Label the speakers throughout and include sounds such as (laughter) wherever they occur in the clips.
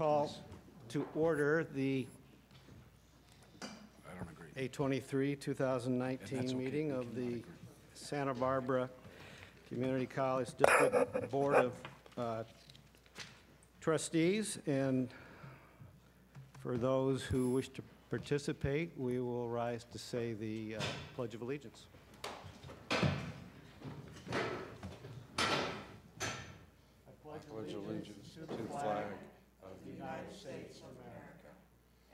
Speaker 1: call to order the
Speaker 2: I don't agree.
Speaker 1: A23,
Speaker 2: And
Speaker 1: 2019
Speaker 2: that's okay,
Speaker 1: meeting of the. Santa Barbara Community College District Board of uh, Trustees. And for those who wish to participate, we will rise to say the uh, Pledge of Allegiance.
Speaker 2: Pledge allegiance to the flag of the
Speaker 1: United States of America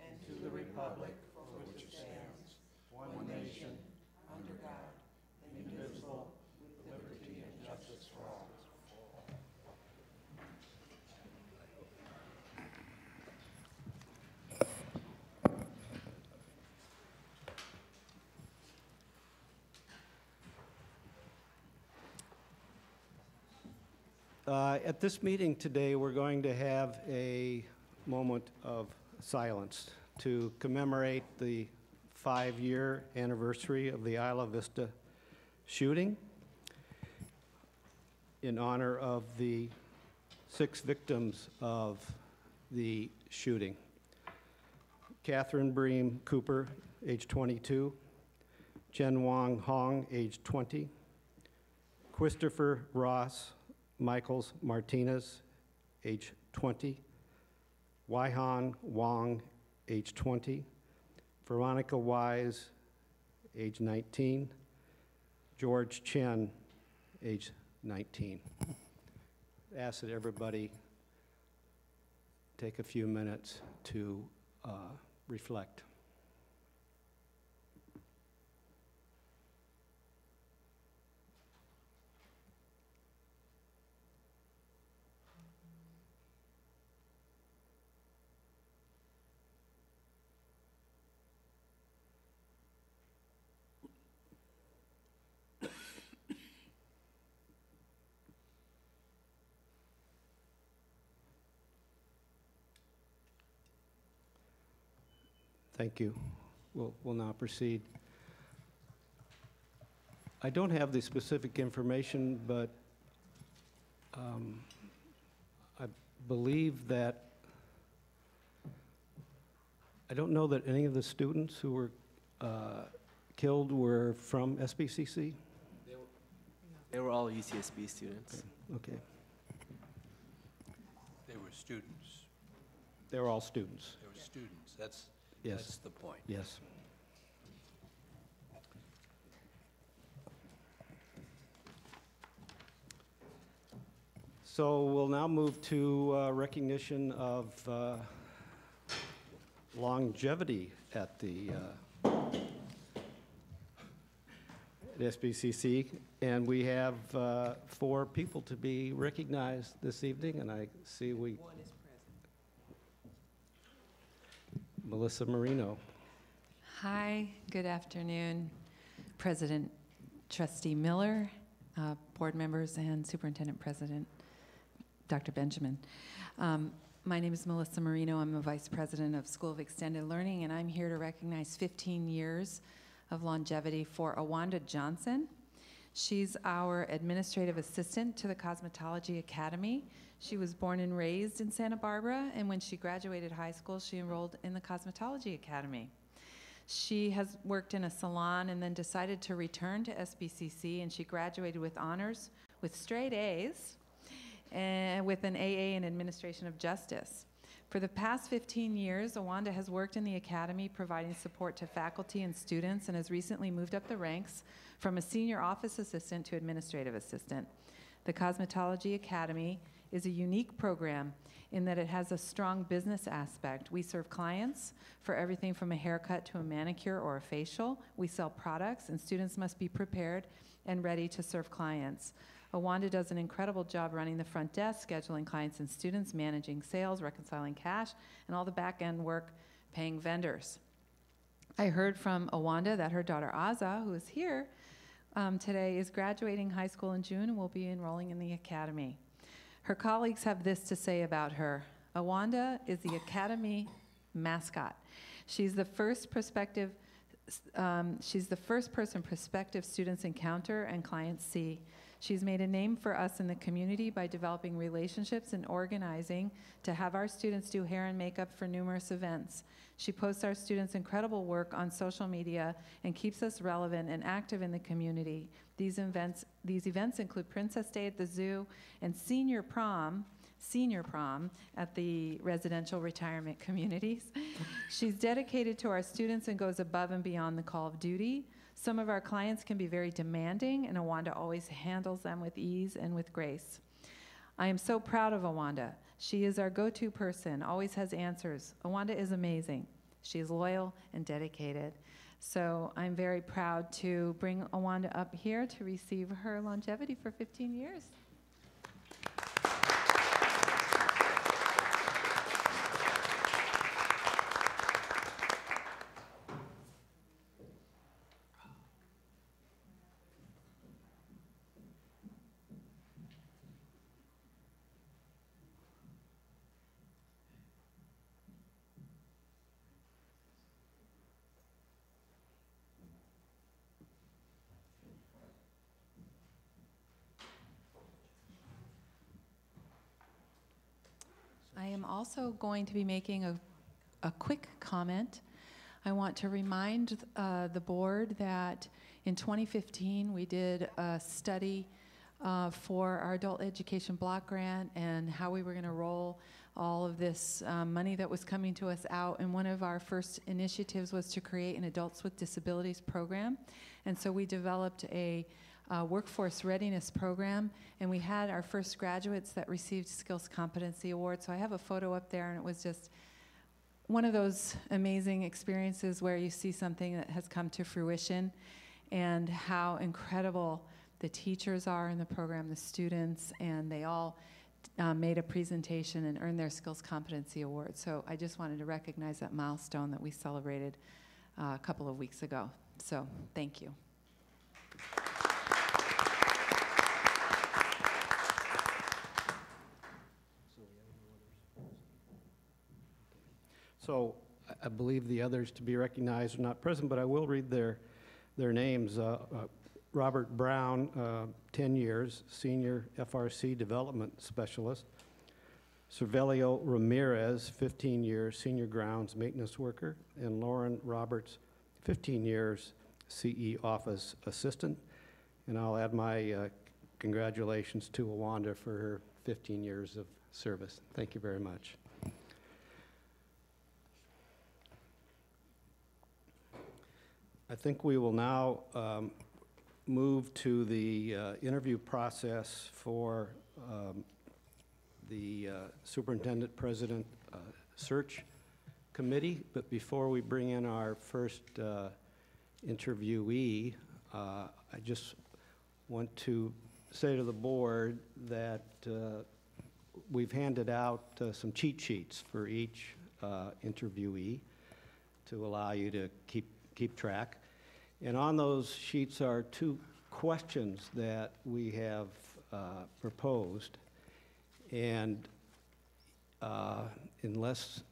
Speaker 1: and to the republic for which it stands, one nation, under God, indivisible, with liberty and justice for all. Uh, At this meeting today, we're going to have a moment of silence to commemorate the five-year anniversary of the Isla Vista shooting in honor of the six victims of the shooting. Katherine Breann Cooper, age 22, Jen Wong Hong, age 20, Christopher Ross Michaels Martinez, age 20, Weihan Wang, age 20, Veronica Weiss, age 19, George Chen, age 19. Ask that everybody take a few minutes to uh, reflect. Thank you. We'll, we'll now proceed. I don't have the specific information, but um, I believe that, I don't know that any of the students who were uh, killed were from SBCC?
Speaker 3: They were all UCSB students.
Speaker 1: Okay,
Speaker 4: They were students.
Speaker 1: they were all students,
Speaker 4: They were students. That's,
Speaker 1: yes,
Speaker 4: that's the point.
Speaker 1: yes. So we'll now move to uh, recognition of uh, longevity at the uh, at SBCC. And we have uh, four people to be recognized this evening, and I see we... One is present. Melissa Moreno.
Speaker 5: Hi, good afternoon, President Trustee Miller, uh, board members, and Superintendent President Dr. Benjamin. Um, My name is Melissa Moreno. I'm the Vice President of School of Extended Learning, and I'm here to recognize 15 years of longevity for Awanda Johnson. She's our administrative assistant to the Cosmetology Academy. She was born and raised in Santa Barbara, and when she graduated high school, she enrolled in the Cosmetology Academy. She has worked in a salon and then decided to return to SBCC, and she graduated with honors with straight A's and with an AA in Administration of Justice. For the past 15 years, Awanda has worked in the academy providing support to faculty and students and has recently moved up the ranks from a senior office assistant to administrative assistant. The Cosmetology Academy is a unique program in that it has a strong business aspect. We serve clients for everything from a haircut to a manicure or a facial. We sell products, and students must be prepared and ready to serve clients. Awanda does an incredible job running the front desk, scheduling clients and students, managing sales, reconciling cash, and all the back end work paying vendors. I heard from Awanda that her daughter Aza, who is here um, today, is graduating high school in June and will be enrolling in the academy. Her colleagues have this to say about her. Awanda is the academy mascot. She's the first prospective um, she's the first person prospective students encounter and clients see. She's made a name for us in the community by developing relationships and organizing to have our students do hair and makeup for numerous events. She posts our students' incredible work on social media and keeps us relevant and active in the community. These events, these events include Princess Day at the Zoo and Senior Prom, Senior Prom at the residential retirement communities. She's dedicated to our students and goes above and beyond the call of duty. Some of our clients can be very demanding, and Awanda always handles them with ease and with grace. I am so proud of Awanda. She is our go-to person, always has answers. Awanda is amazing. She is loyal and dedicated. So I'm very proud to bring Awanda up here to receive her longevity for 15 years. Also going to be making a, a quick comment. I want to remind uh, the board that in 2015, we did a study uh, for our adult education block grant and how we were going to roll all of this um, money that was coming to us out. And one of our first initiatives was to create an Adults with Disabilities program. And so we developed a uh, workforce readiness program, and we had our first graduates that received skills competency awards. So I have a photo up there, and it was just one of those amazing experiences where you see something that has come to fruition, and how incredible the teachers are in the program, the students, and they all uh, made a presentation and earned their skills competency award. So I just wanted to recognize that milestone that we celebrated uh, a couple of weeks ago. So thank you.
Speaker 1: So I- believe the others to be recognized are not present, but I will read their, their names. Uh, uh, Robert Brown, uh, 10 years, Senior FRC Development Specialist. Cervelio Ramirez, 15 years, Senior Grounds Maintenance Worker. And Lauren Roberts, 15 years, CE Office Assistant. And I'll add my uh, congratulations to Awanda for her 15 years of service. Thank you very much. I think we will now um, move to the uh, interview process for um, the uh, Superintendent President uh, Search Committee. But before we bring in our first uh, interviewee, uh, I just want to say to the board that uh, we've handed out some cheat sheets for each interviewee to allow you to keep, keep track. And on those sheets are two questions that we have uh, proposed. And uh, unless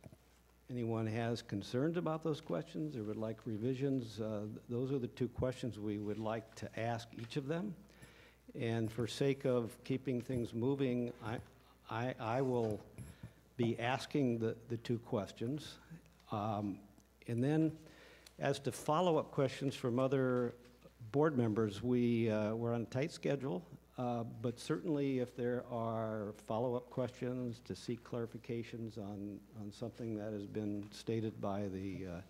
Speaker 1: anyone has concerns about those questions or would like revisions, uh, those are the two questions we would like to ask each of them. And for sake of keeping things moving, I, I, I will be asking the, the two questions. Um, And then, as to follow-up questions from other board members, we, uh, we're on a tight schedule, uh, but certainly if there are follow-up questions to seek clarifications on, on something that has been stated by the, uh,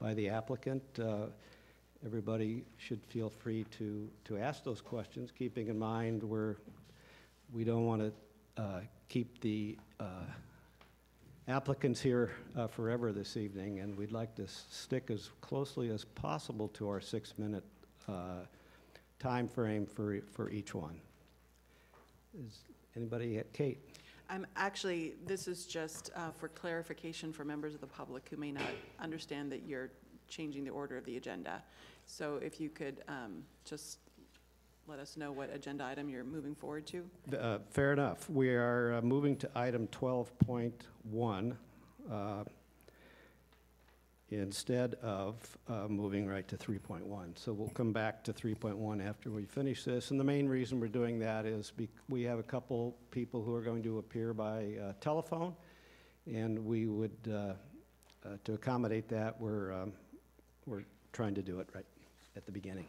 Speaker 1: by the applicant, uh, everybody should feel free to, to ask those questions, keeping in mind we're, we don't want to uh, keep the uh, applicants here uh, forever this evening, and we'd like to stick as closely as possible to our six-minute uh, timeframe for, for each one. Is anybody, Kate?
Speaker 6: I'm actually, this is just uh, for clarification for members of the public who may not understand that you're changing the order of the agenda. So if you could um, just let us know what agenda item you're moving forward to.
Speaker 1: Uh, Fair enough. We are uh, moving to item 12.1. Uh, instead of uh, moving right to 3.1. So we'll come back to 3.1 after we finish this. And the main reason we're doing that is we have a couple people who are going to appear by uh, telephone, and we would, uh, to accommodate that, we're, um, we're trying to do it right at the beginning.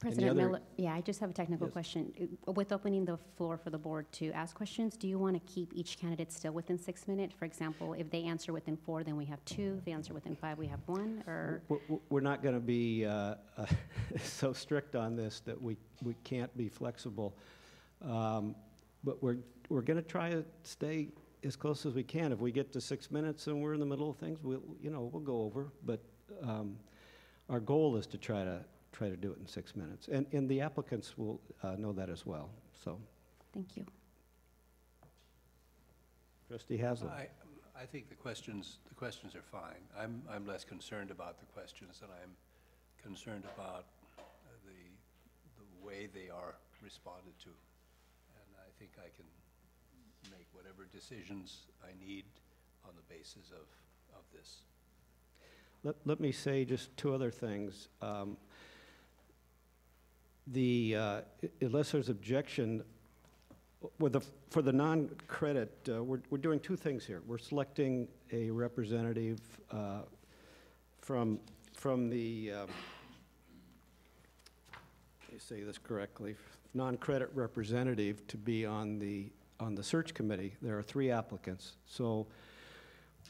Speaker 7: President Miller, yeah, I just have a technical
Speaker 1: Yes.
Speaker 7: question. Uh, With opening the floor for the board to ask questions, do you want to keep each candidate still within six minutes? For example, if they answer within four, then we have two. If they answer within five, we have one, or?
Speaker 1: We're- not going to be uh, uh, (laughs) so strict on this that we, we can't be flexible. Um, But we're, we're going to try to stay as close as we can. If we get to six minutes and we're in the middle of things, we'll, you know, we'll go over. But um, our goal is to try to, try to do it in six minutes. And, and the applicants will uh, know that as well, so.
Speaker 7: Thank you.
Speaker 1: Trustee Haslund?
Speaker 4: I, I think the questions, the questions are fine. I'm, I'm less concerned about the questions than I'm concerned about uh, the, the way they are responded to. And I think I can make whatever decisions I need on the basis of, of this.
Speaker 1: Let, let me say just two other things. Um, The, uh, unless there's objection, with the, for the non-credit, uh, we're, we're doing two things here. We're selecting a representative uh, from, from the, um, let me say this correctly, non-credit representative to be on the, on the search committee. There are three applicants. So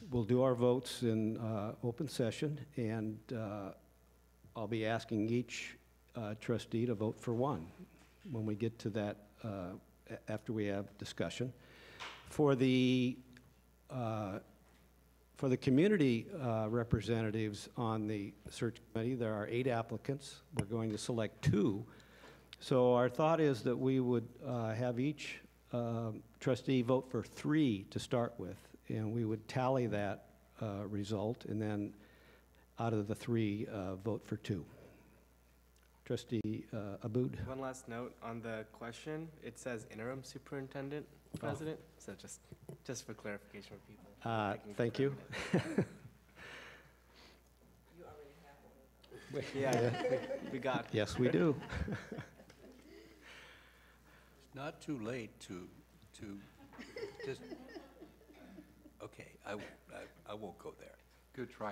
Speaker 1: We'll do our votes in uh, open session, and uh, I'll be asking each uh, trustee to vote for one when we get to that, uh, after we have discussion. For the, uh, for the community uh, representatives on the search committee, there are eight applicants. We're going to select two. So our thought is that we would uh, have each trustee vote for three to start with, and we would tally that result, and then out of the three, vote for two. Trustee uh, Abboud?
Speaker 3: One last note on the question, it says interim superintendent
Speaker 1: Oh.
Speaker 3: president, so just, just for clarification for people.
Speaker 1: Uh,
Speaker 3: I can
Speaker 1: Thank you.
Speaker 3: confirm it. (laughs) (laughs) Yeah, we- we got,
Speaker 1: Yes, we do. (laughs)
Speaker 4: It's not too late to, to just, okay, I, I, I won't go there.
Speaker 2: Good try,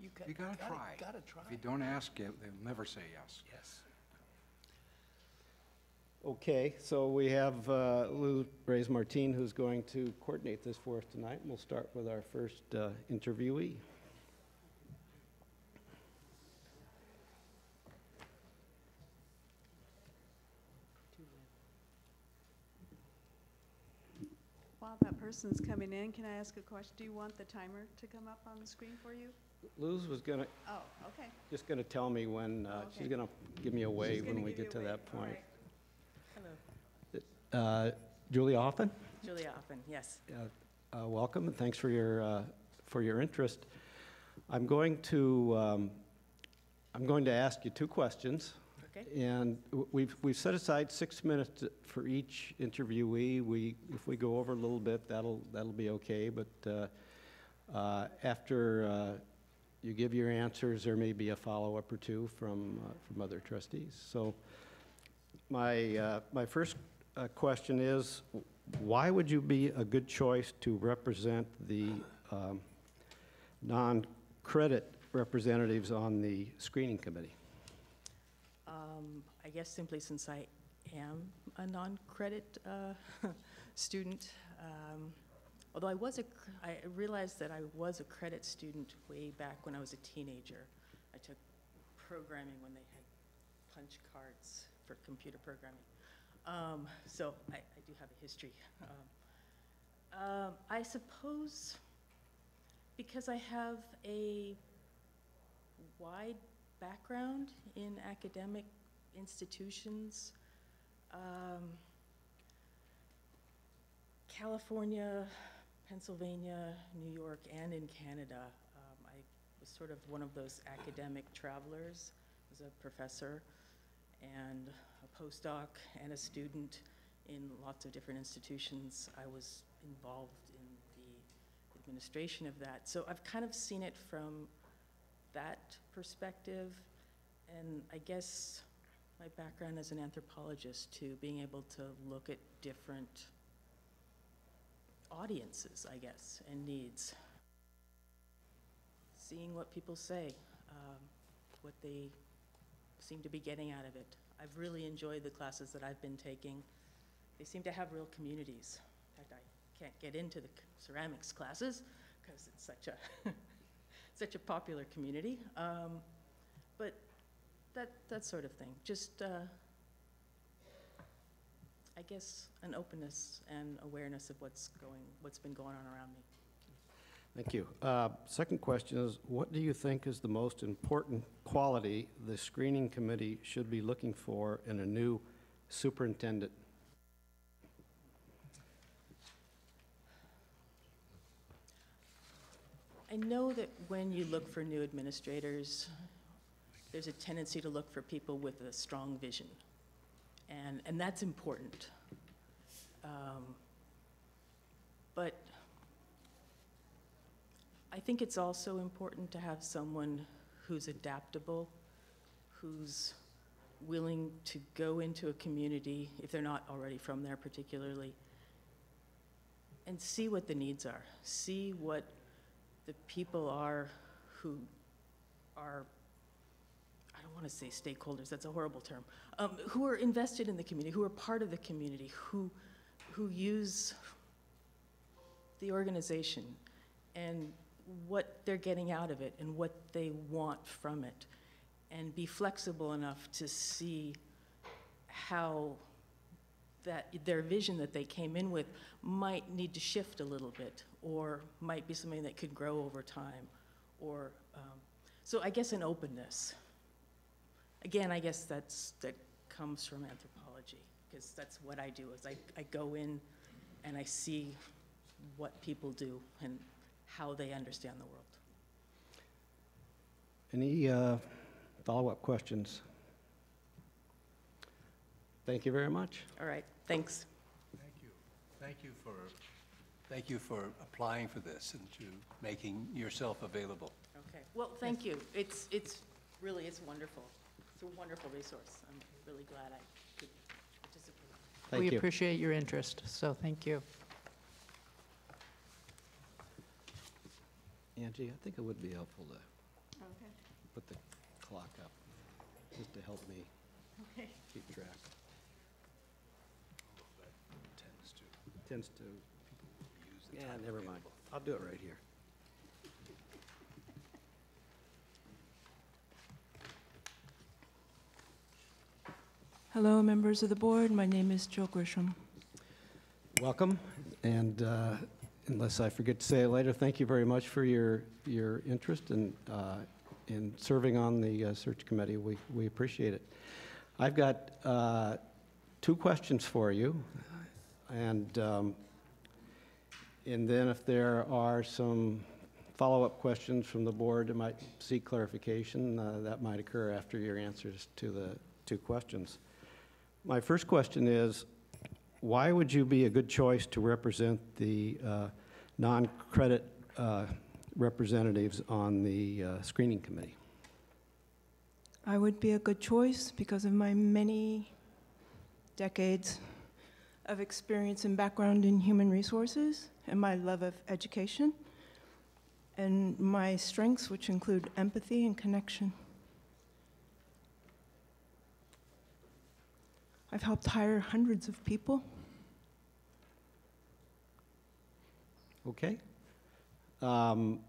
Speaker 2: Peter.
Speaker 4: Yeah, you
Speaker 2: You gotta try.
Speaker 4: Gotta try.
Speaker 2: If you don't ask, you- they'll never say yes.
Speaker 4: Yes.
Speaker 1: Okay, so we have uh, Luz Reyes Martin, who's going to coordinate this for us tonight. We'll start with our first uh, interviewee.
Speaker 8: While that person's coming in, can I ask a question? Do you want the timer to come up on the screen for you?
Speaker 1: Lou's was gonna,
Speaker 8: Oh, okay.
Speaker 1: just gonna tell me when, uh, she's
Speaker 8: Okay.
Speaker 1: gonna give me a wave when
Speaker 8: gonna
Speaker 1: we
Speaker 8: give you
Speaker 1: get
Speaker 8: a
Speaker 1: to that
Speaker 8: wave. All
Speaker 1: point.
Speaker 8: right.
Speaker 9: Hello,
Speaker 1: Uh, Julia Hoffman?
Speaker 9: Julia Offen, yes.
Speaker 1: Uh, Welcome, and thanks for your, uh, for your interest. I'm going to, um, I'm going to ask you two questions.
Speaker 9: Okay.
Speaker 1: And w- we've, we've set aside six minutes for each interviewee. We, if we go over a little bit, that'll, that'll be okay, but uh, uh, after uh, you give your answers, there may be a follow-up or two from, uh, from other trustees. So my, uh, my first uh, question is, why would you be a good choice to represent the um, non-credit representatives on the screening committee?
Speaker 9: Um, I guess simply since I am a non-credit uh, (laughs) student, um, although I was a, I realized that I was a credit student way back when I was a teenager. I took programming when they had punch cards for computer programming. Um, So I, I do have a history. Um, um, I suppose because I have a wide background in academic institutions. Um, California, Pennsylvania, New York, and in Canada. Um, I was sort of one of those academic travelers, I was a professor and a postdoc and a student in lots of different institutions. I was involved in the administration of that. So I've kind of seen it from that perspective, and I guess my background as an anthropologist too, being able to look at different audiences, I guess, and needs. Seeing what people say, um, what they seem to be getting out of it. I've really enjoyed the classes that I've been taking. They seem to have real communities. In fact, I can't get into the ceramics classes because it's such a (laughs) such a popular community. Um, but that that sort of thing. Just uh, I guess an openness and awareness of what's going what's been going on around me.
Speaker 1: Thank you. Uh, Second question is, what do you think is the most important quality the screening committee should be looking for in a new superintendent?
Speaker 9: I know that when you look for new administrators, there's a tendency to look for people with a strong vision, and, and that's important. Um, But I think it's also important to have someone who's adaptable, who's willing to go into a community, if they're not already from there particularly, and see what the needs are, see what the people are who are, want to say stakeholders, that's a horrible term, um, who are invested in the community, who are part of the community, who, who use the organization and what they're getting out of it and what they want from it. And be flexible enough to see how that their vision that they came in with might need to shift a little bit or might be something that could grow over time or um, so i guess an openness again i guess that's that comes from anthropology because that's what i do is I, I go in and i see what people do and how they understand the world
Speaker 1: Any uh, follow-up questions? Thank you very much.
Speaker 9: all right thanks
Speaker 4: Thank you. Thank you for, thank you for applying for this and to making yourself available.
Speaker 9: okay well thank you it's it's really it's wonderful it's a wonderful resource i'm really glad i could participate
Speaker 1: Thank
Speaker 10: We
Speaker 1: you.
Speaker 10: appreciate your interest, so thank you.
Speaker 1: Angie, I think it would be helpful to
Speaker 8: Okay,
Speaker 1: put the clock up, just to help me
Speaker 8: okay.
Speaker 1: keep track.
Speaker 4: Tends to
Speaker 1: Tends to,
Speaker 4: use the
Speaker 1: yeah, never mind. I'll do it right here.
Speaker 11: Hello, members of the board. My name is Jill Grisham.
Speaker 1: Welcome, and uh, unless I forget to say it later, thank you very much for your, your interest in, uh, in serving on the uh, search committee. We, we appreciate it. I've got uh, two questions for you, and, um, and then if there are some follow-up questions from the board that might seek clarification, uh, that might occur after your answers to the two questions. My first question is, why would you be a good choice to represent the uh, non-credit uh, representatives on the uh, screening committee?
Speaker 11: I would be a good choice because of my many decades of experience and background in human resources and my love of education and my strengths, which include empathy and connection. I've helped hire hundreds of people.
Speaker 1: Okay. Um,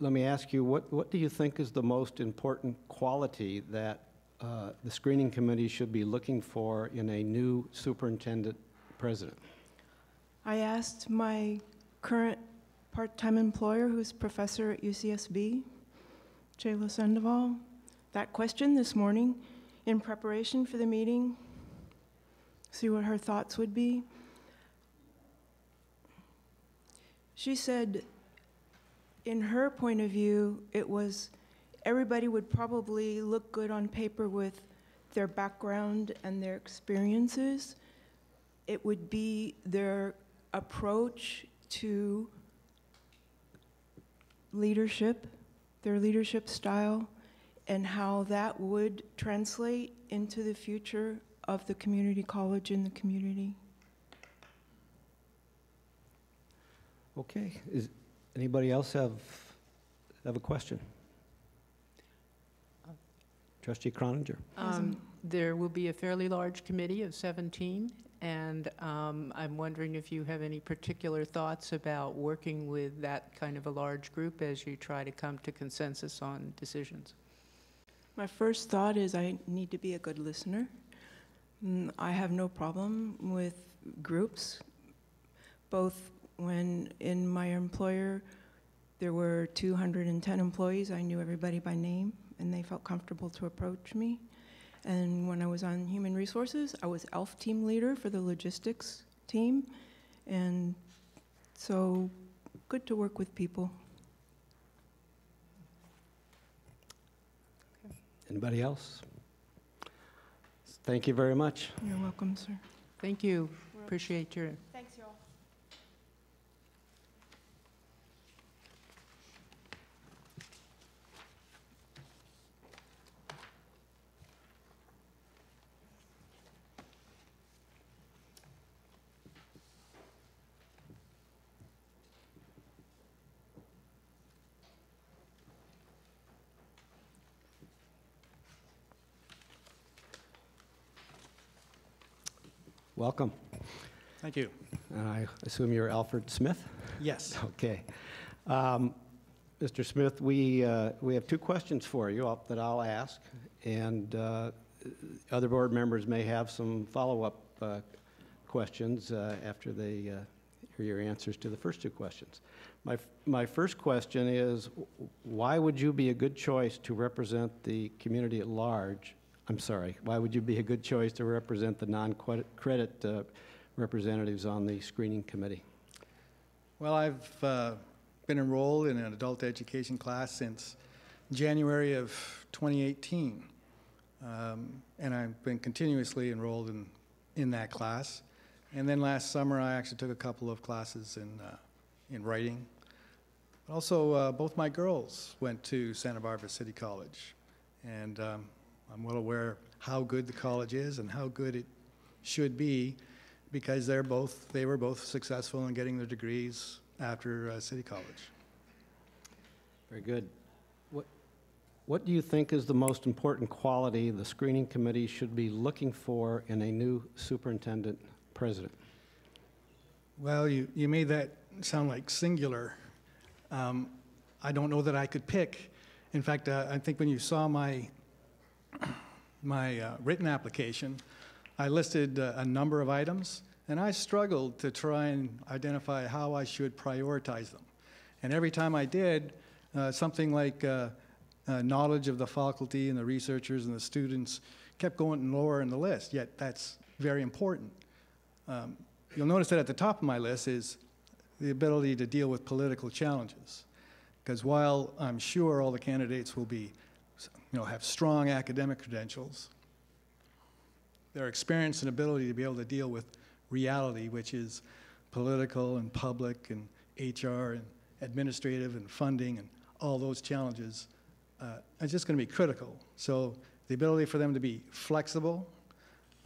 Speaker 1: Let me ask you, what, what do you think is the most important quality that uh, the screening committee should be looking for in a new superintendent president?
Speaker 11: I asked my current part-time employer, who's professor at UCSB, Jayla Sandoval, that question this morning in preparation for the meeting, see what her thoughts would be. She said, in her point of view, it was everybody would probably look good on paper with their background and their experiences. It would be their approach to leadership, their leadership style, and how that would translate into the future of the community college in the community.
Speaker 1: Okay, is, anybody else have, have a question? Trustee Croninger?
Speaker 10: Um, There will be a fairly large committee of 17, and um, I'm wondering if you have any particular thoughts about working with that kind of a large group as you try to come to consensus on decisions.
Speaker 11: My first thought is I need to be a good listener. I have no problem with groups, both when in my employer there were 210 employees, I knew everybody by name and they felt comfortable to approach me. And when I was on human resources, I was ELF team leader for the logistics team. And so good to work with people.
Speaker 1: Anybody else? Thank you very much.
Speaker 11: You're welcome, sir.
Speaker 10: Thank you. Appreciate your
Speaker 1: Welcome.
Speaker 12: Thank you.
Speaker 1: And I assume you're Alfred Smith?
Speaker 12: Yes. (laughs)
Speaker 1: Okay. Um, Mr. Smith, we, uh, we have two questions for you I'll- that I'll ask, and uh, other board members may have some follow-up uh, questions uh, after they uh, hear your answers to the first two questions. My, f- my first question is, why would you be a good choice to represent the community at large? I'm sorry, why would you be a good choice to represent the non-credit uh, representatives on the screening committee?
Speaker 12: Well, I've uh, been enrolled in an adult education class since January of 2018. Um, and I've been continuously enrolled in, in that class. And then last summer, I actually took a couple of classes in, uh, in writing. Also, uh, both my girls went to Santa Barbara City College. And um, I'm well aware how good the college is and how good it should be because they're both, they were both successful in getting their degrees after uh, City College.
Speaker 1: Very good. What, what do you think is the most important quality the screening committee should be looking for in a new superintendent president?
Speaker 12: Well, you, you made that sound like singular. Um, I don't know that I could pick. In fact, uh, I think when you saw my, my uh, written application, I listed uh, a number of items, and I struggled to try and identify how I should prioritize them. And every time I did, uh, something like uh, uh, knowledge of the faculty and the researchers and the students kept going lower in the list, yet that's very important. Um, you'll notice that at the top of my list is the ability to deal with political challenges. Because while I'm sure all the candidates will be, you know, have strong academic credentials, their experience and ability to be able to deal with reality, which is political and public and HR and administrative and funding and all those challenges, uh, is just going to be critical. So the ability for them to be flexible,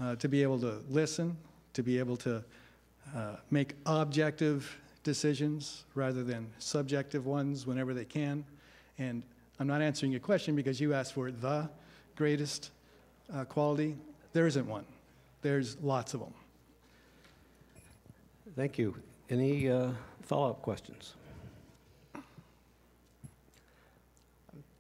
Speaker 12: uh, to be able to listen, to be able to uh, make objective decisions rather than subjective ones whenever they can. And I'm not answering your question because you asked for the greatest uh, quality. There isn't one. There's lots of them.
Speaker 1: Thank you. Any uh, follow-up questions?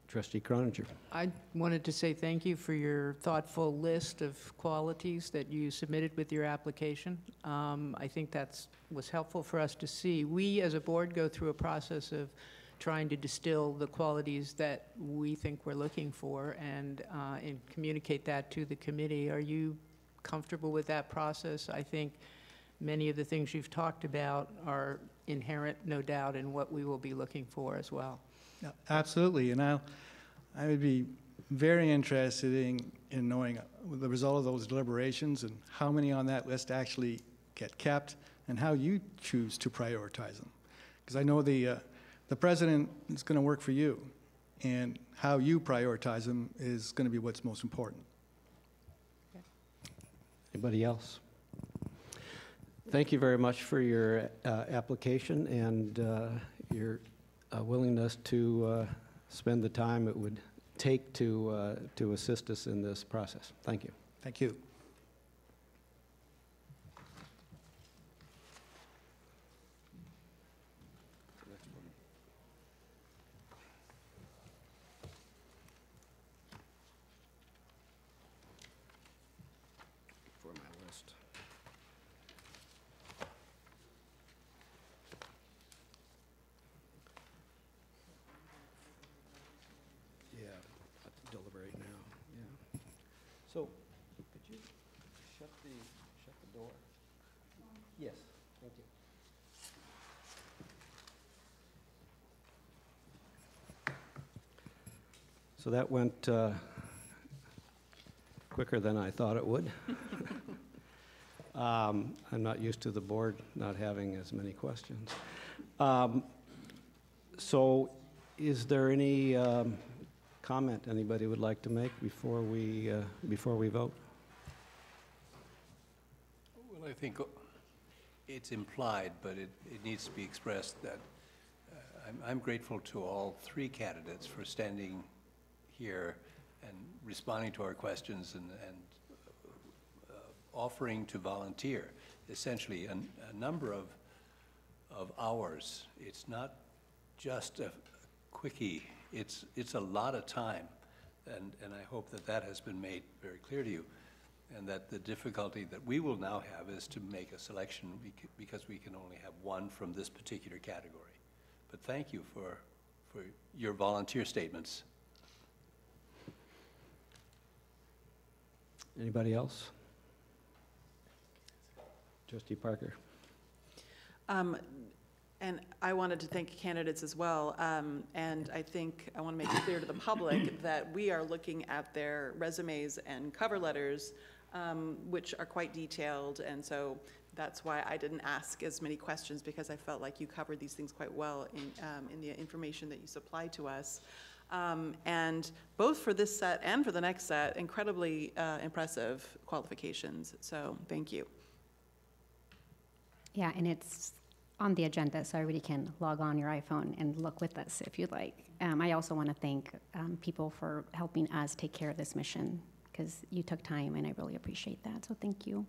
Speaker 1: Trustee Croninger.
Speaker 10: I wanted to say thank you for your thoughtful list of qualities that you submitted with your application. Um, I think that was helpful for us to see. We, as a board, go through a process of trying to distill the qualities that we think we're looking for and, uh, and communicate that to the committee. Are you comfortable with that process? I think many of the things you've talked about are inherent, no doubt, in what we will be looking for as well.
Speaker 12: Yeah, absolutely. And I'll, I would be very interested in, in knowing the result of those deliberations and how many on that list actually get kept and how you choose to prioritize them. Because I know the, uh, the president is going to work for you, and how you prioritize them is going to be what's most important.
Speaker 1: Anybody else? Thank you very much for your uh, application and uh, your uh, willingness to uh, spend the time it would take to, uh, to assist us in this process. Thank you.
Speaker 12: Thank you.
Speaker 1: For my list. Yeah, have to deliberate now, yeah. So, could you shut the, shut the door? Yes, thank you. So that went uh, quicker than I thought it would. (laughs) (laughs) Um, I'm not used to the board not having as many questions. Um, So is there any um, comment anybody would like to make before we, uh, before we vote?
Speaker 4: Well, I think it's implied, but it, it needs to be expressed that uh, I'm, I'm grateful to all three candidates for standing here and responding to our questions and, and uh, offering to volunteer, essentially, a, a number of, of hours. It's not just a quickie, it's, it's a lot of time. And, and I hope that that has been made very clear to you. And that the difficulty that we will now have is to make a selection because we can only have one from this particular category. But thank you for, for your volunteer statements.
Speaker 1: Anybody else? Trustee Parker?
Speaker 6: Um, And I wanted to thank candidates as well. Um, And I think I want to make it clear to the public (coughs) that we are looking at their resumes and cover letters, um, which are quite detailed. And so that's why I didn't ask as many questions, because I felt like you covered these things quite well in, um, in the information that you supplied to us. Um, And both for this set and for the next set, incredibly uh, impressive qualifications. So thank you.
Speaker 7: Yeah, and it's on the agenda, so everybody can log on your iPhone and look with us if you'd like. Um, I also want to thank um, people for helping us take care of this mission, because you took time, and I really appreciate that, so thank you.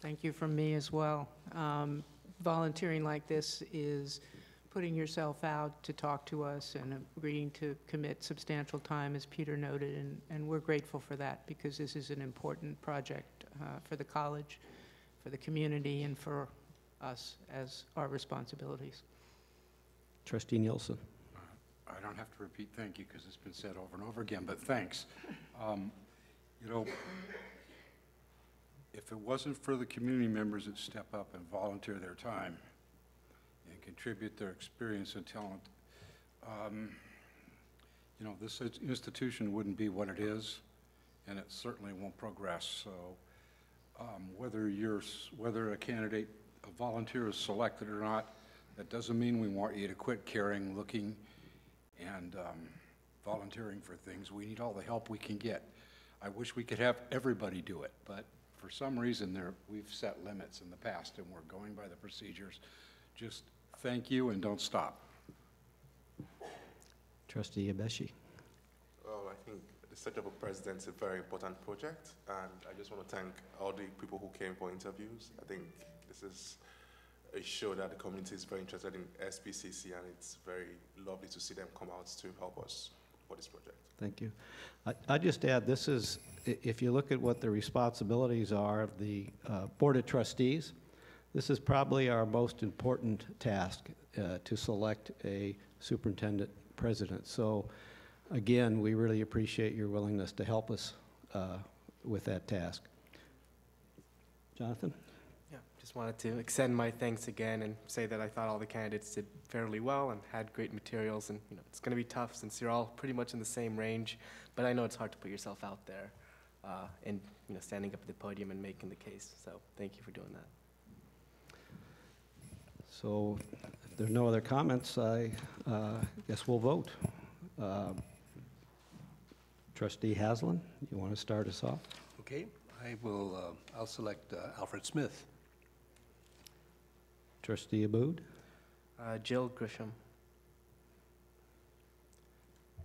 Speaker 10: Thank you from me as well. Um, Volunteering like this is putting yourself out to talk to us and agreeing to commit substantial time, as Peter noted, and, and we're grateful for that because this is an important project uh, for the college, for the community, and for us as our responsibilities.
Speaker 1: Trustee Nielsen?
Speaker 2: I don't have to repeat thank you because it's been said over and over again, but thanks. Um, You know, if it wasn't for the community members that step up and volunteer their time and contribute their experience and talent, um, you know, this institution wouldn't be what it is, and it certainly won't progress. So um, whether you're, whether a candidate, a volunteer is selected or not, that doesn't mean we want you to quit caring, looking, and um, volunteering for things. We need all the help we can get. I wish we could have everybody do it, but for some reason there, we've set limits in the past and we're going by the procedures. Just thank you and don't stop.
Speaker 1: Trustee Abeshi?
Speaker 13: Well, I think the setup of president is a very important project, and I just want to thank all the people who came for interviews. I think this is a show that the community is very interested in SBCC, and it's very lovely to see them come out to help us for this project.
Speaker 1: Thank you. I- I'd just add, this is, if you look at what the responsibilities are of the uh, Board of Trustees, this is probably our most important task, uh, to select a superintendent president. So again, we really appreciate your willingness to help us uh, with that task. Jonathan?
Speaker 3: Yeah, just wanted to extend my thanks again and say that I thought all the candidates did fairly well and had great materials. And you know, it's going to be tough since you're all pretty much in the same range. But I know it's hard to put yourself out there uh, and you know standing up at the podium and making the case. So thank you for doing that.
Speaker 1: So if there's no other comments, I uh, guess we'll vote. Uh, Trustee Haslund, you want to start us off?
Speaker 4: Okay, I will, uh, I'll select uh, Alfred Smith.
Speaker 1: Trustee Abboud?
Speaker 3: Uh, Jill Grisham.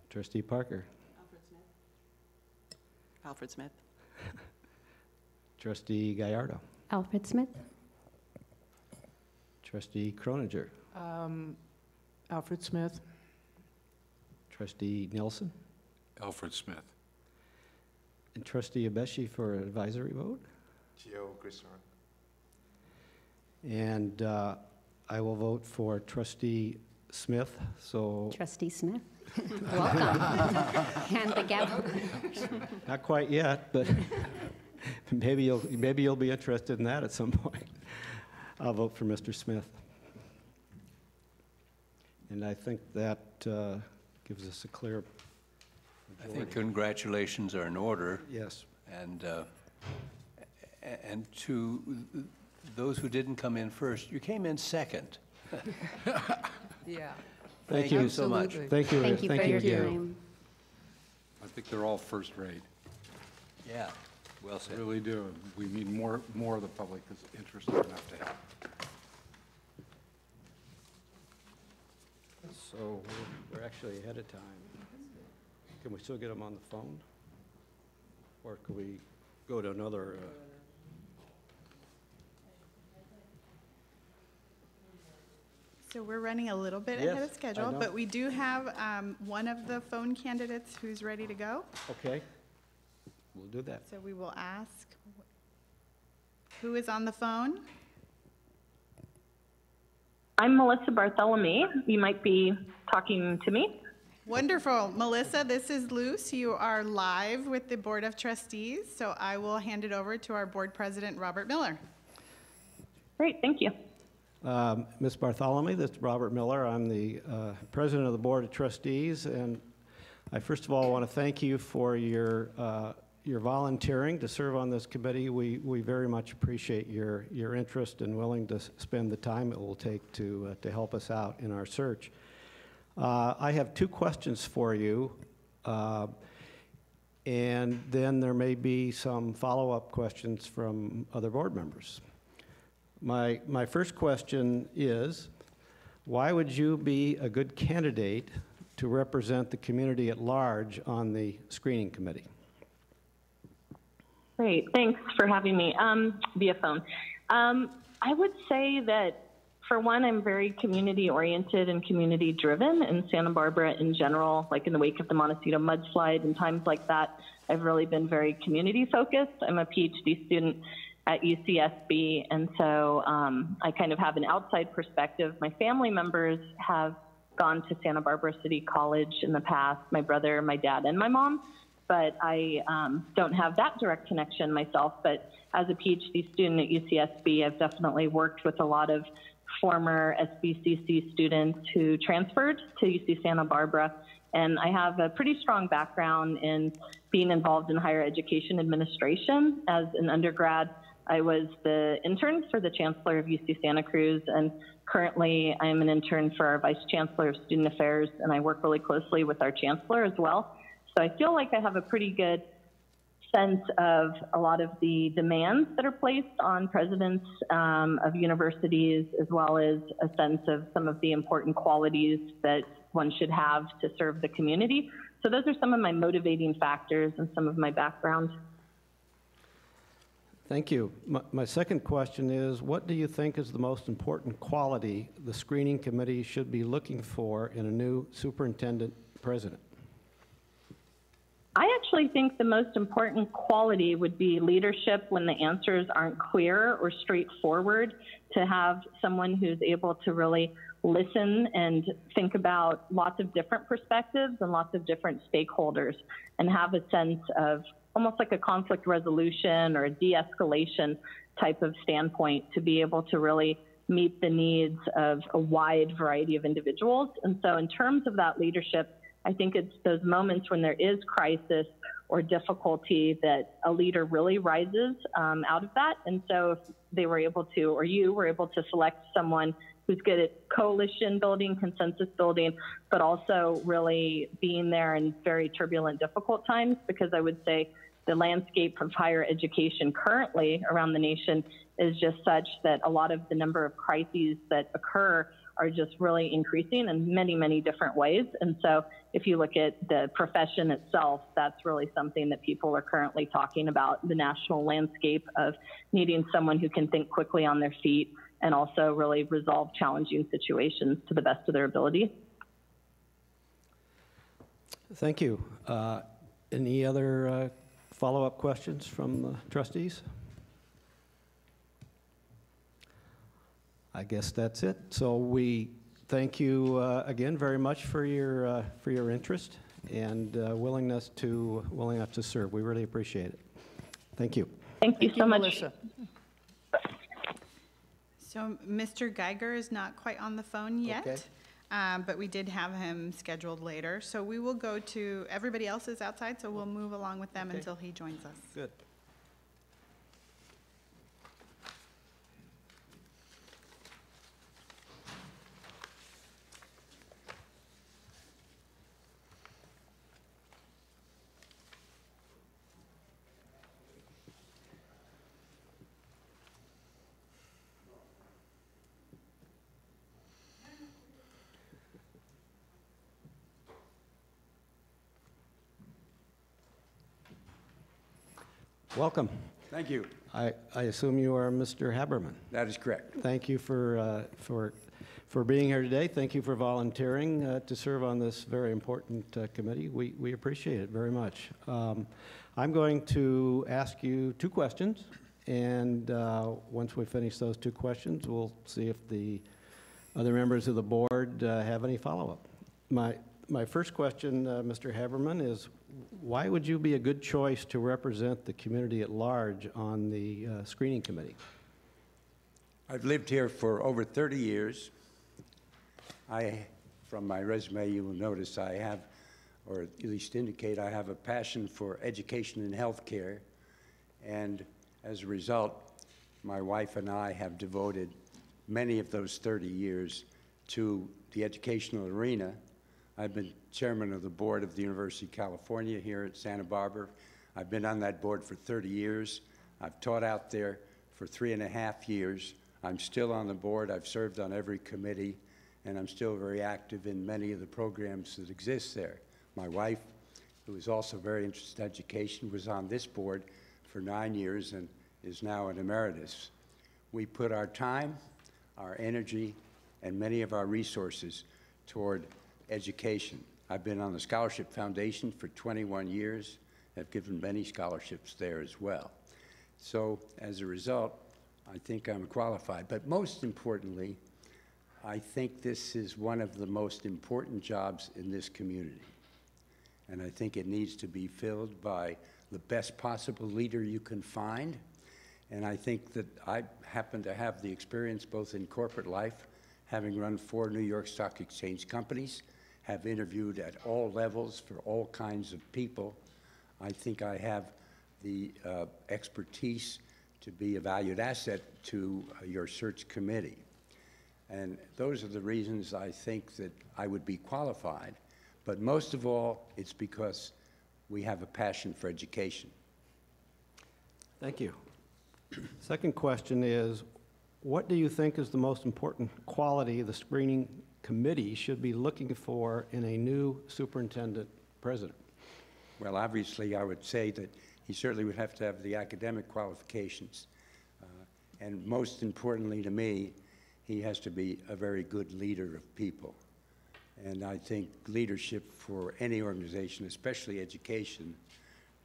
Speaker 1: Trustee Parker?
Speaker 6: Alfred Smith. Alfred Smith. (laughs)
Speaker 1: Trustee Gallardo?
Speaker 7: Alfred Smith?
Speaker 1: Trustee Croninger?
Speaker 10: Um, Alfred Smith?
Speaker 1: Trustee Nielsen?
Speaker 2: Alfred Smith.
Speaker 1: And Trustee Abeshi for advisory vote?
Speaker 13: Gio Griswold.
Speaker 1: And uh, I will vote for Trustee Smith, so
Speaker 7: Trustee Smith? (laughs) Welcome. (laughs) Hand the gavel.
Speaker 1: not quite yet, but (laughs) maybe you'll, maybe you'll be interested in that at some point. I'll vote for Mr. Smith. And I think that uh, gives us a clear
Speaker 4: I think
Speaker 1: majority.
Speaker 4: congratulations are in order,
Speaker 1: Yes.
Speaker 4: and, uh, and to those who didn't come in first, you came in second. (laughs)
Speaker 10: Yeah.
Speaker 1: Thank you.
Speaker 4: so much.
Speaker 10: Absolutely.
Speaker 1: Thank you.
Speaker 7: Thank you for your
Speaker 1: again.
Speaker 7: time.
Speaker 2: I think they're all first rate.
Speaker 4: Yeah, well said.
Speaker 2: Really do. We need more, more of the public that's interested enough to help.
Speaker 1: So we're- we're actually ahead of time. Can we still get them on the phone? Or could we go to another? uh,
Speaker 14: So we're running a little bit ahead
Speaker 1: Yes,
Speaker 14: of
Speaker 1: I
Speaker 14: schedule,
Speaker 1: know.
Speaker 14: but we do have um, one of the phone candidates who's ready to go.
Speaker 1: Okay, we'll do that.
Speaker 14: So we will ask, who is on the phone?
Speaker 15: I'm Melissa Bartholomew. You might be talking to me.
Speaker 14: Wonderful. Melissa, this is Luz. You are live with the Board of Trustees, so I will hand it over to our Board President, Robert Miller.
Speaker 15: Great, thank you.
Speaker 1: Um, Ms. Bartholomew, this is Robert Miller. I'm the uh, President of the Board of Trustees, and I first of all want to thank you for your, uh, your volunteering to serve on this committee. We, we very much appreciate your, your interest and willing to spend the time it will take to, uh, to help us out in our search. Uh, I have two questions for you, uh, and then there may be some follow-up questions from other board members. My, my first question is, why would you be a good candidate to represent the community at large on the screening committee?
Speaker 15: Great, thanks for having me um, via phone. Um, I would say that, for one, I'm very community oriented and community driven in Santa Barbara in general, like in the wake of the Montecito mudslide and times like that. I've really been very community focused. I'm a PhD student at UCSB, and so um, I kind of have an outside perspective. My family members have gone to Santa Barbara City College in the past, my brother, my dad, and my mom but I um, don't have that direct connection myself. But as a PhD student at UCSB, I've definitely worked with a lot of former SBCC students who transferred to UC Santa Barbara. And I have a pretty strong background in being involved in higher education administration. As an undergrad, I was the intern for the Chancellor of UC Santa Cruz, and currently I'm an intern for our Vice Chancellor of Student Affairs, and I work really closely with our Chancellor as well. So I feel like I have a pretty good sense of a lot of the demands that are placed on presidents um, of universities, as well as a sense of some of the important qualities that one should have to serve the community. So those are some of my motivating factors and some of my background.
Speaker 1: Thank you. My, my second question is, what do you think is the most important quality the screening committee should be looking for in a new superintendent president?
Speaker 15: I actually think the most important quality would be leadership when the answers aren't clear or straightforward, to have someone who's able to really listen and think about lots of different perspectives and lots of different stakeholders and have a sense of almost like a conflict resolution or a de escalation type of standpoint to be able to really meet the needs of a wide variety of individuals. And so, in terms of that leadership, I think it's those moments when there is crisis or difficulty that a leader really rises um, out of that. And so if they were able to, or you were able to select someone who's good at coalition building, consensus building, but also really being there in very turbulent, difficult times, because I would say the landscape of higher education currently around the nation is just such that a lot of the number of crises that occur are just really increasing in many, many different ways. And so if you look at the profession itself, that's really something that people are currently talking about the national landscape of needing someone who can think quickly on their feet and also really resolve challenging situations to the best of their ability.
Speaker 1: Thank you. Uh, Any other uh, follow-up questions from the trustees? I guess that's it. So we thank you uh, again very much for your, uh, for your interest and uh, willingness to, willingness to serve. We really appreciate it. Thank you.
Speaker 15: Thank you
Speaker 10: Thank
Speaker 15: so
Speaker 10: you,
Speaker 15: much.
Speaker 10: Melissa.
Speaker 14: So Mr. Geiger is not quite on the phone
Speaker 1: Okay.
Speaker 14: yet, um, but we did have him scheduled later. So we will go to, everybody else is outside, so we'll move along with them
Speaker 1: Okay.
Speaker 14: until he joins us.
Speaker 1: Good. Welcome.
Speaker 16: Thank you.
Speaker 1: I, I assume you are Mr. Haberman.
Speaker 16: That is correct.
Speaker 1: Thank you for, uh, for, for being here today. Thank you for volunteering uh, to serve on this very important uh, committee. We, we appreciate it very much. Um, I'm going to ask you two questions, and uh, once we finish those two questions, we'll see if the other members of the board uh, have any follow-up. My, my first question, uh, Mr. Haberman, is why would you be a good choice to represent the community at large on the uh, screening committee?
Speaker 16: I've lived here for over 30 years. I, from my resume, you will notice I have, or at least indicate, I have a passion for education and healthcare. And as a result, my wife and I have devoted many of those 30 years to the educational arena. I've been chairman of the board of the University of California here at Santa Barbara. I've been on that board for 30 years. I've taught out there for three and a half years. I'm still on the board. I've served on every committee, and I'm still very active in many of the programs that exist there. My wife, who is also very interested in education, was on this board for nine years and is now an emeritus. We put our time, our energy, and many of our resources toward education. I've been on the Scholarship Foundation for 21 years, I've given many scholarships there as well. So as a result, I think I'm qualified. But most importantly, I think this is one of the most important jobs in this community. And I think it needs to be filled by the best possible leader you can find. And I think that I happen to have the experience both in corporate life, having run four New York Stock Exchange companies, have interviewed at all levels for all kinds of people. I think I have the uh, expertise to be a valued asset to uh, your search committee. And those are the reasons I think that I would be qualified. But most of all, it's because we have a passion for education.
Speaker 1: Thank you. Second question is, what do you think is the most important quality of the screening committee should be looking for in a new superintendent president?
Speaker 16: Well, obviously, I would say that he certainly would have to have the academic qualifications. Uh, and most importantly to me, he has to be a very good leader of people. And I think leadership for any organization, especially education,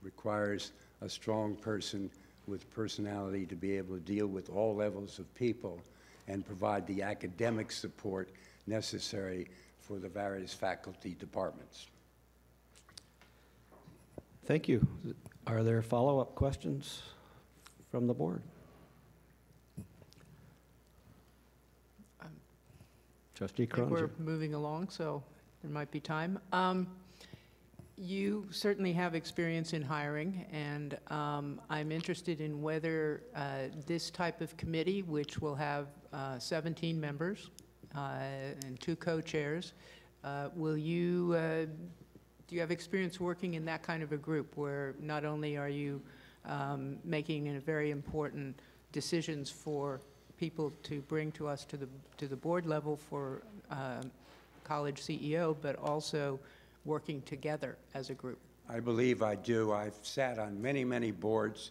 Speaker 16: requires a strong person with personality to be able to deal with all levels of people and provide the academic support necessary for the various faculty departments.
Speaker 1: Thank you. Are there follow-up questions from the board? Trustee
Speaker 10: I think we're moving along, so there might be time. Um, You certainly have experience in hiring, and um, I'm interested in whether uh, this type of committee, which will have uh, 17 members and two co-chairs, uh, will you, uh, do you have experience working in that kind of a group where not only are you um, making a very important decisions for people to bring to us to the, to the board level for um, college CEO, but also working together as a group?
Speaker 16: I believe I do. I've sat on many, many boards,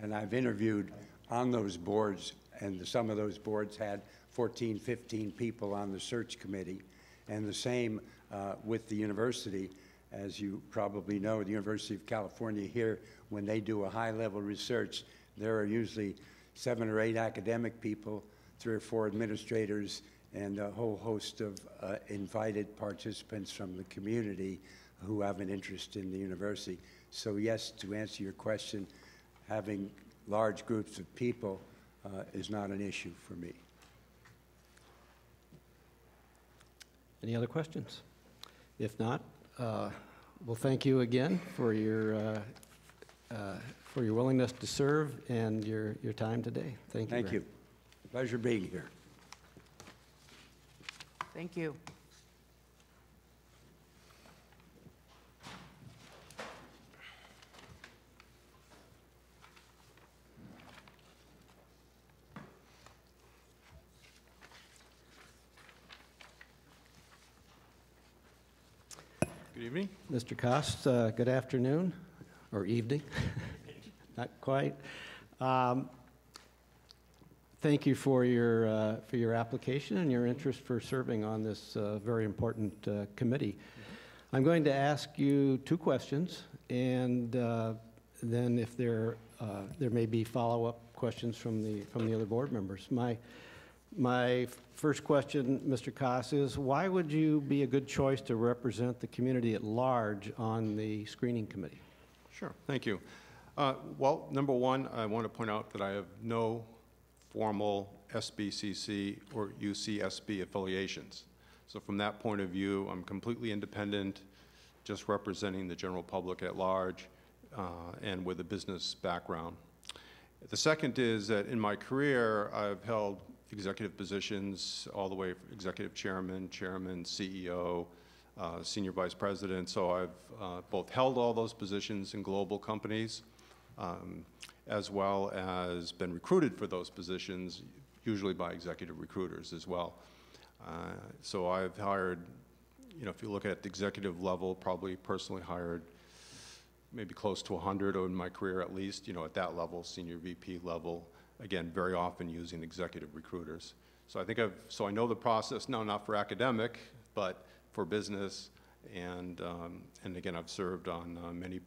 Speaker 16: and I've interviewed on those boards, and some of those boards had 14, 15 people on the search committee, and the same uh, with the university. As you probably know, the University of California here, when they do a high-level research, there are usually seven or eight academic people, three or four administrators, and a whole host of uh, invited participants from the community who have an interest in the university. So yes, to answer your question, having large groups of people uh, is not an issue for me.
Speaker 1: Any other questions? If not, uh, well, thank you again for your, uh, uh, for your willingness to serve and your, your time today. Thank you.
Speaker 16: Thank
Speaker 1: very
Speaker 16: you. Pleasure being here.
Speaker 10: Thank you.
Speaker 17: Evening.
Speaker 1: Mr. Cost, uh, good afternoon, or evening, (laughs) not quite. Um, Thank you for your, uh, for your application and your interest for serving on this uh, very important uh, committee. I'm going to ask you two questions, and uh, then if there, uh, there may be follow-up questions from the, from the other board members. My, my first question, Mr. Koss, is why would you be a good choice to represent the community at large on the screening committee?
Speaker 17: Sure, thank you. Uh, Well, number one, I want to point out that I have no formal SBCC or UCSB affiliations. So from that point of view, I'm completely independent, just representing the general public at large uh, and with a business background. The second is that in my career, I've held executive positions all the way from executive chairman, chairman, CEO, uh, senior vice president. So I've uh, both held all those positions in global companies um, as well as been recruited for those positions, usually by executive recruiters as well. Uh, so I've hired, you know, if you look at the executive level, probably personally hired maybe close to 100 in my career at least, you know, at that level, senior VP level, again, very often using executive recruiters. So I think I've, so I know the process, now not for academic, but for business, and, um, and again, I've served on uh, many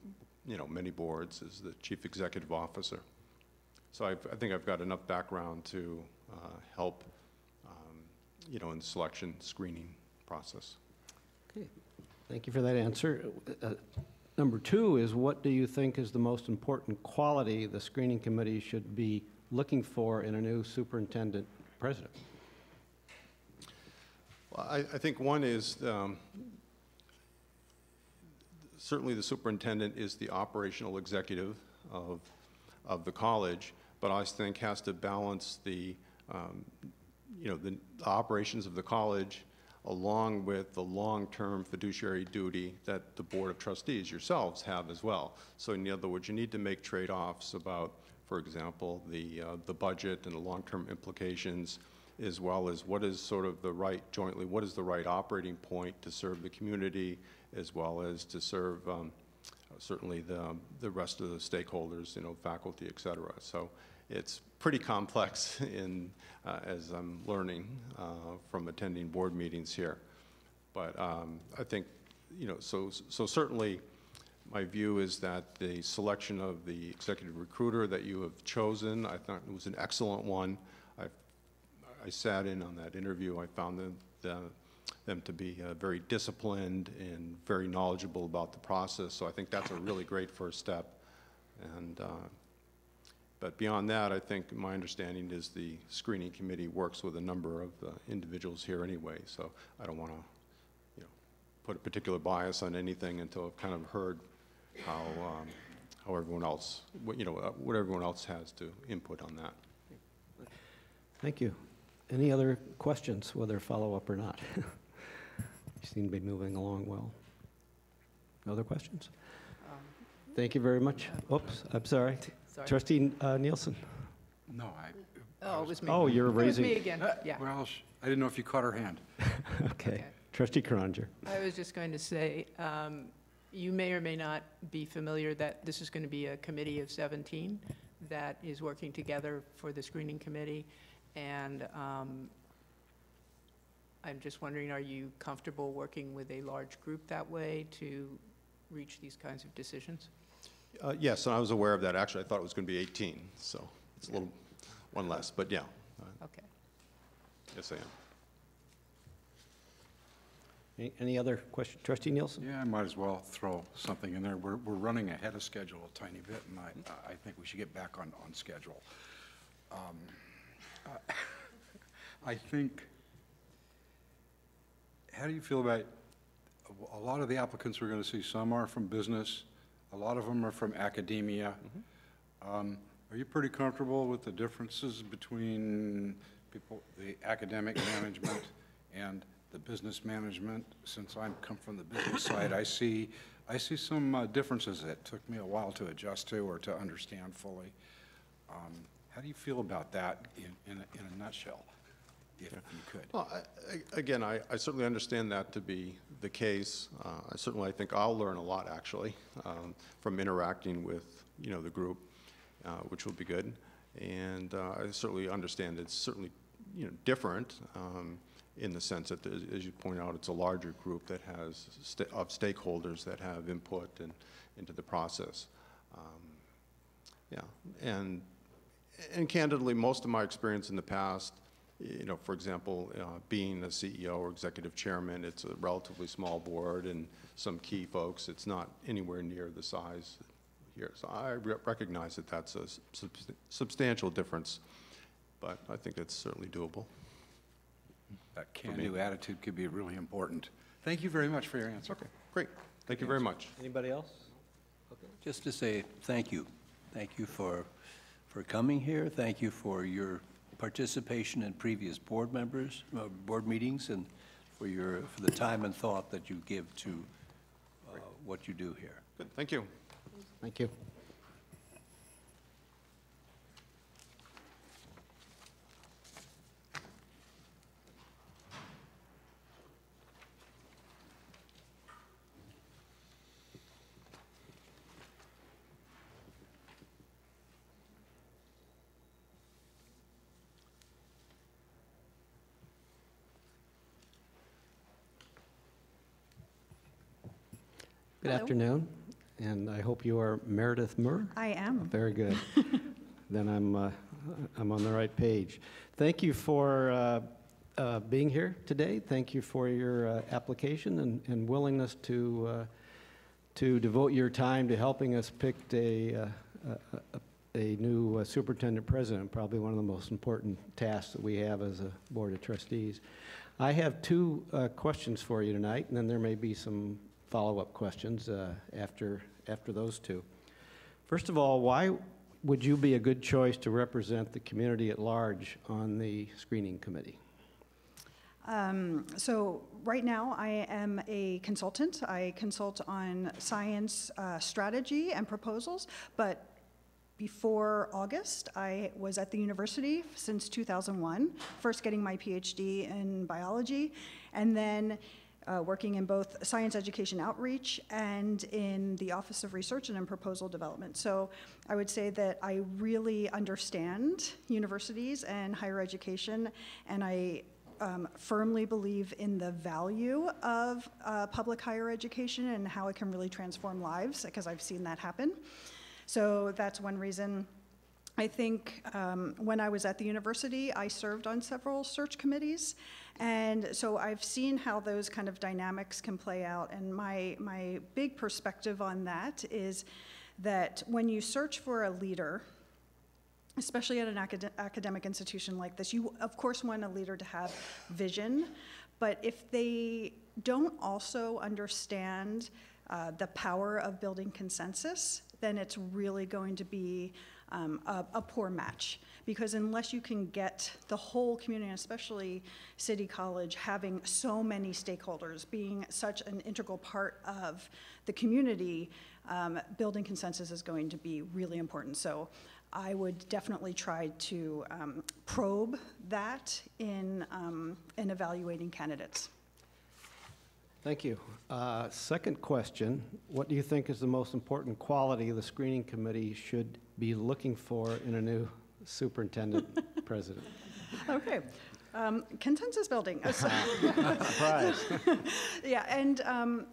Speaker 17: you know, many boards as the chief executive officer. So I've, I think I've got enough background to uh, help, um, you know, in the selection screening process.
Speaker 1: Okay, thank you for that answer. Uh, number two is what do you think is the most important quality the screening committee should be looking for in a new superintendent president?
Speaker 17: Well, I, I think one is um, certainly the superintendent is the operational executive of, of the college, but I think has to balance the, um, you know, the, the operations of the college along with the long-term fiduciary duty that the Board of Trustees yourselves have as well. So in other words, you need to make trade-offs about, for example, the, uh, the budget and the long-term implications, as well as what is sort of the right, jointly, what is the right operating point to serve the community as well as to serve um, certainly the, the rest of the stakeholders, you know, faculty, et cetera. So it's pretty complex (laughs) in, uh, as I'm learning uh, from attending board meetings here. But um, I think, you know, so, so certainly my view is that the selection of the executive recruiter that you have chosen, I thought it was an excellent one. I, I sat in on that interview. I found the, the them to be uh, very disciplined and very knowledgeable about the process. So I think that's a really great first step. And, uh, but beyond that, I think my understanding is the screening committee works with a number of uh, individuals here anyway. So I don't want to, you know, put a particular bias on anything until I've kind of heard how, um, how everyone else, what, you know, uh, what everyone else has to input on that.
Speaker 1: Thank you. Any other questions, whether follow-up or not? (laughs) You seem to be moving along well. No Other questions? Thank you very much. Oops, I'm sorry.
Speaker 10: Sorry.
Speaker 1: Trustee uh, Nielsen?
Speaker 2: No, I.
Speaker 10: Oh, it was me.
Speaker 1: Oh, you're
Speaker 10: It was
Speaker 1: raising-
Speaker 10: me again,
Speaker 2: Uh,
Speaker 10: yeah.
Speaker 2: Well, I didn't know if you caught her hand. (laughs)
Speaker 1: Okay. Trustee Croninger?
Speaker 10: I was just going to say, um, you may or may not be familiar that this is going to be a committee of 17 that is working together for the screening committee. And um, I'm just wondering, are you comfortable working with a large group that way to reach these kinds of decisions?
Speaker 17: Uh, Yes, and I was aware of that. Actually, I thought it was going to be 18, so it's a little, one less, but yeah.
Speaker 10: Okay.
Speaker 17: Yes, I am.
Speaker 1: Any- Any other question? Trustee Nielsen?
Speaker 2: Yeah, I might as well throw something in there. We're, we're running ahead of schedule a tiny bit, and I, I think we should get back on, on schedule. Um, uh, (laughs) I think, how do you feel about, a lot of the applicants we're gonna see, some are from business, a lot of them are from academia. Um, Are you pretty comfortable with the differences between people, the academic management and the business management? Since I'm come from the business side, I see, I see some uh, differences that took me a while to adjust to or to understand fully. Um, How do you feel about that in, in a- in a nutshell, if you could?
Speaker 17: Well, I- I- again, I I certainly understand that to be the case. Uh, I certainly, I think I'll learn a lot, actually, um, from interacting with, you know, the group, uh, which will be good. And uh, I certainly understand it's certainly, you know, different um, in the sense that, as you point out, it's a larger group that has, sta- of stakeholders that have input and, into the process. Um, Yeah, and, and candidly, most of my experience in the past, you know, for example, uh, being a CEO or executive chairman, it's a relatively small board and some key folks, it's not anywhere near the size here. So I re- recognize that that's a subs- substantial difference, but I think it's certainly doable.
Speaker 2: That can-do attitude could be really important. Thank you very much for your answer.
Speaker 17: Okay, great. Thank you very much.
Speaker 1: Anybody else? Okay.
Speaker 4: Just to say thank you. Thank you for, for coming here. Thank you for your participation in previous board members, uh, board meetings, and for your, for the time and thought that you give to uh, what you do here.
Speaker 17: Good, thank you.
Speaker 1: Thank you. Afternoon, and I hope you are Meredith Murr?
Speaker 14: I am.
Speaker 1: Very good. (laughs) Then I'm, uh, I'm on the right page. Thank you for uh, uh, being here today. Thank you for your uh, application and and willingness to, uh, to devote your time to helping us pick a, uh, a- a a new uh, superintendent president, probably one of the most important tasks that we have as a board of trustees. I have two uh, questions for you tonight, and then there may be some follow-up questions uh, after, after those two. First of all, why would you be a good choice to represent the community at large on the screening committee?
Speaker 18: Um, So right now, I am a consultant. I consult on science uh, strategy and proposals, but before August, I was at the university since 2001, first getting my PhD in biology, and then uh, working in both science education outreach and in the Office of Research and in Proposal Development. So I would say that I really understand universities and higher education, and I um, firmly believe in the value of uh, public higher education and how it can really transform lives, because I've seen that happen. So that's one reason. I think um, when I was at the university, I served on several search committees. And so I've seen how those kind of dynamics can play out. And my, my big perspective on that is that when you search for a leader, especially at an acad- academic institution like this, you of course want a leader to have vision, But if they don't also understand uh, the power of building consensus, then it's really going to be um, a, a poor match. Because unless you can get the whole community, especially City College, having so many stakeholders, being such an integral part of the community, um, building consensus is going to be really important. So I would definitely try to um, probe that in, um, in evaluating candidates.
Speaker 1: Thank you. Uh, Second question, what do you think is the most important quality the screening committee should be looking for in a new superintendent (laughs) president?
Speaker 18: Okay. Um, consensus building. (laughs) (laughs)
Speaker 1: Surprise.
Speaker 18: yeah, and um,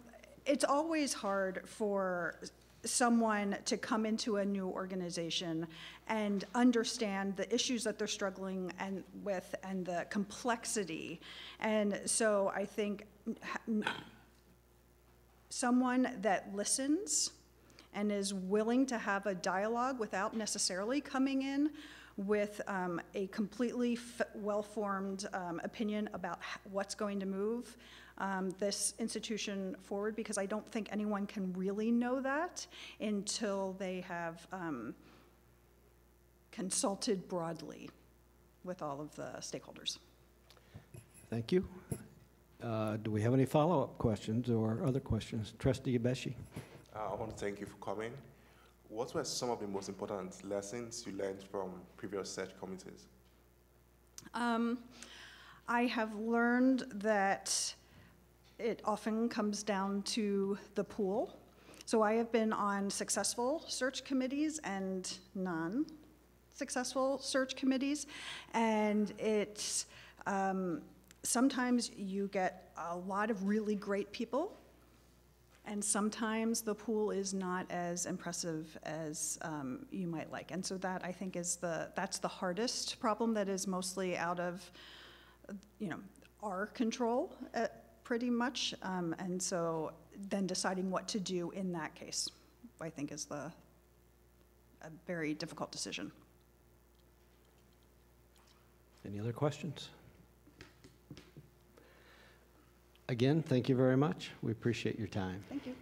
Speaker 18: it's always hard for someone to come into a new organization and understand the issues that they're struggling and with and the complexity. And so I think someone that listens and is willing to have a dialogue without necessarily coming in with um, a completely well-formed um, opinion about what's going to move um, this institution forward because I don't think anyone can really know that until they have um, consulted broadly with all of the stakeholders.
Speaker 1: Thank you. Uh, Do we have any follow-up questions or other questions? Trustee Igbechi?
Speaker 13: Uh, I want to thank you for coming. What were some of the most important lessons you learned from previous search committees?
Speaker 18: Um, I have learned that it often comes down to the pool. So I have been on successful search committees and non successful search committees, and it's um, sometimes you get a lot of really great people, and sometimes the pool is not as impressive as um, you might like. And so that I think is the that's the hardest problem that is mostly out of you know our control, uh, pretty much. Um, and so then deciding what to do in that case, I think, is the a very difficult decision.
Speaker 1: Any other questions? Again, thank you very much. We appreciate your time.
Speaker 18: Thank you.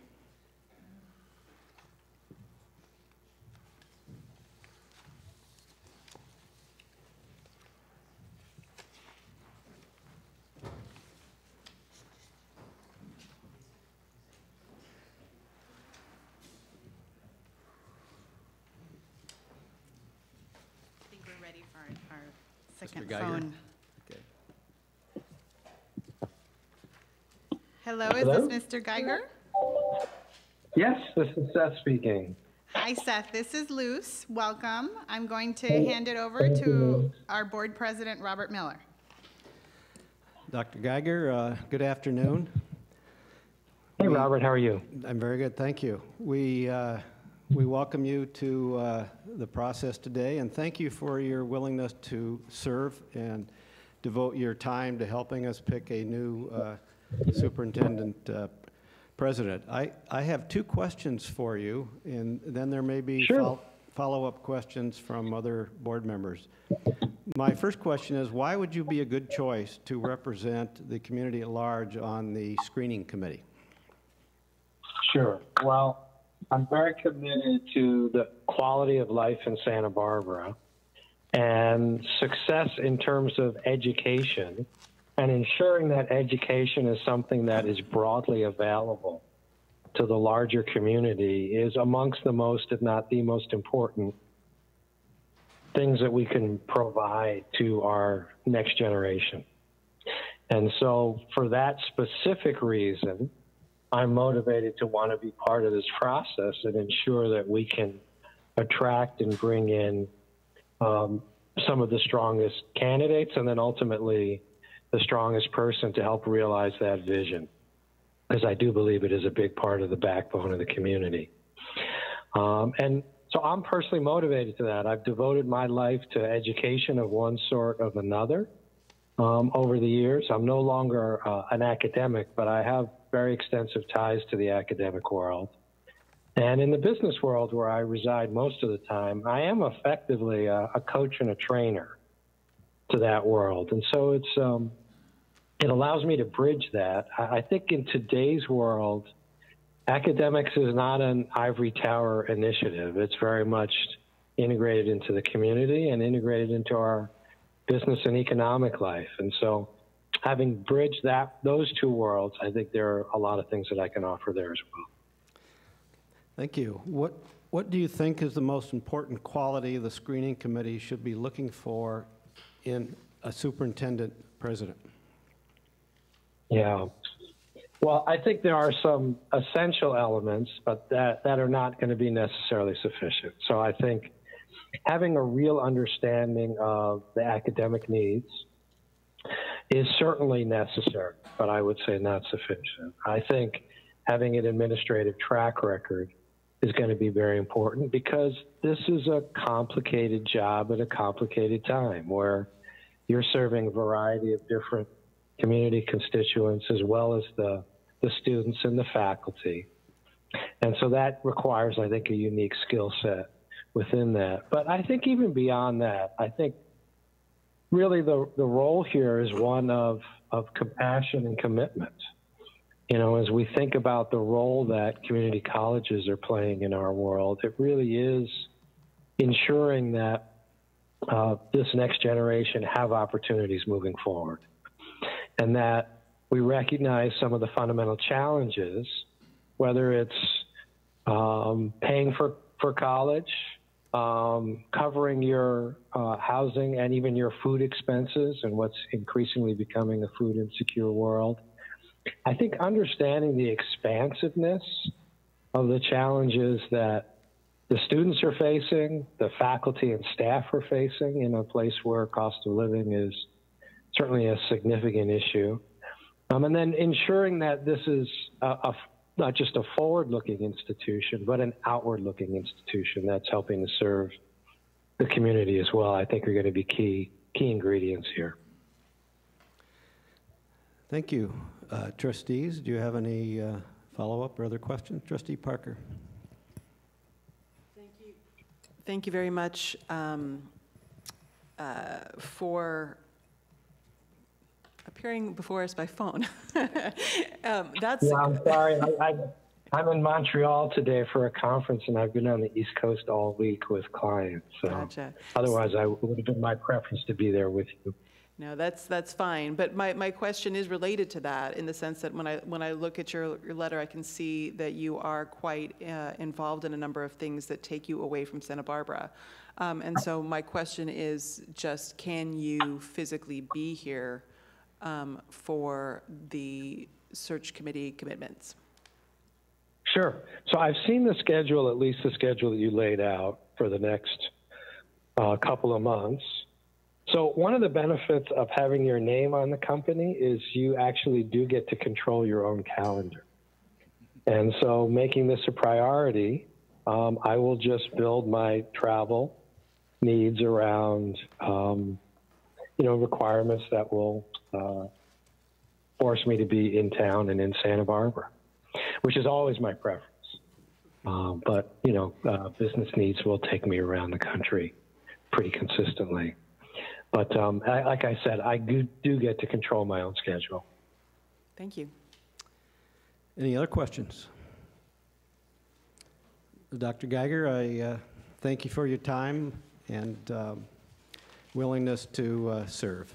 Speaker 14: I think we're ready for our- our second
Speaker 1: Geiger?
Speaker 14: phone.
Speaker 1: Okay.
Speaker 14: Hello, is
Speaker 19: Hello?
Speaker 14: this Mr. Geiger?
Speaker 19: Yes, this is Seth speaking.
Speaker 14: Hi, Seth. This is Luz. Welcome. I'm going to
Speaker 19: Hey,
Speaker 14: hand it over
Speaker 19: thank
Speaker 14: to
Speaker 19: you.
Speaker 14: our board president, Robert Miller.
Speaker 1: Dr. Geiger, uh, good afternoon.
Speaker 19: Hey,
Speaker 1: We-
Speaker 19: Robert, how are you?
Speaker 1: I'm very good, thank you. We, uh, we welcome you to uh, the process today, and thank you for your willingness to serve and devote your time to helping us pick a new uh, superintendent uh, president. I, I have two questions for you, and then there may be
Speaker 19: Sure.
Speaker 1: fol- follow-up questions from other board members. My first question is, why would you be a good choice to represent the community at large on the screening committee?
Speaker 19: Sure. Well, I'm very committed to the quality of life in Santa Barbara and success in terms of education and ensuring that education is something that is broadly available to the larger community is amongst the most, if not the most important things that we can provide to our next generation. And so, for that specific reason, I'm motivated to want to be part of this process and ensure that we can attract and bring in um, some of the strongest candidates and then ultimately the strongest person to help realize that vision. Because I do believe it is a big part of the backbone of the community. Um, and so I'm personally motivated to that. I've devoted my life to education of one sort of another um, over the years. I'm no longer uh, an academic, but I have very extensive ties to the academic world. And in the business world where I reside most of the time, I am effectively a, a coach and a trainer to that world. And so it's, um, it allows me to bridge that. I, I think in today's world, academics is not an ivory tower initiative. It's very much integrated into the community and integrated into our business and economic life. And so, having bridged that those two worlds, I think there are a lot of things that I can offer there as well.
Speaker 1: Thank you. What, what do you think is the most important quality the screening committee should be looking for in a superintendent president?
Speaker 19: Yeah. Well, I think there are some essential elements, but that, that are not going to be necessarily sufficient. So I think having a real understanding of the academic needs is certainly necessary, but I would say not sufficient. I think having an administrative track record is going to be very important because this is a complicated job at a complicated time where you're serving a variety of different community constituents as well as the, the students and the faculty. And so that requires, I think, a unique skill set within that. But I think even beyond that, I think really the, the role here is one of, of compassion and commitment. You know, as we think about the role that community colleges are playing in our world, it really is ensuring that uh, this next generation have opportunities moving forward and that we recognize some of the fundamental challenges, whether it's um, paying for, for college, um, covering your uh, housing and even your food expenses and what's increasingly becoming a food insecure world. I think understanding the expansiveness of the challenges that the students are facing, the faculty and staff are facing in a place where cost of living is certainly a significant issue. Um, and then ensuring that this is a, a, not just a forward looking institution, but an outward looking institution that's helping to serve the community as well, I think are going to be key, key ingredients here.
Speaker 1: Thank you. Uh, trustees, do you have any uh, follow up or other questions? Trustee Parker.
Speaker 6: Thank you. Thank you very much um, uh, for appearing before us by phone. (laughs) um, that's
Speaker 19: yeah, I'm sorry. I, I, am in Montreal today for a conference, and I've been on the East Coast all week with clients. So
Speaker 6: gotcha.
Speaker 19: otherwise, I would have been my preference to be there with you.
Speaker 6: No, that's that's fine. But my, my question is related to that in the sense that when I when I look at your, your letter, I can see that you are quite uh, involved in a number of things that take you away from Santa Barbara. Um, and so my question is just, can you physically be here um, for the search committee commitments?
Speaker 19: Sure. So I've seen the schedule, at least the schedule that you laid out for the next uh, couple of months. So one of the benefits of having your name on the company is you actually do get to control your own calendar. And so making this a priority, um, I will just build my travel needs around, um, you know, requirements that will uh, forced me to be in town and in Santa Barbara, which is always my preference. Um, but you know, uh, business needs will take me around the country pretty consistently. But um, I, like I said, I do, do get to control my own schedule.
Speaker 6: Thank you.
Speaker 1: Any other questions? Dr. Geiger, I uh, thank you for your time and um, willingness to uh, serve.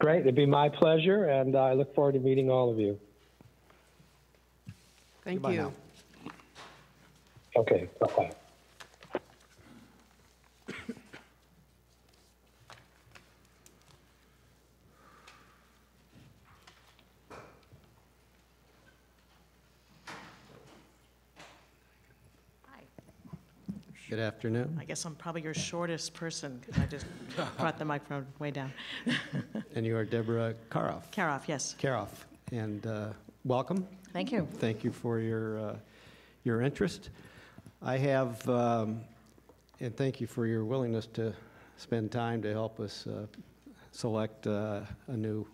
Speaker 19: Great. It'd be my pleasure, and I look forward to meeting all of you.
Speaker 10: Thank
Speaker 1: Goodbye
Speaker 10: you.
Speaker 1: now.
Speaker 19: Okay. Bye
Speaker 1: Good afternoon.
Speaker 20: I guess I'm probably your shortest person because I just (laughs) brought the microphone way down. (laughs)
Speaker 1: And you are Deborah Karoff.
Speaker 20: Karoff, yes.
Speaker 1: Karoff. And uh, welcome.
Speaker 20: Thank you.
Speaker 1: Thank you for your, uh, your interest. I have, um, and thank you for your willingness to spend time to help us uh, select uh, a new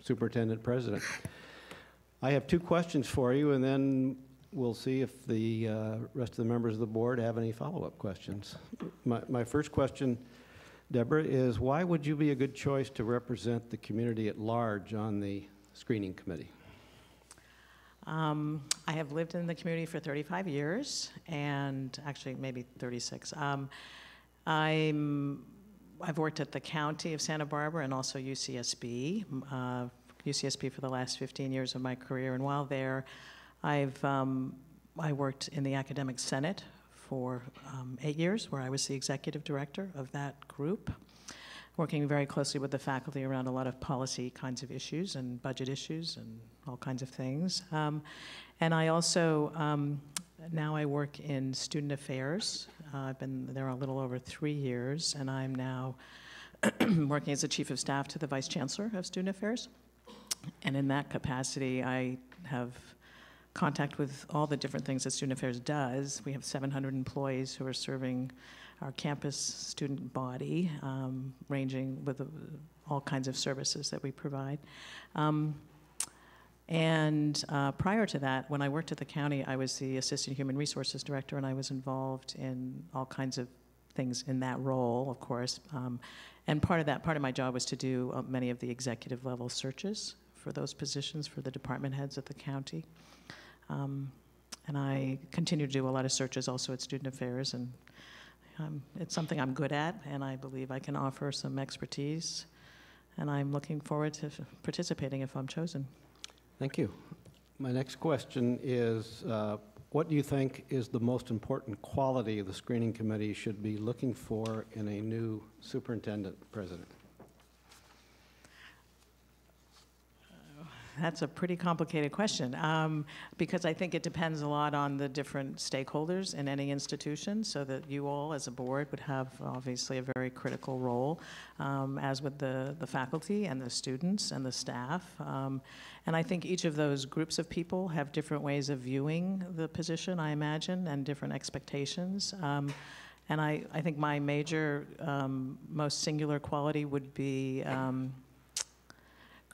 Speaker 1: superintendent president. I have two questions for you, and then we'll see if the uh, rest of the members of the board have any follow-up questions. My, my first question Deborah, is why would you be a good choice to represent the community at large on the screening committee?
Speaker 20: Um, I have lived in the community for 35 years, and actually maybe 36. Um, I'm, I've worked at the county of Santa Barbara and also UCSB, uh, UCSB for the last 15 years of my career. And while there, I've um, I worked in the academic senate for um, eight years, where I was the executive director of that group, working very closely with the faculty around a lot of policy kinds of issues and budget issues and all kinds of things. Um, and I also, um, now I work in student affairs. Uh, I've been there a little over three years, and I'm now (clears throat) working as a chief of staff to the vice chancellor of student affairs. And in that capacity, I have contact with all the different things that Student Affairs does. We have 700 employees who are serving our campus student body, um, ranging with uh, all kinds of services that we provide. Um, and uh, prior to that, when I worked at the county, I was the Assistant Human Resources Director, and I was involved in all kinds of things in that role, of course. Um, and part of that, part of my job was to do uh, many of the executive level searches for those positions for the department heads at the county. Um, and I continue to do a lot of searches also at Student Affairs, and um, it's something I'm good at, and I believe I can offer some expertise. And I'm looking forward to participating if I'm chosen.
Speaker 1: Thank you. My next question is, uh, what do you think is the most important quality the screening committee should be looking for in a new superintendent president?
Speaker 20: That's a pretty complicated question um, because I think it depends a lot on the different stakeholders in any institution, so that you all, as a board, would have obviously a very critical role, um, as with the, the faculty and the students and the staff. Um, and I think each of those groups of people have different ways of viewing the position, I imagine, and different expectations. Um, and I, I think my major, um, most singular quality would be um,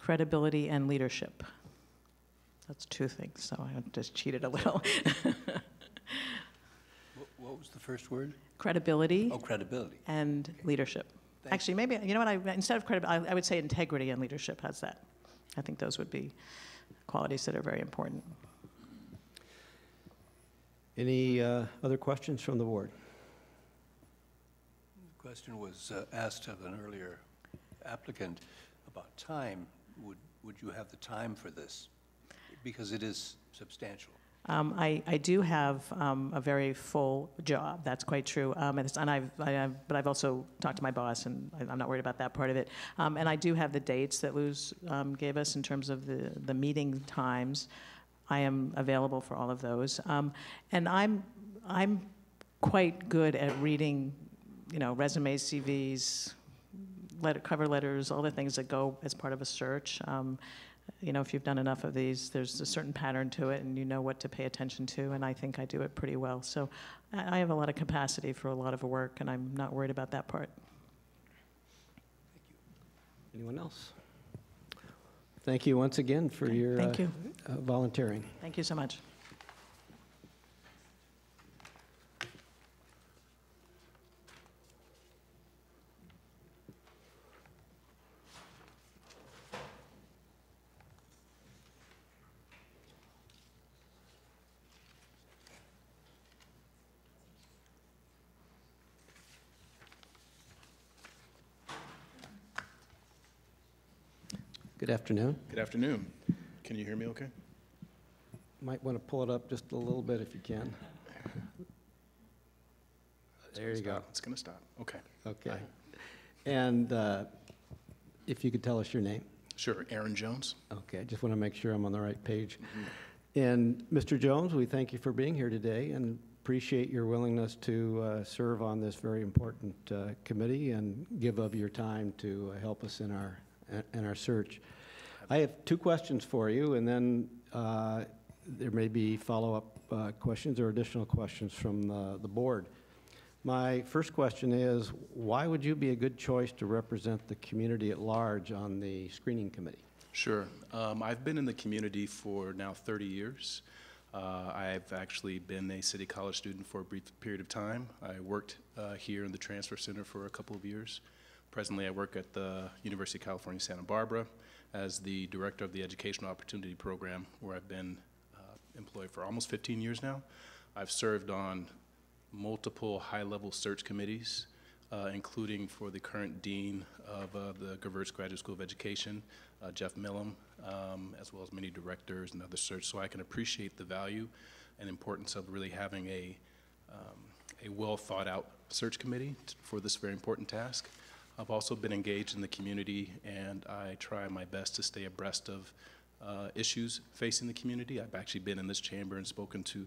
Speaker 20: credibility and leadership. That's two things, so I just cheated a little.
Speaker 4: What- What was the first word?
Speaker 20: credibility
Speaker 4: Oh, credibility.
Speaker 20: and leadership.
Speaker 4: Thank
Speaker 20: Actually, maybe, you know what, I, instead of credibility, I would say integrity and leadership. has that? I think those would be qualities that are very important.
Speaker 1: Any uh, other questions from the board?
Speaker 4: The question was uh, asked of an earlier applicant about time. Would, would you have the time for this? Because it is substantial.
Speaker 20: Um, I, I do have um, a very full job. That's quite true. Um, and, and I've, I have, but I've also talked to my boss, and I, I'm not worried about that part of it. Um, and I do have the dates that Luz um, gave us in terms of the, the meeting times. I am available for all of those. Um, and I'm, I'm quite good at reading, you know, resumes, CVs, letter, cover letters, all the things that go as part of a search. Um, you know, if you've done enough of these, there's a certain pattern to it, and you know what to pay attention to, and I think I do it pretty well. So I I have a lot of capacity for a lot of work, and I'm not worried about that part.
Speaker 1: Anyone else? Thank you once again for your
Speaker 20: Thank
Speaker 1: uh,
Speaker 20: you.
Speaker 1: uh, volunteering.
Speaker 20: Thank you so much.
Speaker 1: Afternoon.
Speaker 21: Good afternoon. Can you hear me okay?
Speaker 1: Might want to pull it up just a little bit if you can. There you go.
Speaker 21: It's going to stop. Okay.
Speaker 1: Okay. And uh, if you could tell us your name?
Speaker 21: Sure. Aaron Jones.
Speaker 1: Okay, I just want to make sure I'm on the right page. And Mr. Jones, we thank you for being here today and appreciate your willingness to uh, serve on this very important uh, committee and give of your time to uh, help us in our, in our search. I have two questions for you, and then uh, there may be follow-up uh, questions or additional questions from the, the board. My first question is, why would you be a good choice to represent the community at large on the screening committee?
Speaker 21: Sure. Um, I've been in the community for now 30 years. Uh, I've actually been a City College student for a brief period of time. I worked uh, here in the Transfer Center for a couple of years. Presently, I work at the University of California, Santa Barbara as the director of the Educational Opportunity Program, where I've been uh, employed for almost 15 years now. I've served on multiple high-level search committees, uh, including for the current dean of uh, the Gevirtz Graduate School of Education, uh, Jeff Milem, um, as well as many directors and other search. So I can appreciate the value and importance of really having a, um, a well-thought-out search committee for this very important task. I've also been engaged in the community, and I try my best to stay abreast of uh, issues facing the community. I've actually been in this chamber and spoken to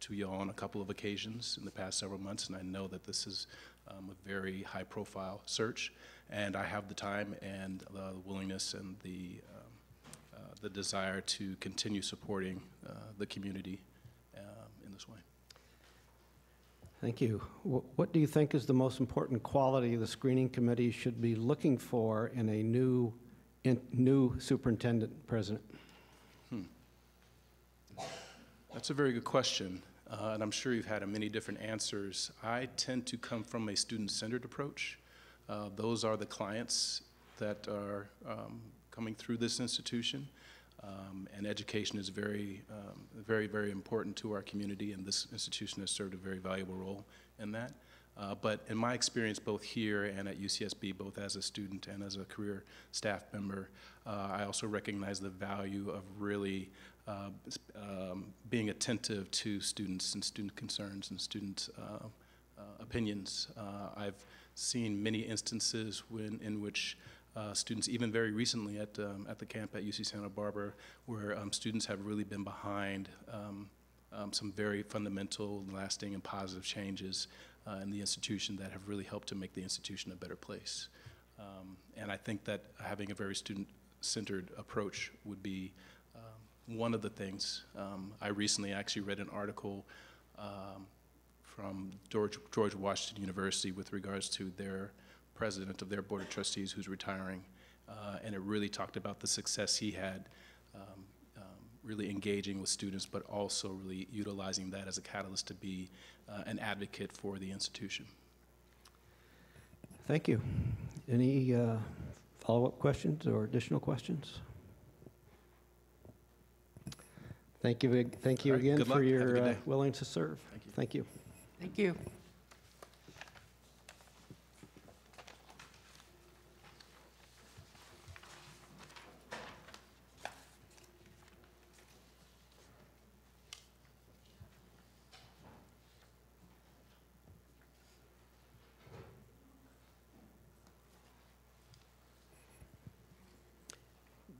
Speaker 21: to y'all on a couple of occasions in the past several months, and I know that this is um, a very high-profile search, and I have the time and the willingness and the um, uh, the desire to continue supporting uh, the community um, in this way.
Speaker 1: Thank you. Wh- What do you think is the most important quality the screening committee should be looking for in a new, in, new superintendent president?
Speaker 21: Hmm. That's a very good question, uh, and I'm sure you've had many different answers. I tend to come from a student-centered approach. Uh, those are the clients that are um, coming through this institution, um, and education is very, um, very, very important to our community, and this institution has served a very valuable role in that. Uh, but in my experience, both here and at UCSB, both as a student and as a career staff member, uh, I also recognize the value of really uh, um, being attentive to students and student concerns and student uh, uh, opinions. Uh, I've seen many instances when, in which uh, students, even very recently at, um, at the camp at UC Santa Barbara, where um, students have really been behind um, um, some very fundamental, lasting, and positive changes uh, in the institution that have really helped to make the institution a better place. Um, and I think that having a very student-centered approach would be one of the things. I recently actually read an article from George, George Washington University with regards to their president of their board of trustees who's retiring, uh, and it really talked about the success he had um, um, really engaging with students, but also really utilizing that as a catalyst to be uh, an advocate for the institution.
Speaker 1: Thank you. Any uh, follow-up questions or additional questions? Thank you, thank you
Speaker 21: All right,
Speaker 1: again
Speaker 21: good luck.
Speaker 1: for your uh, willingness to serve. Thank you.
Speaker 10: Thank you.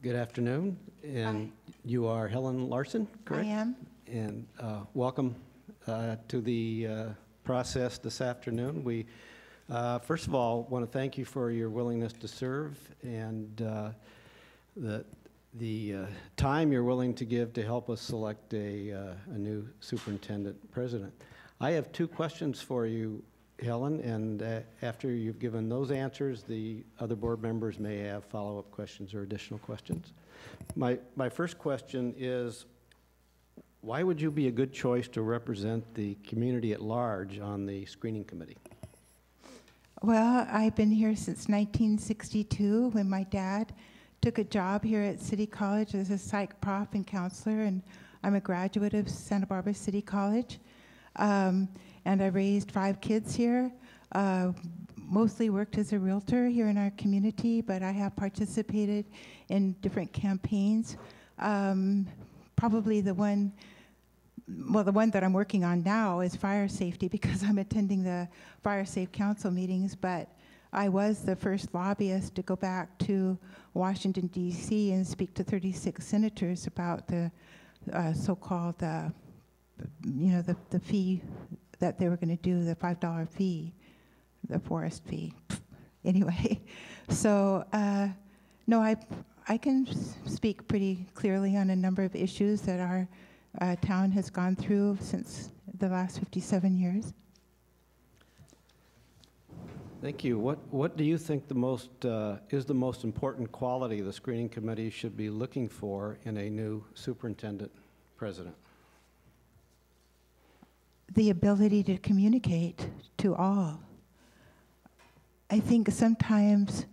Speaker 1: Good afternoon, and you are Helen Larson, correct?
Speaker 22: I am.
Speaker 1: And uh, welcome uh, to the uh, process this afternoon. We, uh, first of all, want to thank you for your willingness to serve and uh, the, the uh, time you're willing to give to help us select a, uh, a new superintendent president. I have two questions for you, Helen, and uh, after you've given those answers, the other board members may have follow-up questions or additional questions. My, my first question is, why would you be a good choice to represent the community at large on the screening committee?
Speaker 22: Well, I've been here since 1962 when my dad took a job here at City College as a psych prof and counselor, and I'm a graduate of Santa Barbara City College. Um, and I raised five kids here. Uh, mostly worked as a realtor here in our community, but I have participated in different campaigns. Um, probably the one well, the one that I'm working on now is fire safety (laughs) because I'm attending the Fire Safe Council meetings, but I was the first lobbyist to go back to Washington, D.C. and speak to 36 senators about the uh, so-called, uh, you know, the, the fee that they were going to do, the $5 fee, the forest fee. (laughs) Anyway, (laughs) so uh, no, I, I can speak pretty clearly on a number of issues that our uh, town has gone through since the last 57 years.
Speaker 1: Thank you. What, what do you think the most, uh, is the most important quality the screening committee should be looking for in a new superintendent president?
Speaker 22: The ability to communicate to all. I think sometimes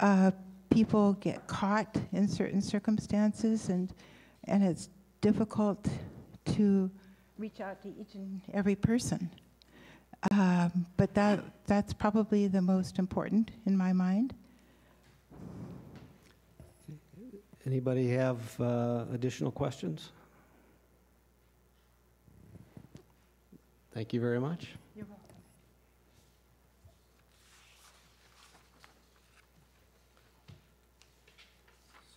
Speaker 22: uh, people get caught in certain circumstances, and and it's difficult to reach out to each and every person. Um, but that that's probably the most important in my mind.
Speaker 1: Anybody have uh, additional questions? Thank you very much.
Speaker 22: You're welcome.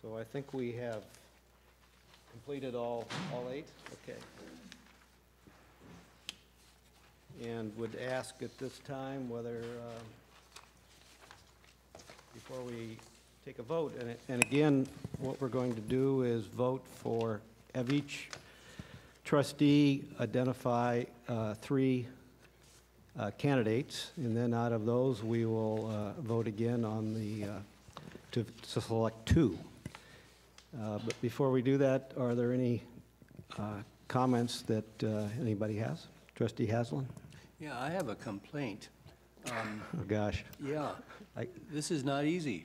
Speaker 1: So I think we have completed all, all eight? Okay. And would ask at this time whether, um, before we take a vote, and, and again, what we're going to do is vote for, have each trustee identify uh, three uh, candidates, and then out of those, we will uh, vote again on the, uh, to to select two. Uh, But before we do that, are there any uh, comments that uh, anybody has? Trustee Haslund?
Speaker 4: Yeah, I have a complaint. Um, (laughs)
Speaker 1: Oh, gosh.
Speaker 4: Yeah,
Speaker 1: I-
Speaker 4: this is not easy.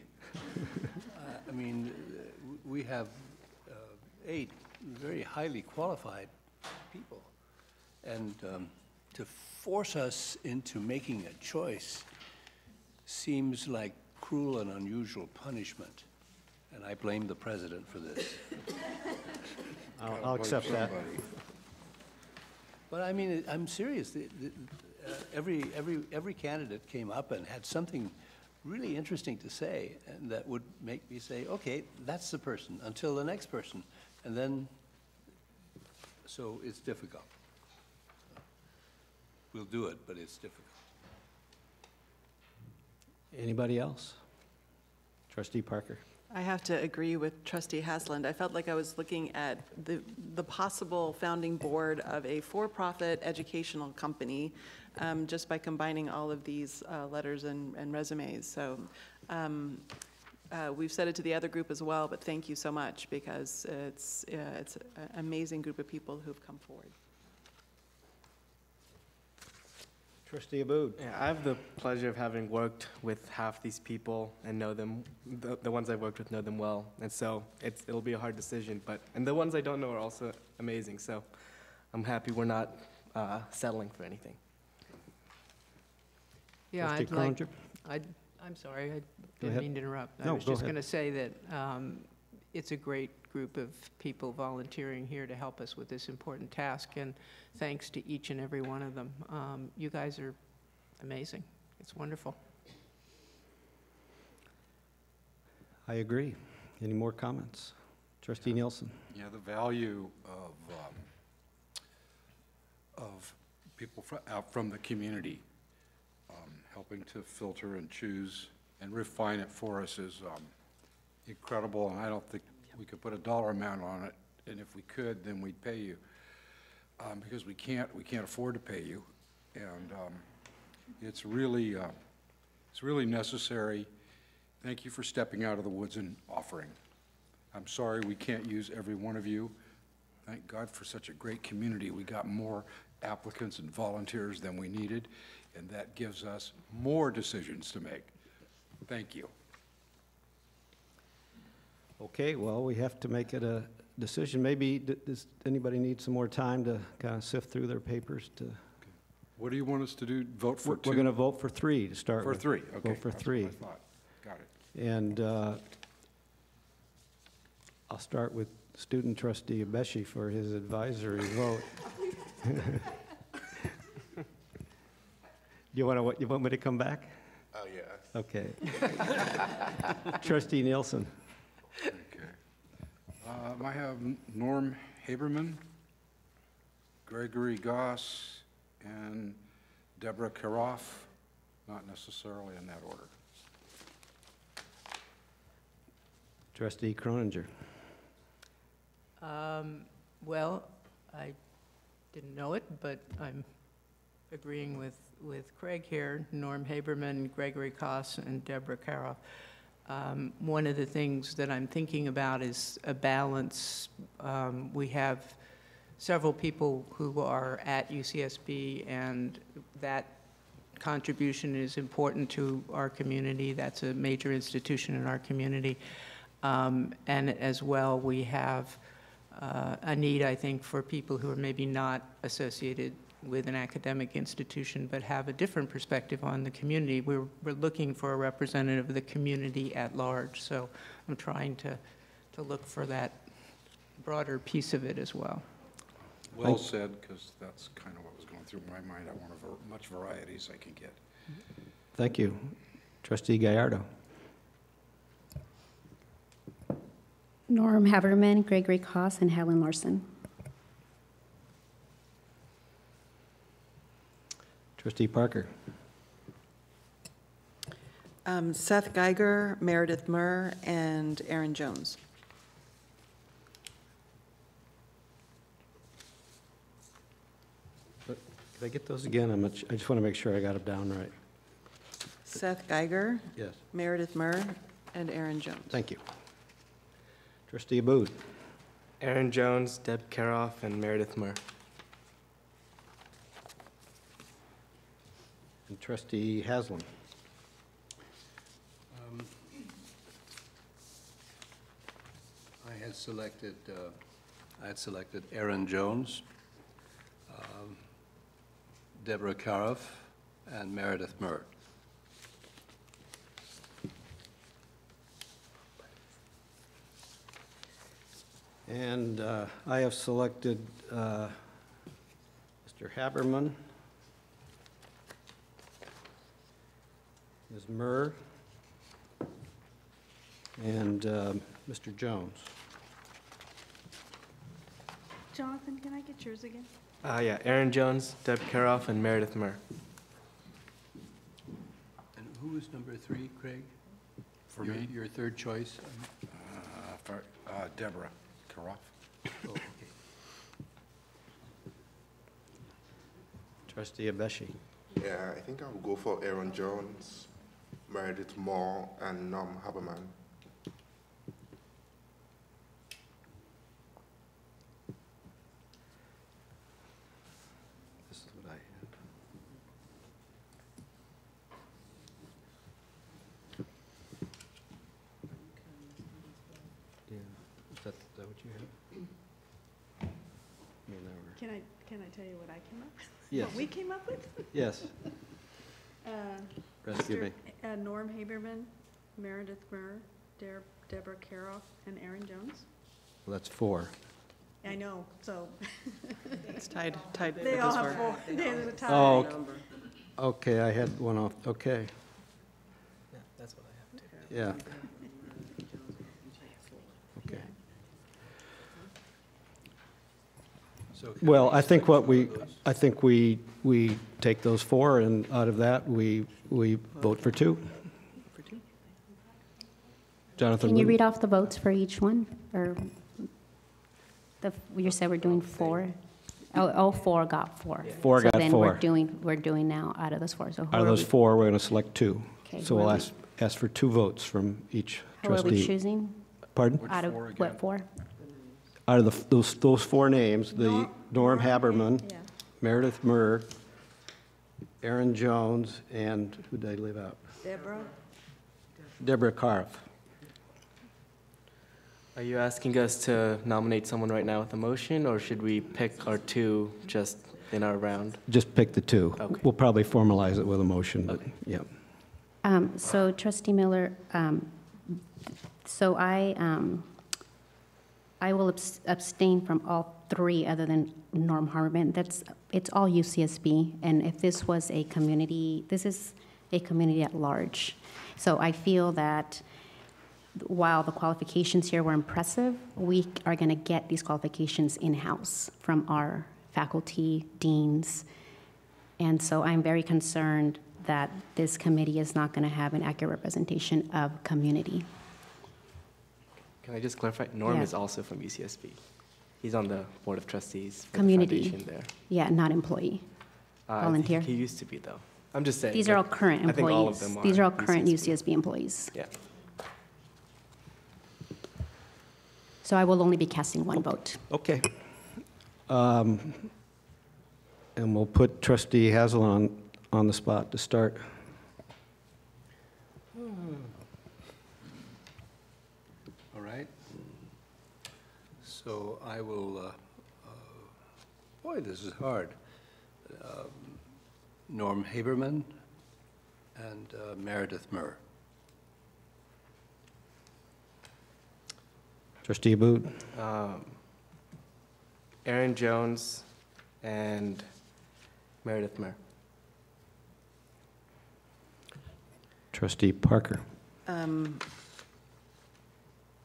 Speaker 4: I mean, we have uh, eight very highly qualified people. And um, to force us into making a choice seems like cruel and unusual punishment. And I blame the president for this. (laughs)
Speaker 1: I'll I'll accept that.
Speaker 4: But I mean, I'm serious. The- the- uh, Every, every, every candidate came up and had something really interesting to say, and that would make me say, okay, that's the person, until the next person. And then, so it's difficult. We'll do it, but it's difficult.
Speaker 1: Anybody else? Trustee Parker?
Speaker 6: I have to agree with trustee Haslund. I felt like I was looking at the, the possible founding board of a for-profit educational company um, just by combining all of these uh, letters and and resumes. So um, uh, we've said it to the other group as well, but thank you so much because it's, uh, it's an amazing group of people who've come forward.
Speaker 1: Trustee Abboud?
Speaker 3: Yeah, I have the pleasure of having worked with half these people and know them, the, the ones I've worked with know them well. And so it's, it'll be a hard decision, but, and the ones I don't know are also amazing. So I'm happy we're not uh, settling for anything.
Speaker 10: Yeah,
Speaker 1: Trustee
Speaker 10: I'd like, I'd, I'm sorry, I didn't mean to interrupt. I was
Speaker 1: go
Speaker 10: just
Speaker 1: ahead.
Speaker 10: going to say that um, it's a great group of people volunteering here to help us with this important task, and thanks to each and every one of them. Um, You guys are amazing. It's wonderful.
Speaker 1: I agree. Any more comments? Trustee Nielsen?
Speaker 2: Yeah, the value of, um, of people fro- out from the community, helping to filter and choose and refine it for us is um, incredible, and I don't think we could put a dollar amount on it, and if we could, then we'd pay you. Um, Because we can't, we can't afford to pay you, and um, it's really, uh, it's really necessary. Thank you for stepping out of the woods and offering. I'm sorry we can't use every one of you. Thank God for such a great community. We got more applicants and volunteers than we needed, and that gives us more decisions to make. Thank you.
Speaker 1: Okay, well, we have to make it a decision. Maybe, does anybody need some more time to kind of sift through their papers to?
Speaker 2: What do you want us to do? Vote for
Speaker 1: We're-
Speaker 2: two?
Speaker 1: We're going to vote for three to start
Speaker 2: For
Speaker 1: with.
Speaker 2: three, okay.
Speaker 1: Vote for
Speaker 2: That's what
Speaker 1: three.
Speaker 2: I thought. Got it.
Speaker 1: And uh, I'll start with student trustee Abeshi for his advisory vote. (laughs) You want to, you want me to come back?
Speaker 13: Oh, yeah.
Speaker 1: Okay. (laughs) Trustee Nielsen?
Speaker 2: Um, I have Norm Haberman, Gregory Goss, and Deborah Karoff, not necessarily in that order.
Speaker 1: Trustee Croninger?
Speaker 10: Um, Well, I didn't know it, but I'm agreeing with, with Craig here, Norm Haberman, Gregory Koss, and Deborah Karoff. Um, One of the things that I'm thinking about is a balance. Um, We have several people who are at UCSB, and that contribution is important to our community. That's a major institution in our community. Um, And as well, we have uh, a need, I think, for people who are maybe not associated with an academic institution but have a different perspective on the community. We're, we're looking for a representative of the community at large. So I'm trying to, to look for that broader piece of it as well.
Speaker 2: Well said, because that's kind of what was going through my mind. I want as much variety as I can get.
Speaker 1: Thank you. Trustee Gallardo.
Speaker 7: Norm Haberman, Gregory Koss, and Helen Larson.
Speaker 1: Trustee Parker.
Speaker 6: Um, Seth Geiger, Meredith Murr, and Aaron Jones.
Speaker 1: Could I get those again? I'm not, I just want to make sure I got them down right.
Speaker 6: Seth Geiger,
Speaker 1: Yes.
Speaker 6: Meredith Murr, and Aaron Jones.
Speaker 1: Thank you. Trustee Abboud.
Speaker 3: Aaron Jones, Deb Karoff, and Meredith Murr.
Speaker 1: And Trustee Haslund.
Speaker 4: Um, I had selected, uh, I had selected Aaron Jones, um, Deborah Karoff, and Meredith Murr.
Speaker 1: And uh, I have selected uh, Mr. Haberman, Ms. Murr, and um, Mr. Jones.
Speaker 8: Jonathan, can I get yours again?
Speaker 3: Uh, yeah, Aaron Jones, Deb Karoff, and Meredith Murr.
Speaker 4: And who was number three, Craig?
Speaker 2: For
Speaker 4: Your-
Speaker 2: me?
Speaker 4: Your third choice?
Speaker 2: Uh, for- uh, Deborah Karoff.
Speaker 4: Oh, okay.
Speaker 1: Trustee Abeshi.
Speaker 13: Yeah, I think I will go for Aaron Jones, Meredith Murr, and Norm Haberman.
Speaker 1: This is what I had. Yeah, is that, is that what you have? I mean, they were-
Speaker 8: Can I, can I tell you what I came up with?
Speaker 1: Yes.
Speaker 8: What we came up with?
Speaker 1: Yes. (laughs)
Speaker 8: Uh,
Speaker 1: Rescue
Speaker 8: Mr.
Speaker 1: me.
Speaker 8: uh, Norm Haberman, Meredith Murr, Deb- Deborah Karoff, and Aaron Jones.
Speaker 1: Well, that's four.
Speaker 8: I know, so.
Speaker 6: It's tied, tied with
Speaker 8: They all
Speaker 6: this
Speaker 8: have
Speaker 6: word.
Speaker 8: four. There's a tie.
Speaker 1: Oh, ok- okay, I had one off, okay,
Speaker 3: Yeah, that's what I have too.
Speaker 1: yeah. Okay.
Speaker 4: So
Speaker 1: Well, I think what we, I think we, we take those four, and out of that, we, we vote for two. Jonathan?
Speaker 7: Can you read off the votes for each one? Or the, you said we're doing four? Oh, all four got four.
Speaker 1: Four got
Speaker 7: So then we're
Speaker 1: four.
Speaker 7: doing, we're doing now out of those four, so who
Speaker 1: Out of those
Speaker 7: we-
Speaker 1: four, we're going to select two.
Speaker 7: Okay,
Speaker 1: So we'll ask, ask for two votes from each trustee.
Speaker 7: Who are we choosing?
Speaker 1: Pardon?
Speaker 7: Out of,
Speaker 2: four
Speaker 7: what, four?
Speaker 1: Out of the, those, those four names, the Norm Haberman,
Speaker 8: Yeah.
Speaker 1: Meredith Murr, Aaron Jones, and who did I leave out?
Speaker 8: Deborah?
Speaker 1: Deborah Karoff.
Speaker 3: Are you asking us to nominate someone right now with a motion, or should we pick our two just in our round?
Speaker 1: Just pick the two.
Speaker 3: Okay.
Speaker 1: We'll probably formalize it with a motion, but, yeah.
Speaker 7: Um, So trustee Miller, um, so I, um, I will abs- abstain from all three other than Norm Harmon. That's, it's all UCSB. And if this was a community, this is a community at large. So I feel that while the qualifications here were impressive, we are going to get these qualifications in-house from our faculty, deans. And so I'm very concerned that this committee is not going to have an accurate representation of community.
Speaker 3: Can I just clarify? Norm
Speaker 7: Yeah.
Speaker 3: is also from UCSB. He's on the Board of Trustees for the
Speaker 7: Community.
Speaker 3: foundation there.
Speaker 7: Yeah, not employee.
Speaker 3: Uh,
Speaker 7: Volunteer.
Speaker 3: He used to be, though. I'm just saying.
Speaker 7: These are all
Speaker 3: but
Speaker 7: current
Speaker 3: I think all of
Speaker 7: employees.
Speaker 3: them
Speaker 7: These are all current
Speaker 3: UCSB.
Speaker 7: UCSB employees.
Speaker 3: Yeah.
Speaker 7: So I will only be casting one vote.
Speaker 1: Okay. Um, And we'll put trustee Haslund, on the spot to start.
Speaker 4: All right. So I will, uh, uh, boy, this is hard. Um, Norm Haberman and uh, Meredith Murr.
Speaker 1: Trustee Abboud?
Speaker 3: Um, Aaron Jones and Meredith Murr.
Speaker 1: Trustee Parker?
Speaker 6: Um,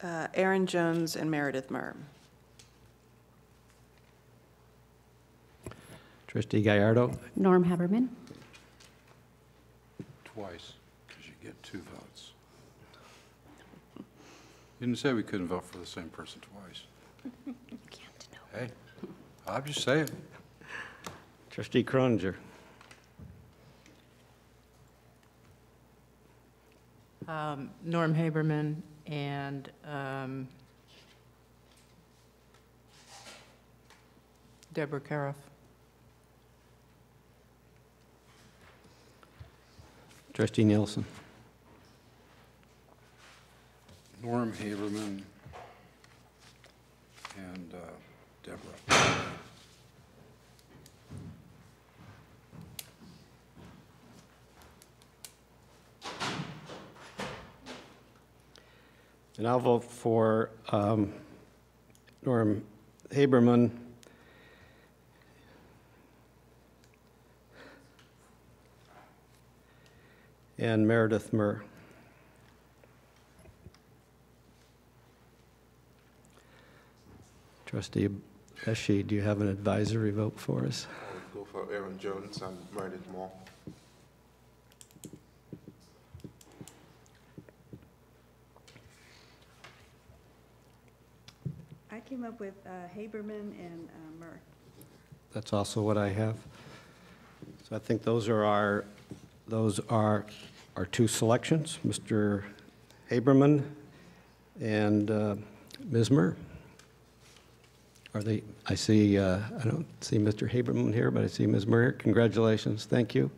Speaker 6: uh, Aaron Jones and Meredith Murr.
Speaker 1: Trustee Gallardo?
Speaker 7: Norm Haberman.
Speaker 2: Twice, because you get two votes. You didn't say we couldn't vote for the same person twice. You can't. Hey, I'm just saying.
Speaker 1: Trustee Croninger?
Speaker 10: Um, Norm Haberman and um, Deborah Karoff.
Speaker 1: Trustee Nielsen?
Speaker 2: Norm Haberman and uh, Deborah.
Speaker 1: And I'll vote for um, Norm Haberman. And Meredith Murr. Trustee Pesci, do you have an advisory vote for us?
Speaker 13: I would go for Aaron Jones and Meredith Murr.
Speaker 8: I came up with uh, Haberman and uh, Murr.
Speaker 1: That's also what I have. So I think those are our, those are our two selections, Mr. Haberman and uh, Ms. Murr. Are they, I see, uh, I don't see Mr. Haberman here, but I see Ms. Murr. Congratulations, thank you.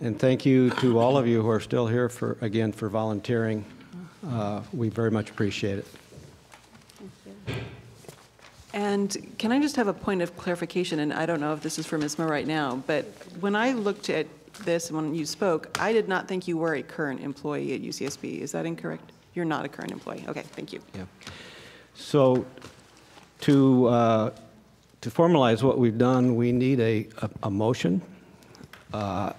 Speaker 1: And thank you to all of you who are still here for, again, for volunteering. Uh, We very much appreciate it.
Speaker 6: And can I just have a point of clarification, and I don't know if this is for Ms. Murr right now, but when I looked at this when you spoke, I did not think you were a current employee at UCSB. Is that incorrect? You're not a current employee. Okay, thank you.
Speaker 1: Yeah. So to, uh, to formalize what we've done, we need a, a- a motion uh,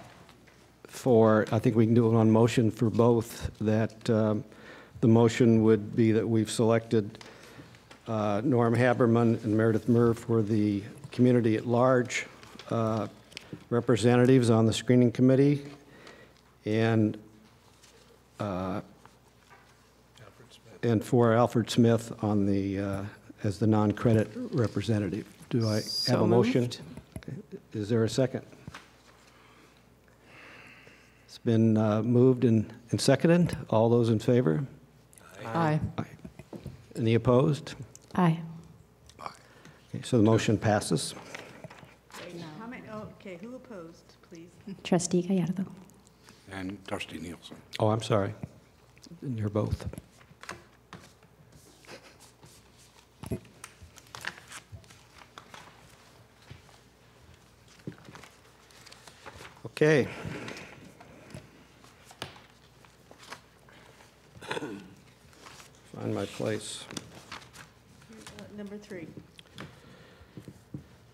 Speaker 1: for, I think we can do it on motion for both, that um, the motion would be that we've selected uh, Norm Haberman and Meredith Murr for the community at large uh, representatives on the screening committee, and uh, and for Alfred Smith on the, uh, as the non-credit representative. Do I have a motion?
Speaker 6: moved.
Speaker 1: Is there a second? It's been uh, moved and and seconded. All those in favor?
Speaker 10: Aye.
Speaker 1: Any opposed?
Speaker 7: Aye.
Speaker 1: Okay, So the motion passes.
Speaker 8: How many, oh, okay, who opposed, please?
Speaker 7: Trustee Gallardo.
Speaker 2: And Trustee Nielsen.
Speaker 1: Oh, I'm sorry. You're both. Okay. Find my place.
Speaker 8: Number three.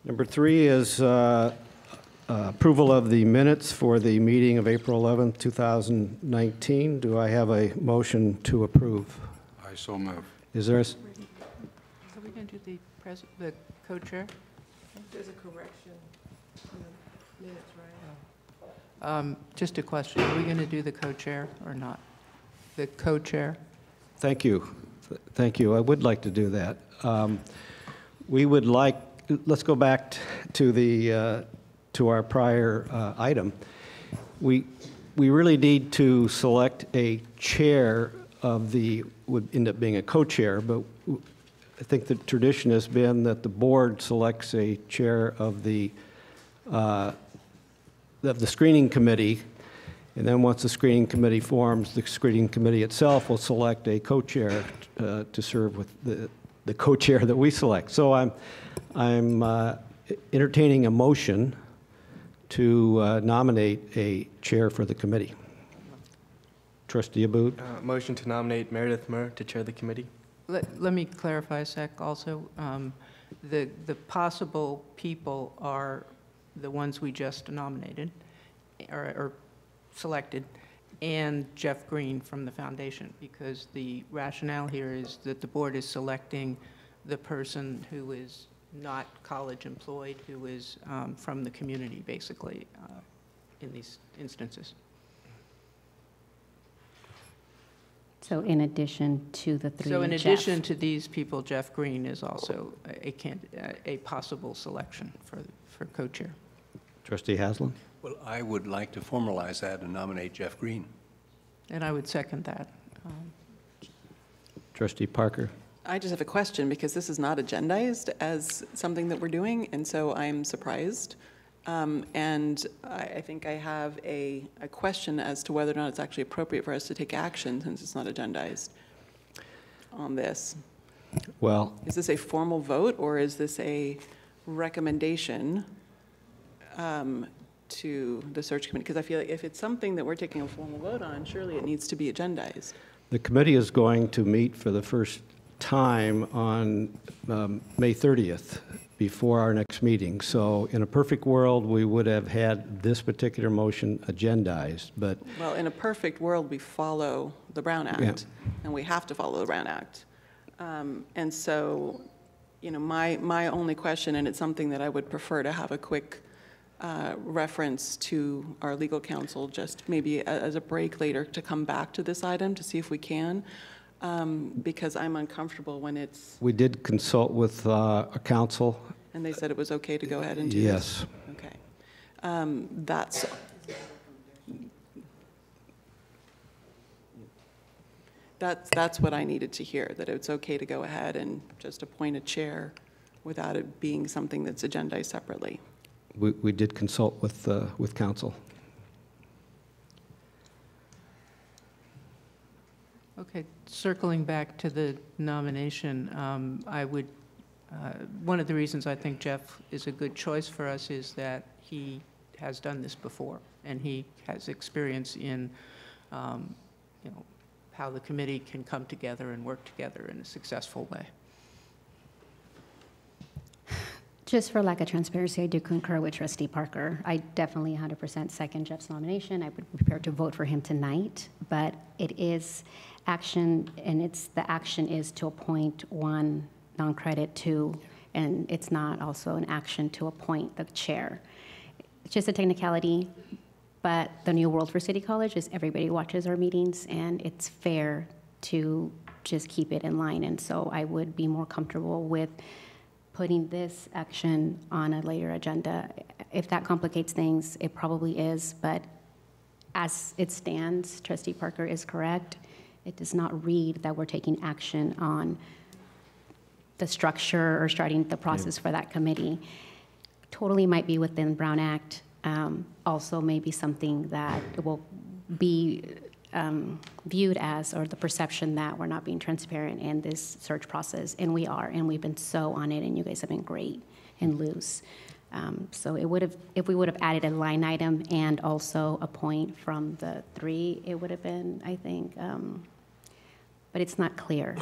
Speaker 1: Number three is uh, uh, approval of the minutes for the meeting of April 11th, 2019. Do I have a motion to approve?
Speaker 2: I so move.
Speaker 1: Is there, a...
Speaker 10: Are we going to do the pres, the co-chair?
Speaker 11: There's a correction in the minutes, right?
Speaker 10: Um, Just a question, are we going to do the co-chair or not? The co-chair?
Speaker 1: thank you. Thank you. I would like to do that. Um, We would like, let's go back to the, uh, to our prior uh, item. We, we really need to select a chair of the, would end up being a co-chair, but I think the tradition has been that the board selects a chair of the, uh, of the screening committee, and then once the screening committee forms, the screening committee itself will select a co-chair uh, to serve with the, the co-chair that we select. So I'm, I'm uh, entertaining a motion to uh, nominate a chair for the committee. Trustee Abboud?
Speaker 3: Uh, Motion to nominate Meredith Murr to chair the committee.
Speaker 10: Let, let me clarify a sec also. Um, The, the possible people are the ones we just nominated, or, or selected, and Jeff Green from the foundation, because the rationale here is that the board is selecting the person who is not college employed, who is um, from the community, basically, uh, in these instances.
Speaker 7: So in addition to the three
Speaker 10: So in
Speaker 7: Jeff-
Speaker 10: addition to these people, Jeff Green is also a, a a possible selection for, for co-chair.
Speaker 1: Trustee Haslund?
Speaker 4: Well, I would like to formalize that and nominate Jeff Green.
Speaker 10: And I would second that. Um,
Speaker 1: Trustee Parker?
Speaker 6: I just have a question because this is not agendized as something that we're doing, and so I'm surprised. Um, And I, I think I have a, a question as to whether or not it's actually appropriate for us to take action since it's not agendized on this.
Speaker 1: Well,
Speaker 6: Is this a formal vote, or is this a recommendation um, to the search committee? Because I feel like if it's something that we're taking a formal vote on, surely it needs to be agendized.
Speaker 1: The committee is going to meet for the first time on um, May 30th, before our next meeting. So in a perfect world, we would have had this particular motion agendized, but
Speaker 6: Well, in a perfect world, we follow the Brown
Speaker 1: Yeah.
Speaker 6: Act, and we have to follow the Brown Act. Um, And so, you know, my, my only question, and it's something that I would prefer to have a quick uh, reference to our legal counsel, just maybe as a break later, to come back to this item to see if we can, um, because I'm uncomfortable when it's,
Speaker 1: we did consult with uh, a counsel.
Speaker 6: and they said it was okay to go ahead and do this.
Speaker 1: Yes.
Speaker 6: Okay. Um, That's, that's, that's what I needed to hear, that it's okay to go ahead and just appoint a chair without it being something that's agendized separately.
Speaker 1: We we did consult with, uh, with counsel.
Speaker 10: Okay, circling back to the nomination, um, I would, uh, one of the reasons I think Jeff is a good choice for us is that he has done this before, and he has experience in, um, you know, how the committee can come together and work together in a successful way.
Speaker 7: Just for lack of transparency, I do concur with trustee Parker. I definitely 100% second Jeff's nomination. I would be prepared to vote for him tonight, but it is action, and it's, the action is to appoint one non-credit two, and it's not also an action to appoint the chair. It's just a technicality, but the new world for City College is everybody watches our meetings, and it's fair to just keep it in line. And so I would be more comfortable with putting this action on a later agenda. If that complicates things, it probably is, but as it stands, trustee Parker is correct. It does not read that we're taking action on the structure or starting the process for that committee. Totally might be within Brown Act. Um, Also maybe something that will be um, viewed as, or the perception that we're not being transparent in this search process, and we are, and we've been so on it, and you guys have been great and Luz. Um, So it would have, if we would have added a line item and also a point from the three, it would have been, I think, um, but it's not clear.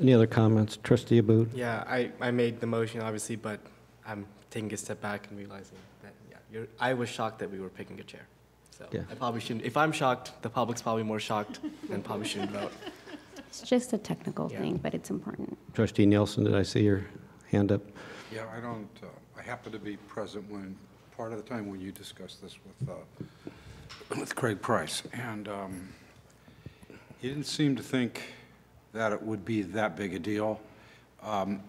Speaker 1: Any other comments? Trustee Abboud?
Speaker 3: Yeah, I, I made the motion, obviously, but I'm taking a step back and realizing that, yeah, you're, I was shocked that we were picking a chair. So
Speaker 1: Yeah.
Speaker 3: I probably shouldn't, if I'm shocked, the public's probably more shocked and probably shouldn't vote.
Speaker 7: It's just a technical
Speaker 3: Yeah.
Speaker 7: thing, but it's important.
Speaker 1: Trustee Nielsen, did I see your hand up?
Speaker 2: Yeah, I don't, uh, I happen to be present when, part of the time when you discussed this with, uh, with Craig Price. And um, he didn't seem to think that it would be that big a deal. Um,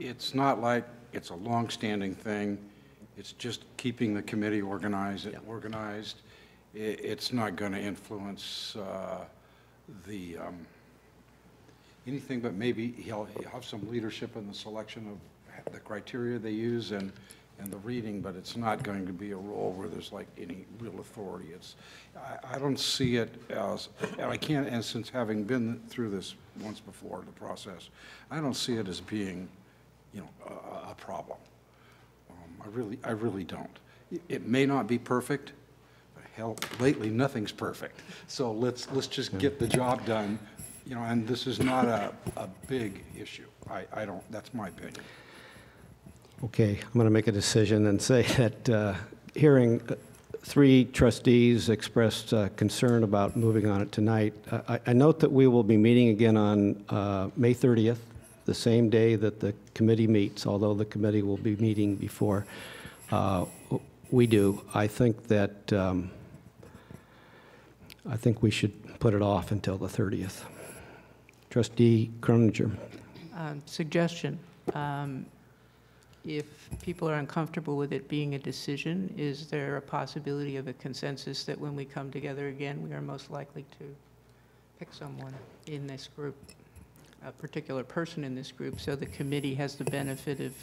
Speaker 2: It's not like it's a long-standing thing. It's just keeping the committee organized, organized. I- It's not going to influence uh, the, um, anything, but maybe he'll, he'll have some leadership in the selection of the criteria they use and, and the reading, but it's not going to be a role where there's like any real authority. It's, I, I don't see it as, and I can't, and since having been through this once before, the process, I don't see it as being, you know, a, a problem. Um, I really, I really don't. It- It may not be perfect, but hell, lately, nothing's perfect. So let's, let's just get the job done, you know, and this is not a, a big issue. I, I don't, that's my opinion.
Speaker 1: Okay, I'm going to make a decision and say (laughs) that uh, hearing uh, three trustees expressed uh, concern about moving on it tonight, I I note that we will be meeting again on uh, May 30th, the same day that the committee meets, although the committee will be meeting before uh, we do. I think that, um, I think we should put it off until the 30th. Trustee Croninger.
Speaker 10: Um, Suggestion, um, if people are uncomfortable with it being a decision, is there a possibility of a consensus that when we come together again, we are most likely to pick someone in this group, a particular person in this group, so the committee has the benefit of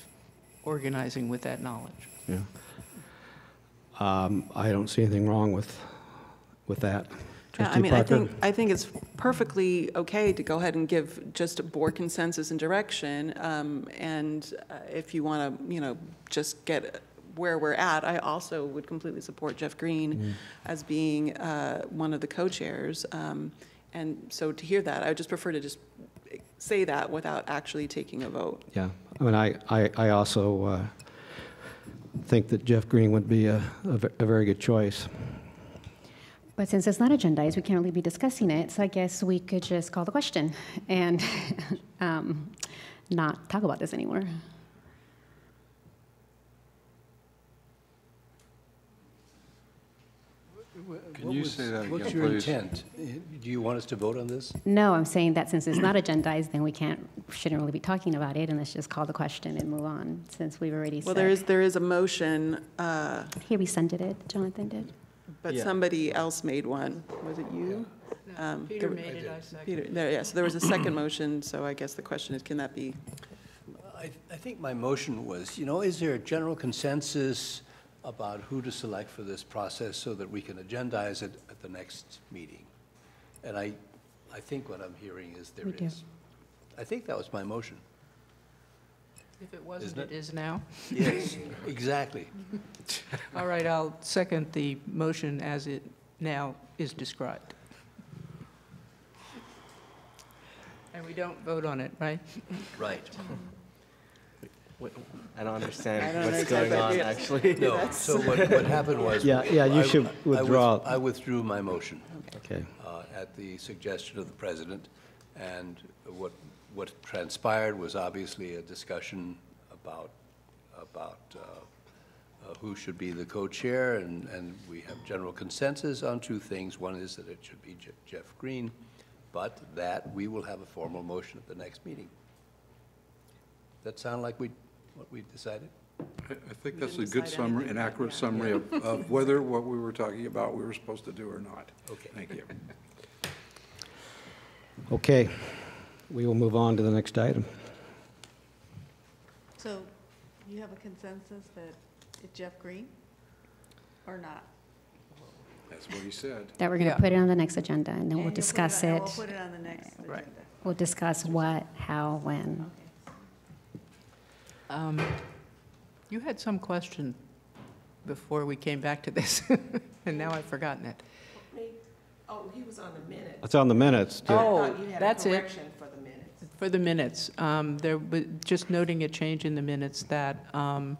Speaker 10: organizing with that knowledge?
Speaker 1: Yeah. Um, I don't see anything wrong with, with that.
Speaker 6: Yeah, I mean, I
Speaker 1: Parker?
Speaker 6: think, I think it's perfectly okay to go ahead and give just a board consensus and direction. um, And uh, if you want to, you know, just get where we're at, I also would completely support Jeff Green as being uh, one of the co-chairs. Um, And so to hear that, I would just prefer to just say that without actually taking a vote.
Speaker 1: Yeah, I mean, I, I, I also uh, think that Jeff Green would be a, a a very good choice.
Speaker 7: But since it's not agendized, we can't really be discussing it, so I guess we could just call the question and (laughs) um, not talk about this anymore.
Speaker 2: Can you
Speaker 4: was-
Speaker 2: say that again, What's
Speaker 4: your
Speaker 2: please?
Speaker 4: intent? Do you want us to vote on this?
Speaker 7: No, I'm saying that since it's not agendized, then we can't, shouldn't really be talking about it, and let's just call the question and move on, since we've already said.
Speaker 6: Well, there is, there is a motion, uh,
Speaker 7: He rescinded it, Jonathan did.
Speaker 6: But
Speaker 7: Yeah.
Speaker 6: somebody else made one. Was it you? Um,
Speaker 10: Peter
Speaker 6: there-
Speaker 10: made it, I seconded
Speaker 6: Peter,
Speaker 10: it.
Speaker 6: there, yeah, so there was a second (clears throat) motion, so I guess the question is, can that be?
Speaker 4: I, I think my motion was, you know, is there a general consensus about who to select for this process so that we can agendize it at the next meeting? And I, I think what I'm hearing is there
Speaker 7: We do.
Speaker 4: is. I think that was my motion.
Speaker 10: If it wasn't,
Speaker 4: Isn't
Speaker 10: it is now.
Speaker 4: Yes, (laughs) exactly.
Speaker 10: All right, I'll second the motion as it now is described. And we don't vote on it, right?
Speaker 4: Right.
Speaker 3: Wait, I don't understand
Speaker 6: I don't
Speaker 3: what's
Speaker 6: understand
Speaker 3: going
Speaker 6: that
Speaker 3: on,
Speaker 6: either.
Speaker 3: actually.
Speaker 4: No, so what, what happened was.
Speaker 1: Yeah, yeah, you
Speaker 4: I-
Speaker 1: should
Speaker 4: I with-
Speaker 1: withdraw.
Speaker 4: I withdrew my motion.
Speaker 1: Okay.
Speaker 4: uh, At the suggestion of the president, and what, what transpired was obviously a discussion about, about uh, uh, who should be the co-chair, and, and we have general consensus on two things. One is that it should be Je- Jeff Green, but that we will have a formal motion at the next meeting. That sound like we, what we decided?
Speaker 2: I I think that's a good summary, an accurate
Speaker 6: yeah.
Speaker 2: summary of, of (laughs) whether what we were talking about we were supposed to do or not.
Speaker 4: Okay.
Speaker 2: Thank you. (laughs)
Speaker 1: Okay, we will move on to the next item.
Speaker 8: So you have a consensus that it's Jeff Green or not?
Speaker 2: That's what he said.
Speaker 7: That we're going
Speaker 10: Yeah.
Speaker 7: to put it on the next agenda, and then
Speaker 8: And
Speaker 7: we'll
Speaker 8: you'll put
Speaker 7: discuss
Speaker 8: on-
Speaker 7: it.
Speaker 8: We'll put it on the next
Speaker 10: Right.
Speaker 8: agenda.
Speaker 7: We'll discuss what, how, when.
Speaker 10: Um, You had some question before we came back to this, (laughs) and now I've forgotten it.
Speaker 23: Oh, he was on the minute.
Speaker 1: It's on the minutes. too.
Speaker 10: Oh,
Speaker 23: thought you had a
Speaker 10: that's it.
Speaker 23: correction for the minutes.
Speaker 10: For the minutes, um, there, wa- just noting a change in the minutes that um,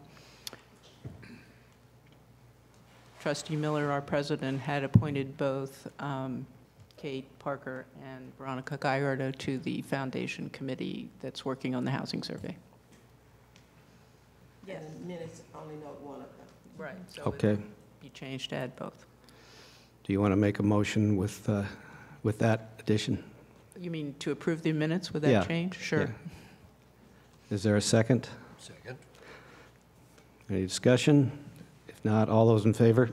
Speaker 10: trustee Miller, our president, had appointed both um, Kate Parker and Veronica Gallardo to the foundation committee that's working on the housing survey.
Speaker 23: Yes. And the minutes only note one of them.
Speaker 10: Right.
Speaker 1: Okay.
Speaker 10: Be changed to add both.
Speaker 1: Do you want to make a motion with, uh, with that addition?
Speaker 10: You mean to approve the minutes with
Speaker 1: Yeah.
Speaker 10: that change? Sure.
Speaker 1: Is there a second?
Speaker 4: Second.
Speaker 1: Any discussion? If not, all those in favor?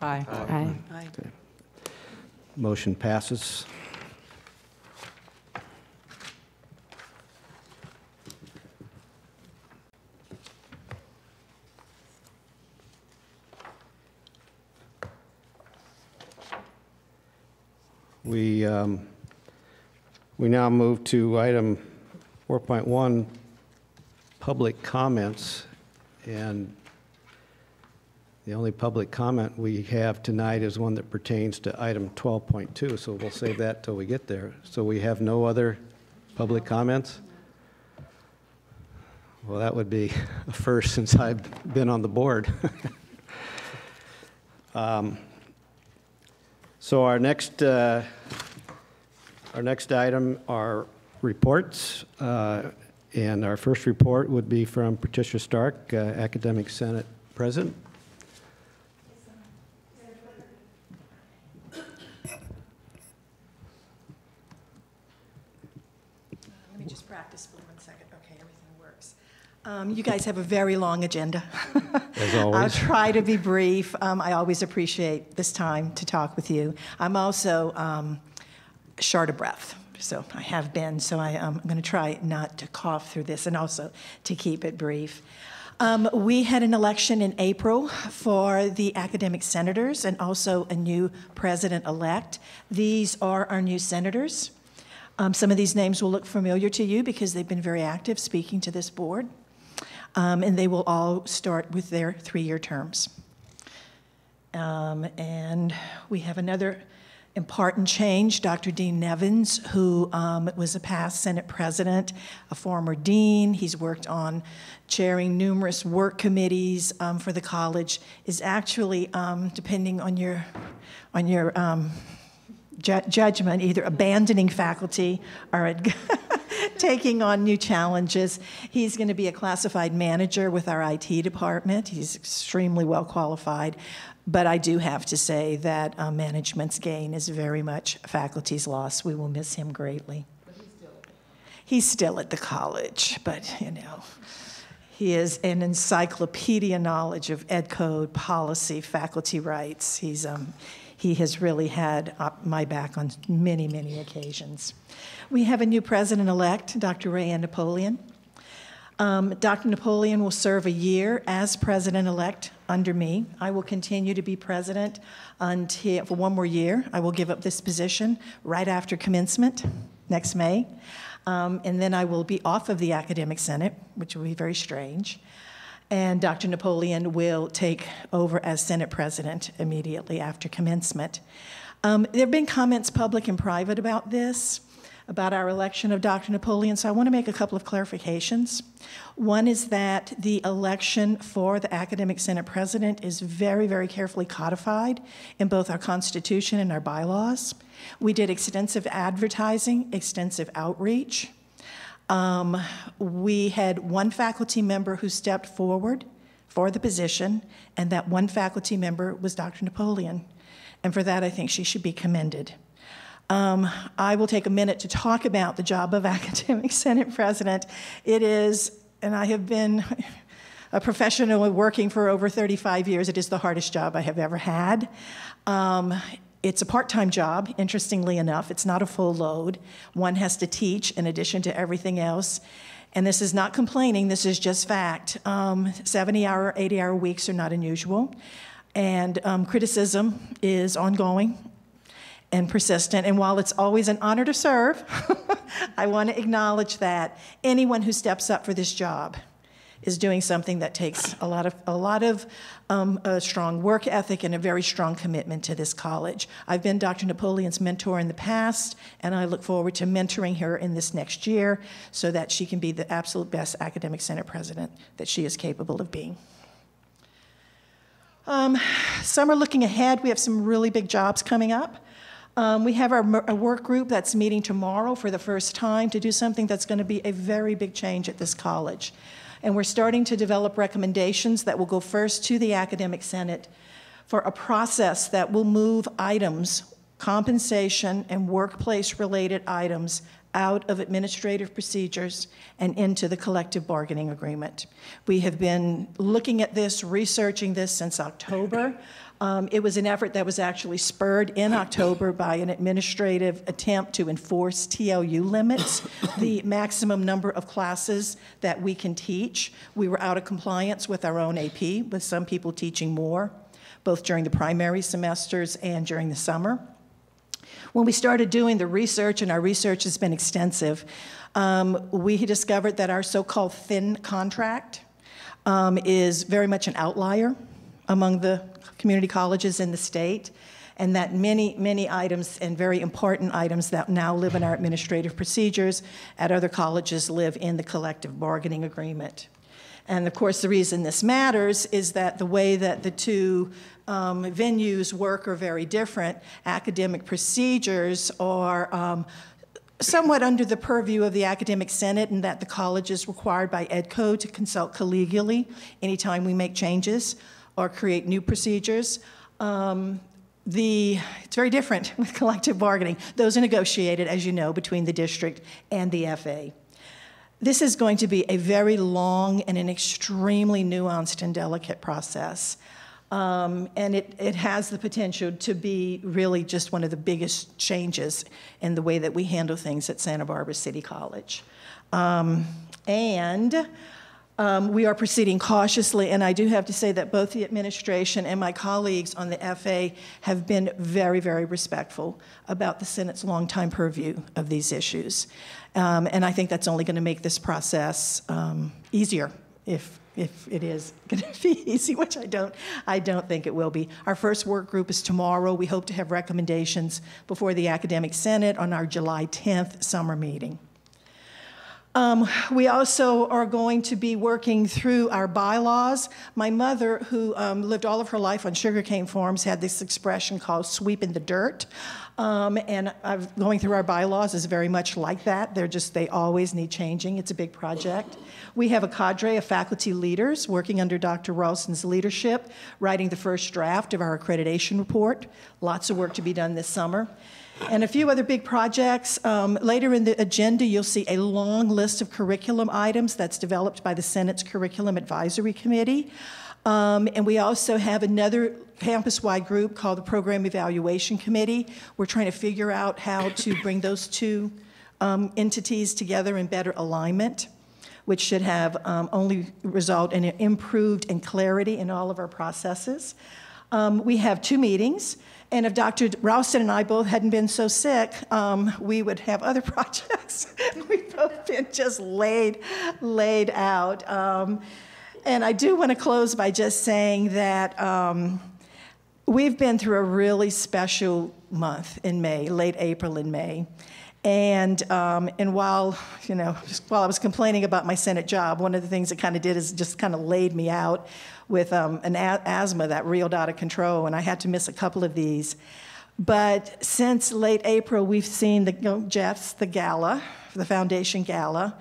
Speaker 10: Aye.
Speaker 7: Aye.
Speaker 6: Aye.
Speaker 1: Motion passes. We um, we now move to item 4.1, public comments. And the only public comment we have tonight is one that pertains to item 12.2, so we'll save that till we get there. So we have no other public comments? Well, that would be a first (laughs) since I've been on the board. (laughs) Um, So our next, uh, our next item are reports. uh, And our first report would be from Patricia Stark, uh, Academic Senate President.
Speaker 24: Let me just practice for one second. Okay, everything works. Um, You guys have a very long agenda. (laughs)
Speaker 1: As always.
Speaker 24: I'll try to be brief. Um, I always appreciate this time to talk with you. I'm also um, short of breath, so I have been, so I, um, I'm going to try not to cough through this and also to keep it brief. Um, We had an election in April for the academic senators and also a new president-elect. These are our new senators. Um, Some of these names will look familiar to you because they've been very active speaking to this board. Um, And they will all start with their three-year terms. Um, And we have another important change, Dr. Dean Nevins, who um, was a past Senate president, a former dean. He's worked on chairing numerous work committees um, for the college, is actually, um, depending on your, on your um, ju- judgment, either abandoning faculty or (laughs) taking on new challenges. He's going to be a classified manager with our IT department. He's extremely well qualified. But I do have to say that uh, management's gain is very much faculty's loss. We will miss him greatly. He's still at the college, but you know, he is an encyclopedia knowledge of ed code, policy, faculty rights. He's, um, he has really had uh, my back on many, many occasions. We have a new president-elect, Dr. Raeanne Napoleon. Um, Dr. Napoleon will serve a year as president-elect under me. I will continue to be president until, for one more year. I will give up this position right after commencement next May. Um, and then I will be off of the Academic Senate, which will be very strange. And Dr. Napoleon will take over as Senate President immediately after commencement. Um, there have been comments, public and private, about this, about our election of Dr. Napoleon, so I want to make a couple of clarifications. One is that the election for the Academic Senate President is very, very carefully codified in both our Constitution and our bylaws. We did extensive advertising, extensive outreach. Um, we had one faculty member who stepped forward for the position, and that one faculty member was Dr. Napoleon. And for that, I think she should be commended. Um, I will take a minute to talk about the job of (laughs) Academic Senate President. It is, and I have been a professional working for over 35 years, it is the hardest job I have ever had. Um, it's a part-time job, interestingly enough. It's not a full load. One has to teach in addition to everything else. And this is not complaining, this is just fact. Um, 70-hour, 80-hour weeks are not unusual. And um, criticism is ongoing and persistent. And while it's always an honor to serve, (laughs) I want to acknowledge that anyone who steps up for this job is doing something that takes a lot of a lot of um, a strong work ethic and a very strong commitment to this college. I've been Dr. Napoleon's mentor in the past, and I look forward to mentoring her in this next year so that she can be the absolute best academic senate president that she is capable of being. Um, some are looking ahead. We have some really big jobs coming up. Um, we have our, a work group that's meeting tomorrow for the first time to do something that's going to be a very big change at this college. And we're starting to develop recommendations that will go first to the Academic Senate for a process that will move items, compensation and workplace-related items out of administrative procedures and into the collective bargaining agreement. We have been looking at this, researching this since October. Um, it was an effort that was actually spurred in October by an administrative attempt to enforce TLU limits, the maximum number of classes that we can teach. We were out of compliance with our own AP, with some people teaching more, both during the primary semesters and during the summer. When we started doing the research, and our research has been extensive, um, we discovered that our so-called thin contract um, is very much an outlier among the community colleges in the state, and that many, many items and very important items that now live in our administrative procedures at other colleges live in the collective bargaining agreement. And of course, the reason this matters is that the way that the two um, venues work are very different. Academic procedures are um, somewhat under the purview of the Academic Senate and that the college is required by Ed Code to consult collegially anytime we make changes or create new procedures. Um, the, it's very different (laughs) with collective bargaining. Those are negotiated, as you know, between the district and the FA. This is going to be a very long and an extremely nuanced and delicate process. Um, and it, it has the potential to be really just one of the biggest changes in the way that we handle things at Santa Barbara City College. Um, and um, we are proceeding cautiously, and I do have to say that both the administration and my colleagues on the FA have been very, very respectful about the Senate's longtime purview of these issues. Um, and I think that's only going to make this process um, easier if, if it is (laughs) going to be easy, which I don't, I don't think it will be. Our first work group is tomorrow. We hope to have recommendations before the Academic Senate on our July 10th summer meeting. Um, we also are going to be working through our bylaws. My mother, who um, lived all of her life on sugarcane farms, had this expression called sweeping the dirt. Um, and I've, going through our bylaws is very much like that. They're just, they always need changing. It's a big project. We have a cadre of faculty leaders working under Dr. Ralston's leadership, writing the first draft of our accreditation report. Lots of work to be done this summer and a few other big projects. Um, later in the agenda, you'll see a long list of curriculum items that's developed by the Senate's Curriculum Advisory Committee. Um, and we also have another campus-wide group called the Program Evaluation Committee. We're trying to figure out how to bring those two um, entities together in better alignment, which should have um, only result in improved and clarity in all of our processes. Um, we have two meetings. And if Dr. Ralston and I both hadn't been so sick, um, we would have other (laughs) projects. (laughs) We've both been just laid, laid out. Um, and I do want to close by just saying that um, we've been through a really special month in May, late April and May. And, um, and while, you know, while I was complaining about my Senate job, one of the things it kind of did is just kind of laid me out with um, an asthma that reeled out of control, and I had to miss a couple of these. But since late April, we've seen the you know, Jeff's, the gala, the foundation gala.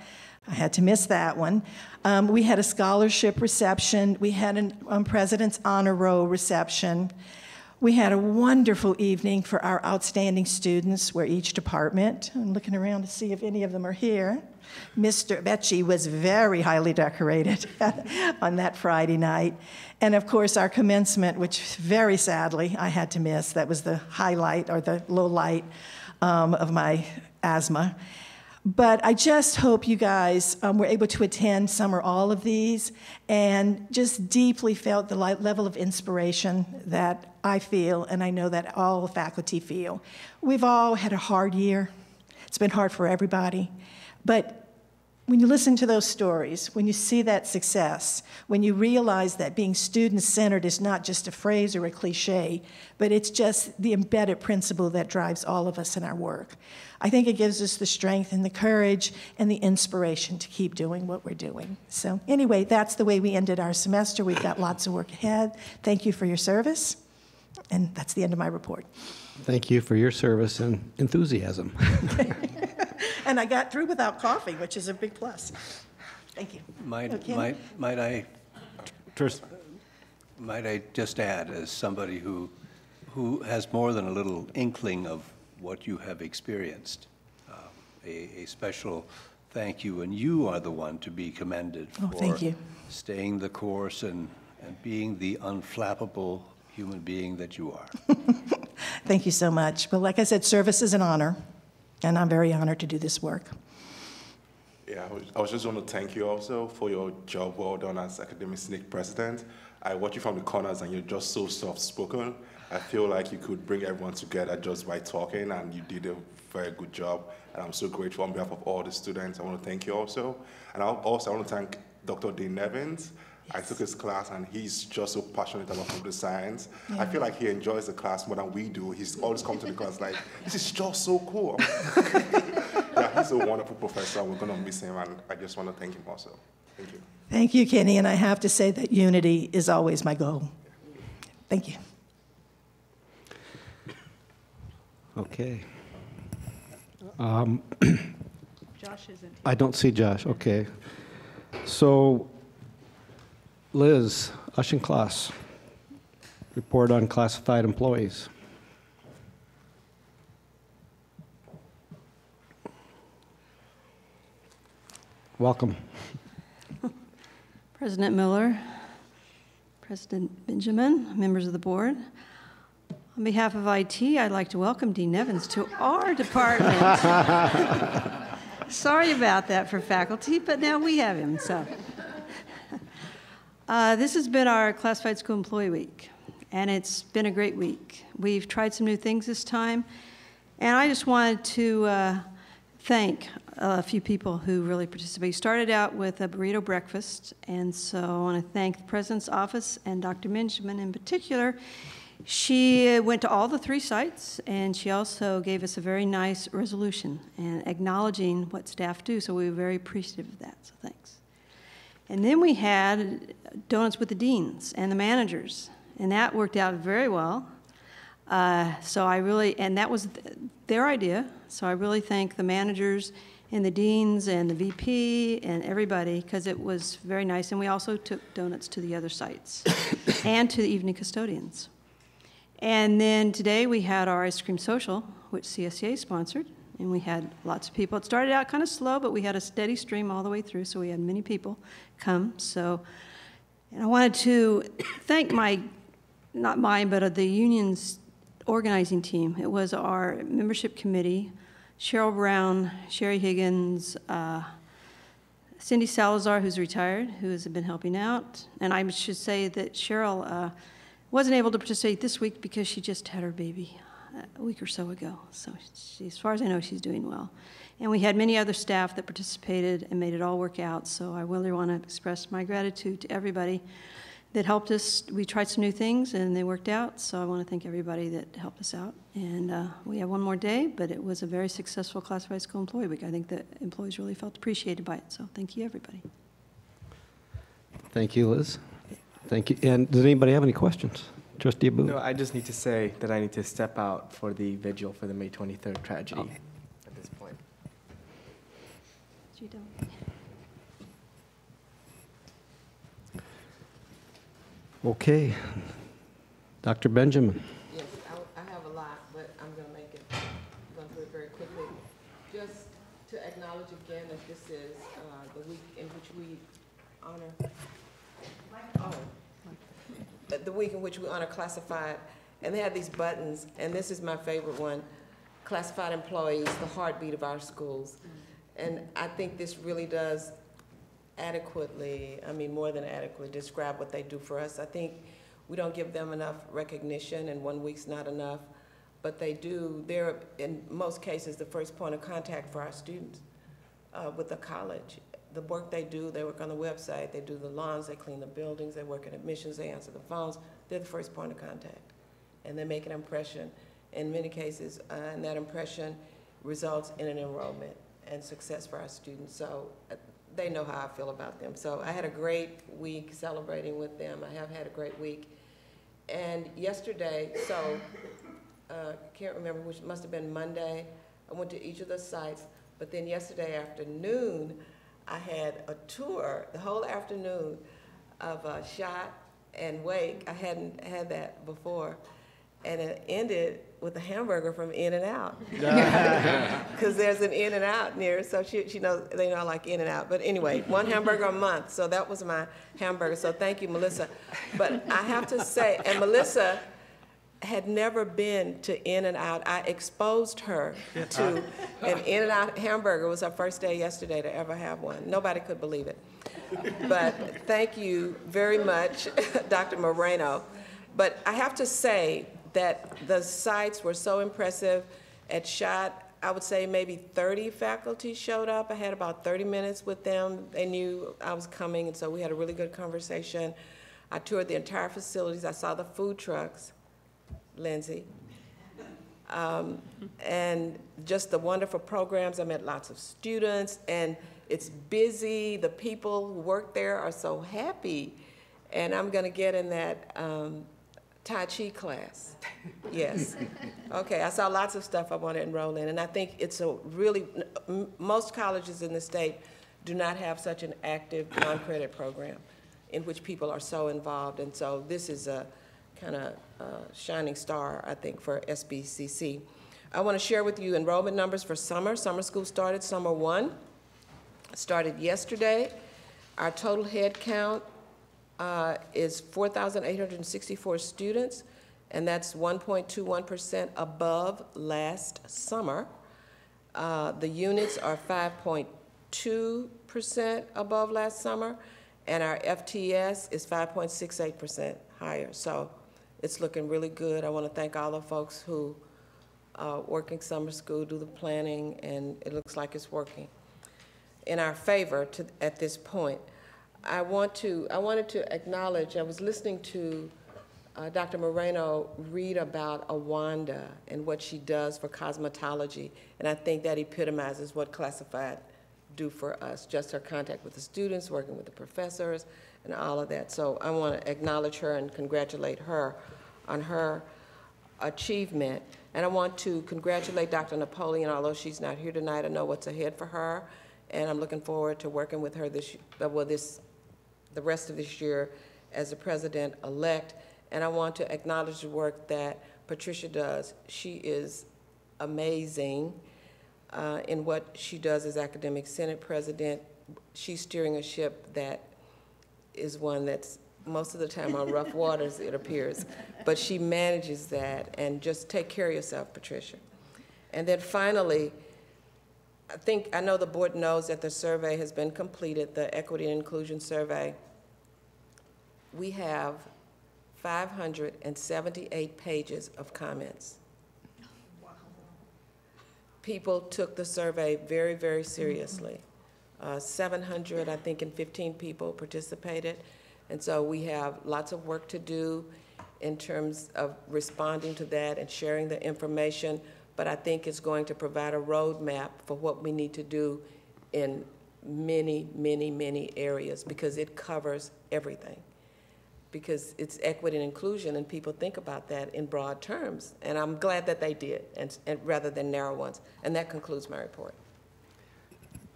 Speaker 24: I had to miss that one. Um, we had a scholarship reception. We had a um, President's Honor Roll reception. We had a wonderful evening for our outstanding students, where each department, I'm looking around to see if any of them are here. Mr. Becci was very highly decorated (laughs) on that Friday night. And of course, our commencement, which very sadly I had to miss, that was the highlight or the low light um, of my asthma. But I just hope you guys um, were able to attend some or all of these and just deeply felt the level of inspiration that I feel and I know that all faculty feel. We've all had a hard year. It's been hard for everybody. But when you listen to those stories, when you see that success, when you realize that being student centered is not just a phrase or a cliche, but it's just the embedded principle that drives all of us in our work, I think it gives us the strength and the courage and the inspiration to keep doing what we're doing. So, anyway, that's the way we ended our semester. We've got lots of work ahead. Thank you for your service, and that's the end of my report.
Speaker 1: Thank you for your service and enthusiasm. (laughs)
Speaker 24: and I got through without coughing, which is a big plus. Thank you.
Speaker 4: Might,
Speaker 24: Okay.
Speaker 4: might, might I,
Speaker 1: First,
Speaker 4: might I just add, as somebody who, who has more than a little inkling of what you have experienced, uh, a, a special thank you, and you are the one to be commended
Speaker 24: Oh,
Speaker 4: for
Speaker 24: thank you.
Speaker 4: staying the course and, and being the unflappable human being that you are. (laughs)
Speaker 24: Thank you so much. But like I said, service is an honor, and I'm very honored to do this work.
Speaker 13: Yeah, I was, just want to thank you also for your job well done as Academic Senate President. I watch you from the corners and you're just so soft spoken. I feel like you could bring everyone together just by talking, and you did a very good job. And I'm so grateful on behalf of all the students. I want to thank you also. And I also want to thank Dr. Dean Nevins. I took his class, and he's just so passionate about computer science. I feel like he enjoys the class more than we do. He's always come to the class like, this is just so cool. (laughs) yeah, he's a wonderful professor. We're going to miss him, and I just want to thank him also. Thank you.
Speaker 24: Thank you, Kenny, and I have to say that unity is always my goal. Thank you.
Speaker 1: Okay. Um,
Speaker 8: Josh (coughs) (coughs) isn't
Speaker 1: I don't see Josh, okay. So, Liz, Class, report on classified employees. Welcome.
Speaker 25: President Miller, President Benjamin, members of the board. On behalf of IT, I'd like to welcome Dean Nevins to our department. (laughs) Sorry about that for faculty, but now we have him, so. Uh, This has been our Classified School Employee Week, and it's been a great week. We've tried some new things this time, and I just wanted to uh, thank a few people who really participated. We started out with a burrito breakfast, and so I want to thank the President's Office and Dr. Benjamin in particular. She went to all the three sites, and she also gave us a very nice resolution and acknowledging what staff do, so we were very appreciative of that, so thanks. And then we had donuts with the deans and the managers, and that worked out very well. Uh, so I really, and that was th- their idea. So I really thank the managers and the deans and the VP and everybody because it was very nice. And we also took donuts to the other sites (coughs) and to the evening custodians. And then today we had our ice cream social, which CSEA sponsored, and we had lots of people. It started out kind of slow, but we had a steady stream all the way through, so we had many people come. So, and I wanted to thank my, not mine, but the union's organizing team. It was our membership committee, Cheryl Brown, Sherry Higgins, uh, Cindy Salazar, who's retired, who has been helping out. And I should say that Cheryl uh, wasn't able to participate this week because she just had her baby a week or so ago. So she, as far as I know, she's doing well. And we had many other staff that participated and made it all work out. So I really want to express my gratitude to everybody that helped us. We tried some new things and they worked out. So I want to thank everybody that helped us out. And uh, we have one more day, but it was a very successful classified school employee week. I think the employees really felt appreciated by it. So thank you, everybody.
Speaker 1: Thank you, Liz. Thank you. And does anybody have any questions? Trustee Abboud?
Speaker 3: No, I just need to say that I need to step out for the vigil for the May 23rd tragedy at this point.
Speaker 25: You don't.
Speaker 1: Okay. Dr. Benjamin?
Speaker 23: Yes, I, I have a lot, but I'm gonna make it, go through it very quickly. Just to acknowledge again that this is, uh, the week in which we honor, oh, the week in which we honor classified, and they have these buttons, and this is my favorite one, classified employees, the heartbeat of our schools. And I think this really does adequately, I mean, more than adequately describe what they do for us. I think we don't give them enough recognition, and one week's not enough, but they do, they're, in most cases, the first point of contact for our students uh, with the college. The work they do, they work on the website, they do the lawns, they clean the buildings, they work in admissions, they answer the phones. They're the first point of contact. And they make an impression in many cases, uh, and that impression results in an enrollment and success for our students. So uh, they know how I feel about them. So I had a great week celebrating with them. I have had a great week. And yesterday, so, uh, can't remember which, must have been Monday, I went to each of the sites, but then yesterday afternoon, I had a tour, the whole afternoon of uh, Schott and Wake. I hadn't had that before. And it ended with a hamburger from In and Out. (laughs) Because (laughs) there's an In and Out near, so she, she knows, they know I like In and Out. But anyway, one hamburger a month, so that was my hamburger. So thank you, Melissa. But I have to say, and Melissa had never been to In and Out. I exposed her to an In and Out hamburger. It was her first day yesterday to ever have one. Nobody could believe it. But thank you very much, (laughs) Dr. Moreno. But I have to say that the sites were so impressive. At Schott, I would say maybe 30 faculty showed up. I had about 30 minutes with them. They knew I was coming, and so we had a really good conversation. I toured the entire facilities. I saw the food trucks, Lindsay. Um, and just the wonderful programs. I met lots of students, and it's busy. The people who work there are so happy. And I'm going to get in that um, Tai Chi class. Yes. Okay, I saw lots of stuff I want to enroll in, and I think it's a really, most colleges in the state do not have such an active non-credit program in which people are so involved, and so this is a kind of uh, shining star, I think, for SBCC. I want to share with you enrollment numbers for summer. Summer school started summer one, started yesterday. Our total head count uh, is 4,864 students, and that's 1.21% above last summer. Uh, The units are 5.2% above last summer, and our FTS is 5.68% higher. So it's looking really good. I want to thank all the folks who uh, working summer school, do the planning, and it looks like it's working in our favor to, at this point. I want to, I wanted to acknowledge, I was listening to uh, Dr. Moreno read about Awanda and what she does for cosmetology, and I think that epitomizes what Classified do for us, just her contact with the students, working with the professors, and all of that. So I want to acknowledge her and congratulate her on her achievement. And I want to congratulate Dr. Napoleon, although she's not here tonight. I know what's ahead for her, and I'm looking forward to working with her this, well, this, the rest of this year as the president-elect. And I want to acknowledge the work that Patricia does. She is amazing uh, in what she does as academic senate president. She's steering a ship that is one that's most of the time on rough (laughs) waters, it appears. But she manages that, and just take care of yourself, Patricia. And then finally, I think, I know the board knows that the survey has been completed, the Equity and Inclusion Survey. We have 578 pages of comments. People took the survey very, very seriously. Uh, 700, I think, and 15 people participated. And so we have lots of work to do in terms of responding to that and sharing the information, but I think it's going to provide a roadmap for what we need to do in many, many, many areas because it covers everything. Because it's equity and inclusion, and people think about that in broad terms. And I'm glad that they did, and, and rather than narrow ones. And that concludes my report.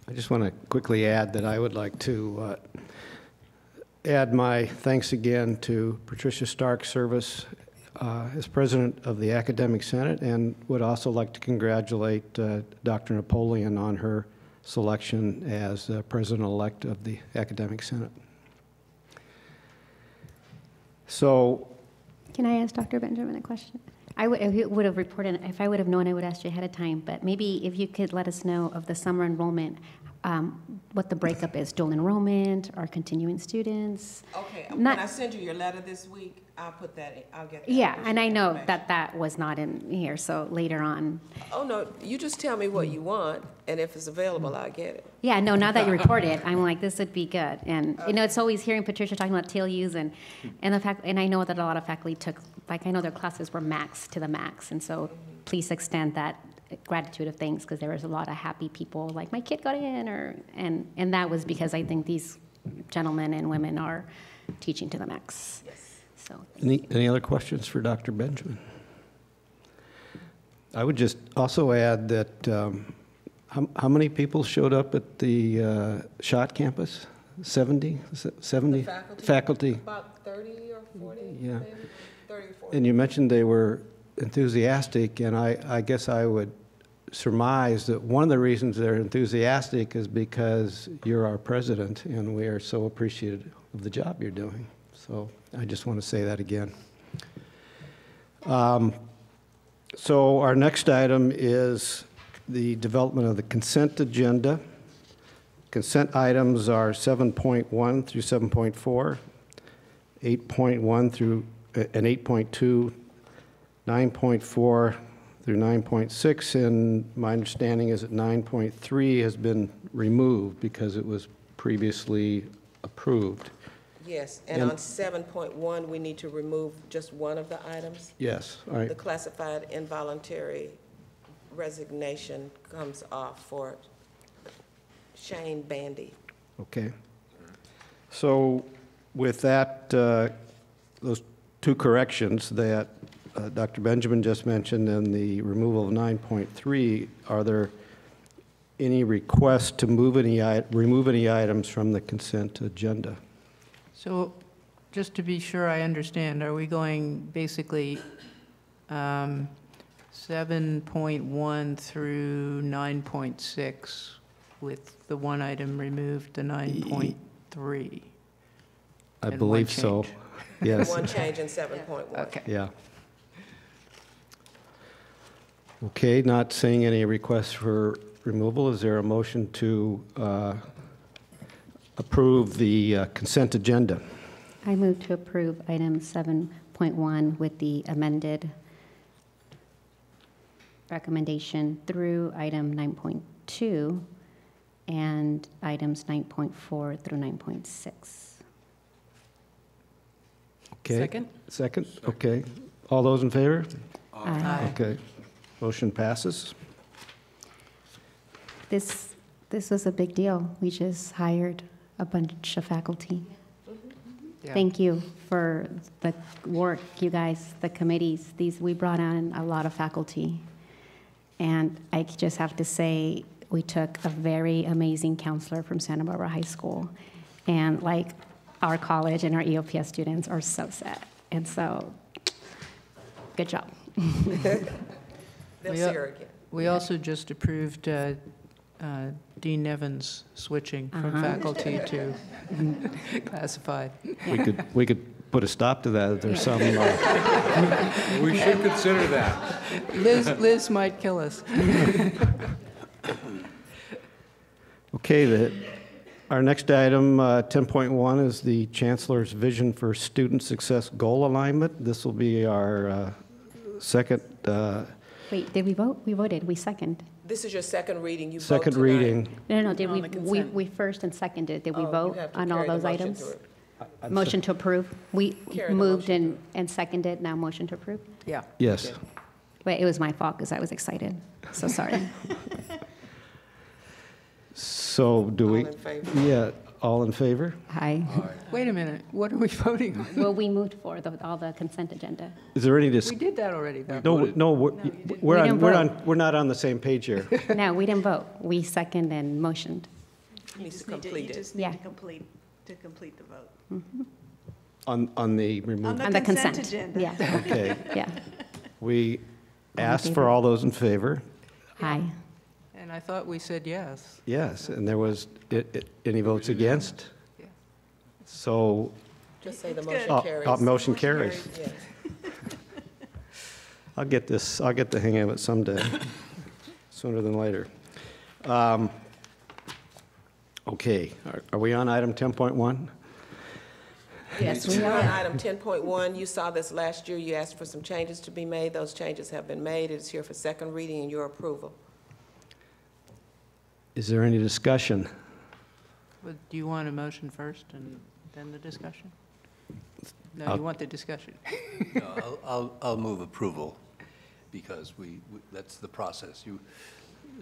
Speaker 1: I just want to quickly add that I would like to uh, add my thanks again to Patricia Stark's service uh, as president of the Academic Senate and would also like to congratulate uh, Dr. Napoleon on her selection as uh, president-elect of the Academic Senate. So
Speaker 7: Can I ask Dr. Benjamin a question? I would, if it would have reported, if I would have known, I would ask you ahead of time, but maybe if you could let us know of the summer enrollment, um, what the breakup is, dual enrollment or continuing students?
Speaker 23: Okay, when
Speaker 7: Not-
Speaker 23: I send you your letter this week, I'll put that, in- I'll get that.
Speaker 7: Yeah, and I know that that was not in here, so later on.
Speaker 23: Oh, no, you just tell me what you want, and if it's available, I'll get it.
Speaker 7: Yeah, no, now that you report it, I'm like, this would be good. And, you know, it's always hearing Patricia talking about TLUs and, and the fact, and I know that a lot of faculty took, like, I know their classes were max to the max. And so please extend that gratitude of things, because there was a lot of happy people, like, my kid got in, or, and, and that was because I think these gentlemen and women are teaching to the max. So,
Speaker 1: Any, any other questions for Dr. Benjamin? I would just also add that, um, how, how many people showed up at the uh, Schott campus? 70, 70?
Speaker 23: Faculty?
Speaker 1: Faculty,
Speaker 23: About 30 or 40,
Speaker 1: Yeah.
Speaker 23: maybe, 30 or 40.
Speaker 1: and you mentioned they were enthusiastic, and I, I guess I would surmise that one of the reasons they're enthusiastic is because you're our president, and we are so appreciative of the job you're doing. So I just want to say that again. Um, So our next item is the development of the consent agenda. Consent items are 7.1 through 7.4, 8.1 through, uh, and 8.2 9.4 through 9.6, and my understanding is that 9.3 has been removed because it was previously approved.
Speaker 23: Yes, and
Speaker 1: And-
Speaker 23: on seven point one, we need to remove just one of the items.
Speaker 1: Yes, all right.
Speaker 23: The classified involuntary resignation comes off for Shane Bandy.
Speaker 1: Okay. So with that, uh, those two corrections that uh, Dr. Benjamin just mentioned and the removal of 9.3, are there any requests to move any, i- remove any items from the consent agenda?
Speaker 10: So, just to be sure I understand, are we going basically um, 7.1 through 9.6 with the one item removed, the 9.3?
Speaker 1: I
Speaker 10: And one
Speaker 1: believe so.
Speaker 10: change. (laughs)
Speaker 1: Yes.
Speaker 23: One change in seven point one.
Speaker 10: Okay.
Speaker 1: Yeah. Okay, not seeing any requests for removal, is there a motion to uh, approve the uh, consent agenda?
Speaker 7: I move to approve item 7.1 with the amended recommendation through item 9.2 and items 9.4 through 9.6.
Speaker 1: Okay.
Speaker 10: Second?
Speaker 1: Second, okay. All those in favor?
Speaker 7: Aye.
Speaker 1: Okay. Motion passes.
Speaker 7: This, this was a big deal. We just hired a bunch of faculty.
Speaker 10: Yeah.
Speaker 7: Thank you for the work, you guys, the committees. These, we brought on a lot of faculty. And I just have to say, we took a very amazing counselor from Santa Barbara High School. And like, our college and our EOPS students are so set. And so, good job. (laughs)
Speaker 23: They'll
Speaker 10: We
Speaker 23: see
Speaker 10: al-
Speaker 23: her again.
Speaker 10: We also just approved uh, uh, Dean Nevins switching from
Speaker 7: Uh-huh.
Speaker 10: faculty (laughs) to classified.
Speaker 1: We could, we could put a stop to that if there's some, uh, (laughs)
Speaker 2: We should consider that.
Speaker 10: Liz, Liz might kill us. (laughs)
Speaker 1: Okay, the, our next item, uh, 10.1, is the Chancellor's Vision for Student Success Goal Alignment. This will be our uh, second, uh,
Speaker 7: Wait, did we vote? We voted, we second.
Speaker 23: This is your second reading, you vote
Speaker 1: second
Speaker 23: tonight.
Speaker 1: reading.
Speaker 7: No, no, did
Speaker 6: On
Speaker 7: we,
Speaker 6: the
Speaker 7: we,
Speaker 6: consent.
Speaker 7: we first and seconded, did we
Speaker 23: Oh, you
Speaker 7: vote
Speaker 23: have to
Speaker 7: on all
Speaker 23: carry the
Speaker 7: those
Speaker 23: motion
Speaker 7: items?
Speaker 23: through.
Speaker 7: Motion to approve? We
Speaker 23: Carry the
Speaker 7: moved
Speaker 23: motion
Speaker 7: and, and seconded, now motion to approve?
Speaker 10: Yeah.
Speaker 1: Yes.
Speaker 7: Wait, it was my fault, because I was excited, so sorry. (laughs)
Speaker 1: So do we?
Speaker 23: All in favor?
Speaker 1: Yeah, all in favor?
Speaker 7: Hi.
Speaker 10: Wait a minute, what are we voting on?
Speaker 7: Well, we moved for the, all the consent agenda.
Speaker 1: Is there any dis,
Speaker 10: We did that already, though.
Speaker 1: no, no, we're, we're
Speaker 7: We
Speaker 1: on,
Speaker 7: didn't
Speaker 1: we're
Speaker 7: vote.
Speaker 1: on, we're not on the same page here. (laughs)
Speaker 7: No, we didn't vote. We second and motioned.
Speaker 23: Needs to
Speaker 8: Just need to-
Speaker 23: complete
Speaker 8: You
Speaker 23: it.
Speaker 8: just need
Speaker 7: Yeah.
Speaker 8: to complete, to complete the vote. Mm-hmm.
Speaker 1: On, on the
Speaker 8: On
Speaker 1: removal.
Speaker 8: the
Speaker 7: On the
Speaker 8: consent
Speaker 7: consent,
Speaker 8: agenda.
Speaker 7: yeah.
Speaker 1: Okay. (laughs)
Speaker 7: Yeah.
Speaker 1: We
Speaker 7: in
Speaker 1: asked for all those in favor.
Speaker 7: Hi.
Speaker 10: And I thought we said yes.
Speaker 1: Yes, and there was, i- i- any votes against?
Speaker 10: Yeah.
Speaker 1: So,
Speaker 23: Just say the motion
Speaker 1: uh,
Speaker 23: carries.
Speaker 1: uh, motion carries.
Speaker 23: Yes. (laughs)
Speaker 1: I'll get this, I'll get the hang of it someday, (laughs) sooner than later. Um, Okay, are- are we on item 10.1?
Speaker 23: Yes, we are on item ten point one. You saw this last year. You asked for some changes to be made. Those changes have been made. It is here for second reading and your approval.
Speaker 1: Is there any discussion?
Speaker 10: But Do you want a motion first and then the discussion? No,
Speaker 1: I'll-
Speaker 10: you want the discussion. (laughs)
Speaker 4: No, I'll, I'll, I'll move approval, because we, we- that's the process. You,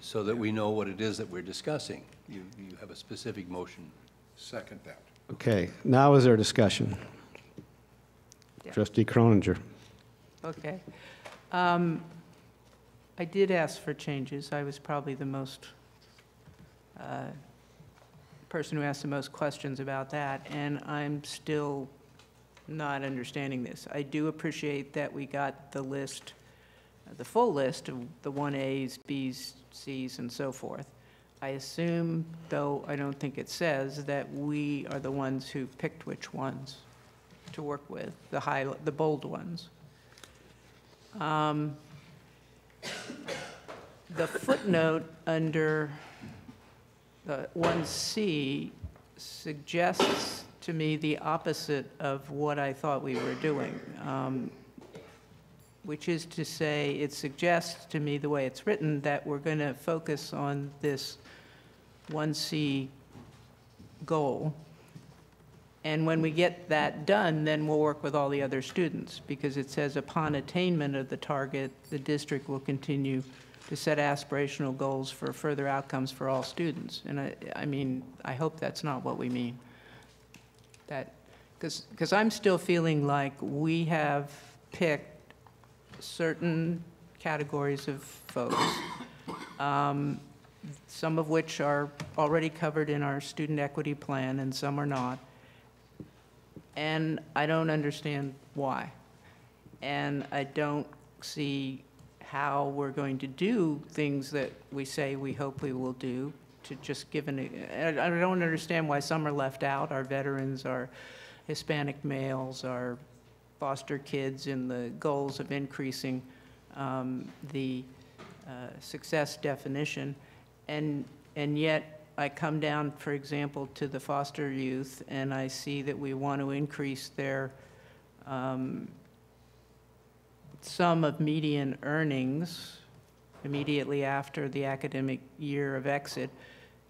Speaker 4: so that we know what it is that we're discussing. You, you have a specific motion.
Speaker 2: Second that.
Speaker 1: Okay, now is there discussion?
Speaker 10: Yeah.
Speaker 1: Trustee Croninger.
Speaker 10: Okay. Um, I did ask for changes. I was probably the most, uh, person who asked the most questions about that, and I'm still not understanding this. I do appreciate that we got the list, uh, the full list of the 1As, Bs, Cs, and so forth. I assume, though I don't think it says, that we are the ones who picked which ones to work with, the high, the bold ones. Um, The footnote under the 1C suggests to me the opposite of what I thought we were doing. Um, which is to say, it suggests to me, the way it's written, that we're going to focus on this 1C goal. And when we get that done, then we'll work with all the other students, because it says upon attainment of the target, the district will continue to set aspirational goals for further outcomes for all students. And I, I mean, I hope that's not what we mean. That, because, I'm still feeling like we have picked certain categories of folks, um, some of which are already covered in our student equity plan and some are not. And I don't understand why. And I don't see how we're going to do things that we say we hope we will do to just give an, I don't understand why some are left out, our veterans, our Hispanic males, our foster kids in the goals of increasing um, the uh, success definition. And, and yet, I come down, for example, to the foster youth, and I see that we want to increase their um, sum of median earnings immediately after the academic year of exit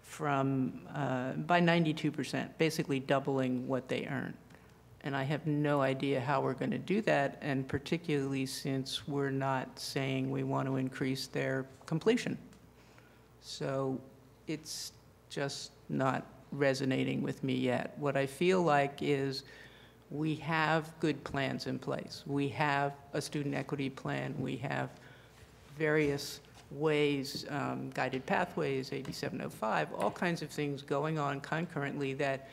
Speaker 10: from, uh, by 92%, basically doubling what they earn. And I have no idea how we're going to do that, and particularly since we're not saying we want to increase their completion. So it's just not resonating with me yet. What I feel like is we have good plans in place. We have a student equity plan. We have various ways, um, guided pathways, AB 705, all kinds of things going on concurrently that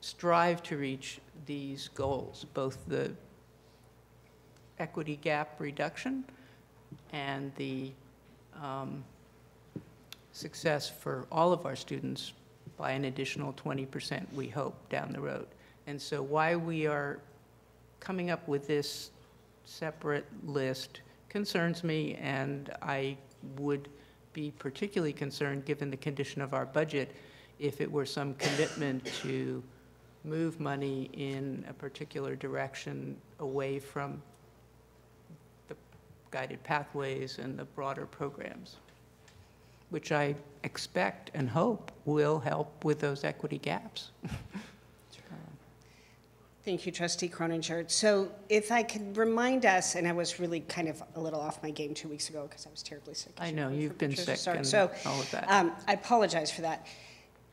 Speaker 10: strive to reach these goals, both the equity gap reduction and the um, success for all of our students by an additional 20%, we hope, down the road. And so why we are coming up with this separate list concerns me, and I would be particularly concerned, given the condition of our budget, if it were some commitment to move money in a particular direction away from the guided pathways and the broader programs, which I expect and hope will help with those equity gaps. (laughs)
Speaker 26: Thank you, Trustee Croninger. So if I could remind us, and I was really kind of a little off my game two weeks ago because I was terribly sick.
Speaker 10: I know, you've been sick and
Speaker 26: So,
Speaker 10: all of that.
Speaker 26: um, I apologize for that.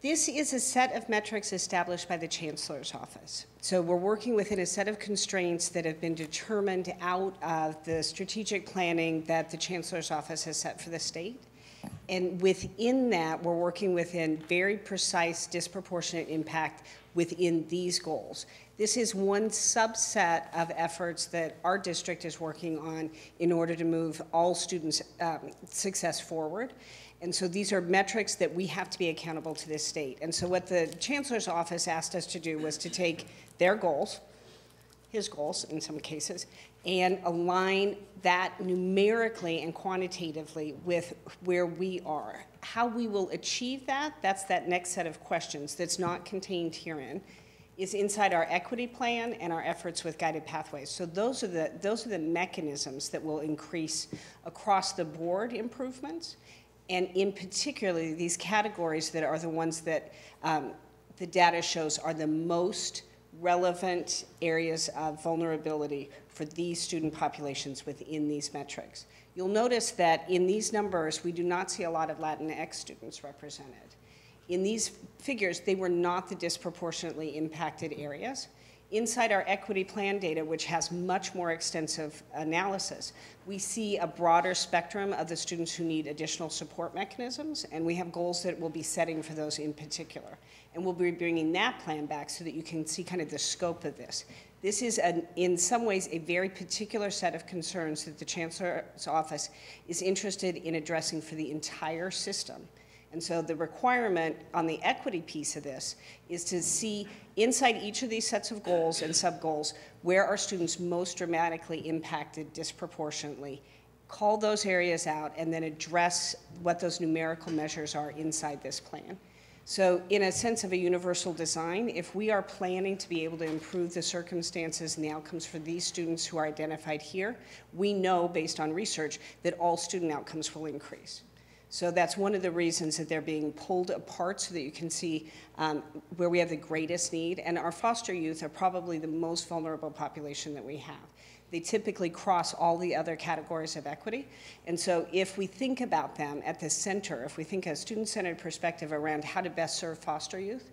Speaker 26: This is a set of metrics established by the Chancellor's Office. So we're working within a set of constraints that have been determined out of the strategic planning that the Chancellor's Office has set for the state. And within that, we're working within very precise disproportionate impact within these goals. This is one subset of efforts that our district is working on in order to move all students' um, success forward. And so these are metrics that we have to be accountable to this state. And so what the Chancellor's Office asked us to do was to take their goals, his goals in some cases, and align that numerically and quantitatively with where we are. How we will achieve that, that's that next set of questions that's not contained herein, is inside our equity plan and our efforts with guided pathways. So those are the, those are the mechanisms that will increase across the board improvements. And in particularly, these categories that are the ones that um, the data shows are the most relevant areas of vulnerability for these student populations within these metrics. You'll notice that in these numbers, we do not see a lot of Latinx students represented. In these figures, they were not the disproportionately impacted areas. Inside our equity plan data, which has much more extensive analysis, we see a broader spectrum of the students who need additional support mechanisms, and we have goals that we'll be setting for those in particular. And we'll be bringing that plan back so that you can see kind of the scope of this. This is, an, in some ways, a very particular set of concerns that the Chancellor's Office is interested in addressing for the entire system. And so the requirement on the equity piece of this is to see inside each of these sets of goals and sub-goals where are students most dramatically impacted disproportionately, call those areas out, and then address what those numerical measures are inside this plan. So in a sense of a universal design, if we are planning to be able to improve the circumstances and the outcomes for these students who are identified here, we know based on research that all student outcomes will increase. So that's one of the reasons that they're being pulled apart so that you can see um, where we have the greatest need. And our foster youth are probably the most vulnerable population that we have. They typically cross all the other categories of equity. And so if we think about them at the center, if we think a student-centered perspective around how to best serve foster youth,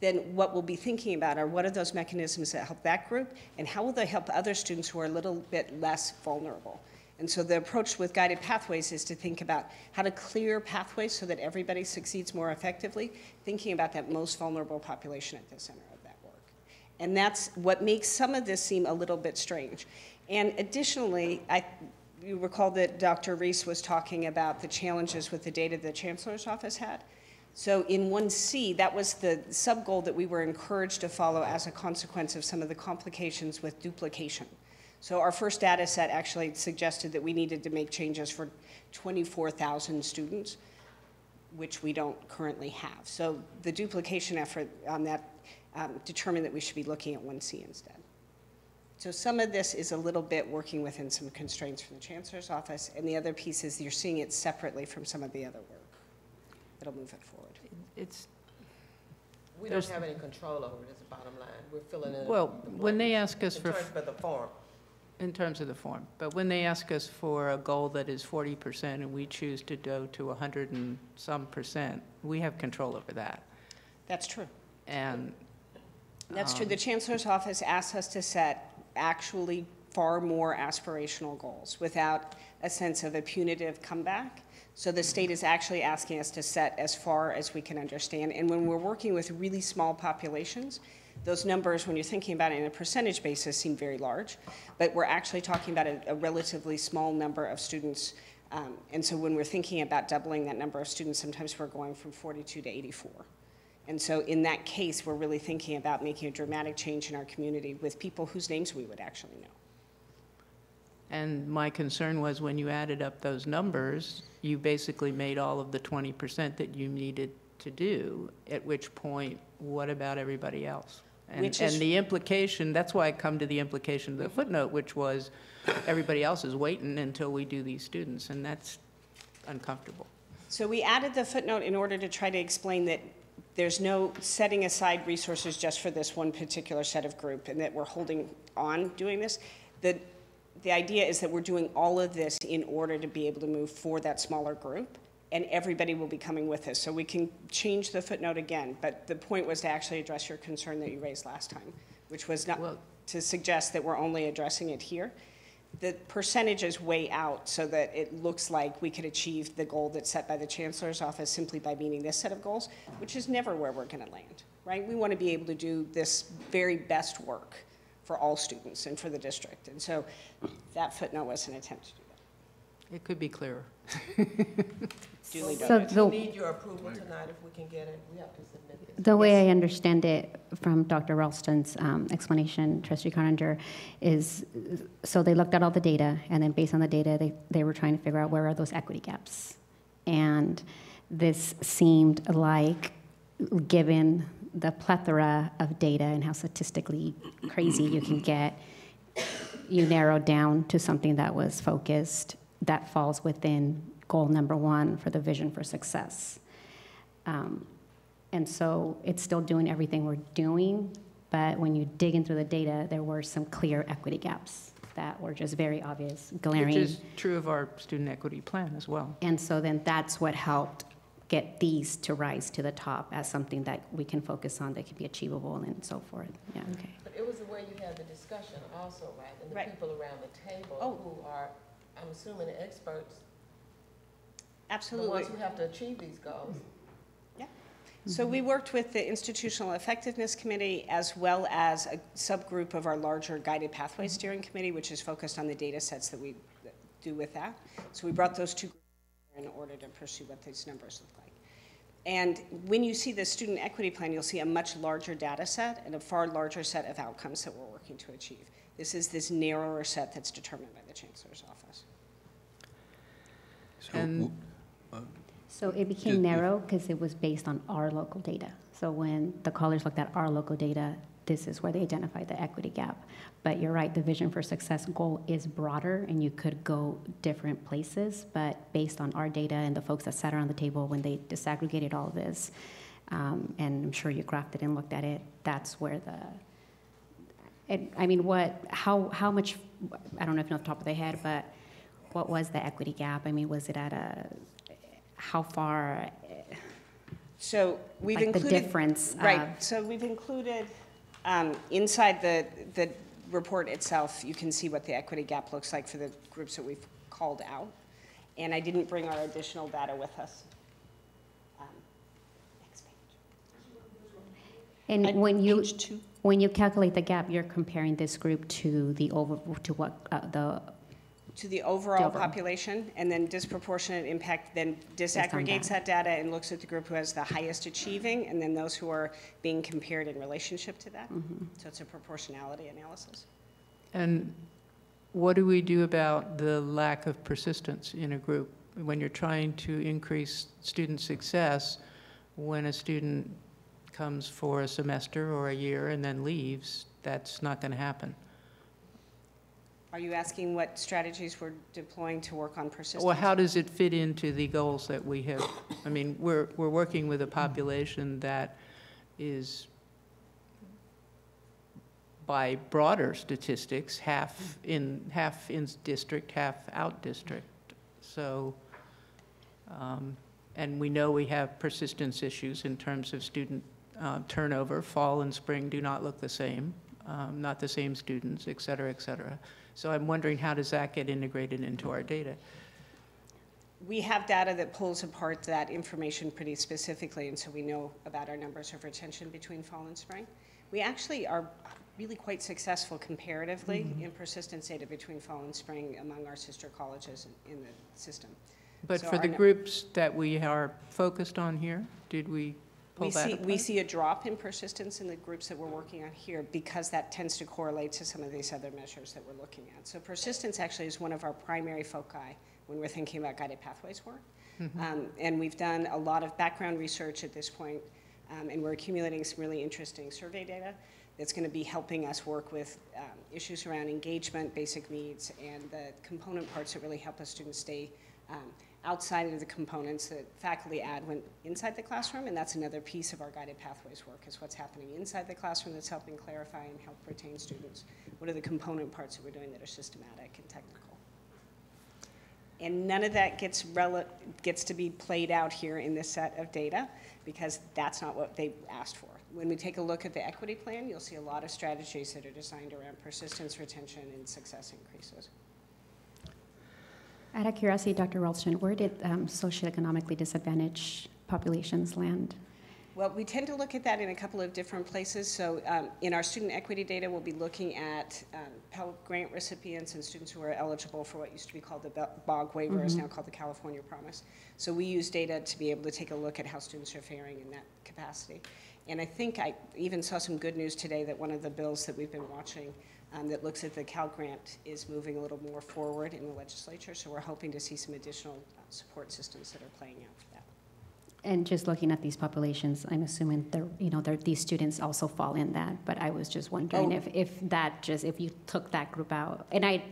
Speaker 26: then what we'll be thinking about are what are those mechanisms that help that group and how will they help other students who are a little bit less vulnerable. And so the approach with guided pathways is to think about how to clear pathways so that everybody succeeds more effectively, thinking about that most vulnerable population at the center of that work. And that's what makes some of this seem a little bit strange. And additionally, I, you recall that Dr. Reese was talking about the challenges with the data the Chancellor's Office had. So in 1C, that was the sub-goal that we were encouraged to follow as a consequence of some of the complications with duplication. So our first data set actually suggested that we needed to make changes for 24,000 students, which we don't currently have. So the duplication effort on that um, determined that we should be looking at 1C instead. So some of this is a little bit working within some constraints from the Chancellor's Office, and the other piece is you're seeing it separately from some of the other work. It'll move it forward.
Speaker 10: It's,
Speaker 23: We don't have any control over it, is the bottom line. We're filling in.
Speaker 10: well,
Speaker 23: the
Speaker 10: when they ask us
Speaker 23: in
Speaker 10: for,
Speaker 23: terms of the form.
Speaker 10: In terms of the form, but when they ask us for a goal that is 40% and we choose to go to 100 and some percent, we have control over that.
Speaker 26: That's true.
Speaker 10: And
Speaker 26: That's true.
Speaker 10: Um,
Speaker 26: The Chancellor's Office asks us to set actually far more aspirational goals without a sense of a punitive comeback. So the state is actually asking us to set as far as we can understand. And when we're working with really small populations, those numbers, when you're thinking about it in a percentage basis, seem very large. But we're actually talking about a, a relatively small number of students. Um, and so when we're thinking about doubling that number of students, sometimes we're going from 42 to 84. And so in that case, we're really thinking about making a dramatic change in our community with people whose names we would actually know.
Speaker 10: And my concern was when you added up those numbers, you basically made all of the 20% that you needed to do, at which point, what about everybody else? And,
Speaker 26: Which is-
Speaker 10: and the implication, that's why I come to the implication of the footnote, which was, everybody else is waiting until we do these students, and that's uncomfortable.
Speaker 26: So we added the footnote in order to try to explain that there's no setting aside resources just for this one particular set of group and that we're holding on doing this. The, the idea is that we're doing all of this in order to be able to move for that smaller group and everybody will be coming with us. So we can change the footnote again, but the point was to actually address your concern that you raised last time, which was not to suggest that we're only addressing it here. The percentage is way out so that it looks like we could achieve the goal that's set by the Chancellor's Office simply by meeting this set of goals, which is never where we're going to land, right? We want to be able to do this very best work for all students and for the district. And so that footnote was an attempt to do that.
Speaker 10: It could be clearer. (laughs)
Speaker 26: that. Duly
Speaker 7: So
Speaker 26: noted.
Speaker 7: the-
Speaker 23: need your approval tonight if we can get it. We have to submit it.
Speaker 7: The way I understand it from Dr. Ralston's um, explanation, Trustee Carpenter, is, so they looked at all the data, and then based on the data, they, they were trying to figure out where are those equity gaps. And this seemed like, given the plethora of data and how statistically crazy you can get, you narrowed down to something that was focused, that falls within goal number one for the vision for success. Um, and so it's still doing everything we're doing, but when you dig into the data, there were some clear equity gaps that were just very obvious, glaring.
Speaker 10: Which is true of our student equity plan as well.
Speaker 7: And so then that's what helped get these to rise to the top as something that we can focus on that can be achievable and so forth. Yeah, okay.
Speaker 23: But it was the way you had the discussion also, right? And the
Speaker 26: Right.
Speaker 23: people around the table
Speaker 26: Oh.
Speaker 23: who are, I'm assuming the experts, the
Speaker 26: Absolutely.
Speaker 23: ones who have to achieve these goals. Yeah.
Speaker 26: So we worked with the Institutional Effectiveness Committee as well as a subgroup of our larger Guided Pathway mm-hmm. Steering Committee, which is focused on the data sets that we do with that. So we brought those two groups in order to pursue what these numbers look like. And when you see the student equity plan, you'll see a much larger data set and a far larger set of outcomes that we're working to achieve. This is this narrower set that's determined by the Chancellor's Office.
Speaker 4: So, uh,
Speaker 7: So it became
Speaker 4: Just-
Speaker 7: narrow because it was based on our local data. So when the college looked at our local data, this is where they identified the equity gap. But you're right, the vision for success goal is broader and you could go different places. But based on our data and the folks that sat around the table when they disaggregated all of this, um, and I'm sure you graphed it and looked at it, that's where the, it, I mean, what, how, how much, I don't know if you know off the top of the head, but what was the equity gap? I mean, was it at a, how far,
Speaker 26: So we've
Speaker 7: Like the
Speaker 26: included.
Speaker 7: difference
Speaker 26: Right,
Speaker 7: of-
Speaker 26: so we've included, um, inside the, the report itself, you can see what the equity gap looks like for the groups that we've called out. And I didn't bring our additional data with us. Um,
Speaker 7: and when you, when you calculate the gap, you're comparing this group to the over, to what, uh, the,
Speaker 26: To the overall
Speaker 7: overall.
Speaker 26: population, and then disproportionate impact then disaggregates
Speaker 7: that.
Speaker 26: that data and looks at the group who has the highest achieving, and then those who are being compared in relationship to that.
Speaker 7: Mm-hmm.
Speaker 26: So it's a proportionality analysis.
Speaker 10: And what do we do about the lack of persistence in a group? When you're trying to increase student success, when a student comes for a semester or a year and then leaves, that's not going to happen.
Speaker 26: Are you asking what strategies we're deploying to work on persistence?
Speaker 10: Well, how does it fit into the goals that we have? I mean, we're, we're working with a population that is, by broader statistics, half in, half in district, half out district. So, um, and we know we have persistence issues in terms of student uh, turnover. Fall and spring do not look the same, um, not the same students, et cetera, et cetera. So I'm wondering, how does that get integrated into our data?
Speaker 26: We have data that pulls apart that information pretty specifically, and so we know about our numbers of retention between fall and spring. We actually are really quite successful comparatively
Speaker 10: Mhm.
Speaker 26: in persistence data between fall and spring among our sister colleges in in the system.
Speaker 10: But
Speaker 26: So
Speaker 10: for the groups that we are focused on here, did we
Speaker 26: We see,
Speaker 10: apart?
Speaker 26: we see a drop in persistence in the groups that we're working on here because that tends to correlate to some of these other measures that we're looking at. So persistence actually is one of our primary foci when we're thinking about guided pathways work.
Speaker 10: Mhm.
Speaker 26: Um, and we've done a lot of background research at this point, um, and we're accumulating some really interesting survey data that's going to be helping us work with um, issues around engagement, basic needs, and the component parts that really help us students stay um, outside of the components that faculty add when inside the classroom, and that's another piece of our guided pathways work, is what's happening inside the classroom that's helping clarify and help retain students. What are the component parts that we're doing that are systematic and technical? And none of that gets gets to be played out here in this set of data, because that's not what they asked for. When we take a look at the equity plan, you'll see a lot of strategies that are designed around persistence, retention, and success increases.
Speaker 7: Out of curiosity, Dr. Ralston, where did um, socioeconomically disadvantaged populations land?
Speaker 26: Well, we tend to look at that in a couple of different places. So um, in our student equity data, we'll be looking at um, Pell Grant recipients and students who are eligible for what used to be called the BOG waiver, is
Speaker 7: Mhm.
Speaker 26: now called the California Promise. So we use data to be able to take a look at how students are faring in that capacity. And I think I even saw some good news today that one of the bills that we've been watching um, that looks at the Cal Grant is moving a little more forward in the legislature. So we're hoping to see some additional uh, support systems that are playing out for that.
Speaker 7: And just looking at these populations, I'm assuming they're, you know, they're, these students also fall in that, but I was just wondering
Speaker 26: Oh.
Speaker 7: if, if that just, if you took that group out, and I,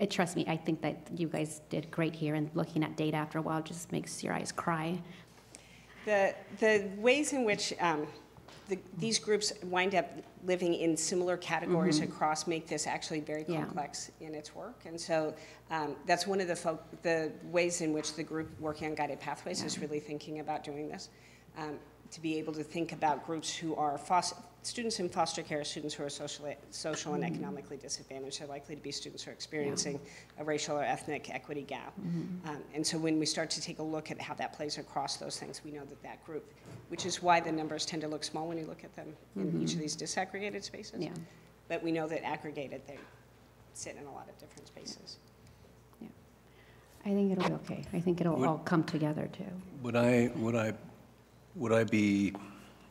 Speaker 7: I, trust me, I think that you guys did great here, and looking at data after a while just makes your eyes cry.
Speaker 26: The, the ways in which um, the, these groups wind up living in similar categories
Speaker 7: Mhm.
Speaker 26: across make this actually very
Speaker 7: Yeah.
Speaker 26: complex in its work. And so um, that's one of the, the ways in which the group working on guided pathways is really thinking about doing this. Um, to be able to think about groups who are foster, students in foster care, students who are socially, social and
Speaker 7: Mhm.
Speaker 26: economically disadvantaged are likely to be students who are experiencing a racial or ethnic equity gap.
Speaker 7: Mhm.
Speaker 26: Um, and so when we start to take a look at how that plays across those things, we know that that group, which is why the numbers tend to look small when you look at them in each of these disaggregated spaces.
Speaker 7: Yeah.
Speaker 26: But we know that aggregated, they sit in a lot of different spaces. Yeah.
Speaker 7: I think it'll be okay. I think it'll
Speaker 4: Would-
Speaker 7: all come together, too.
Speaker 4: Would I, would I, would I be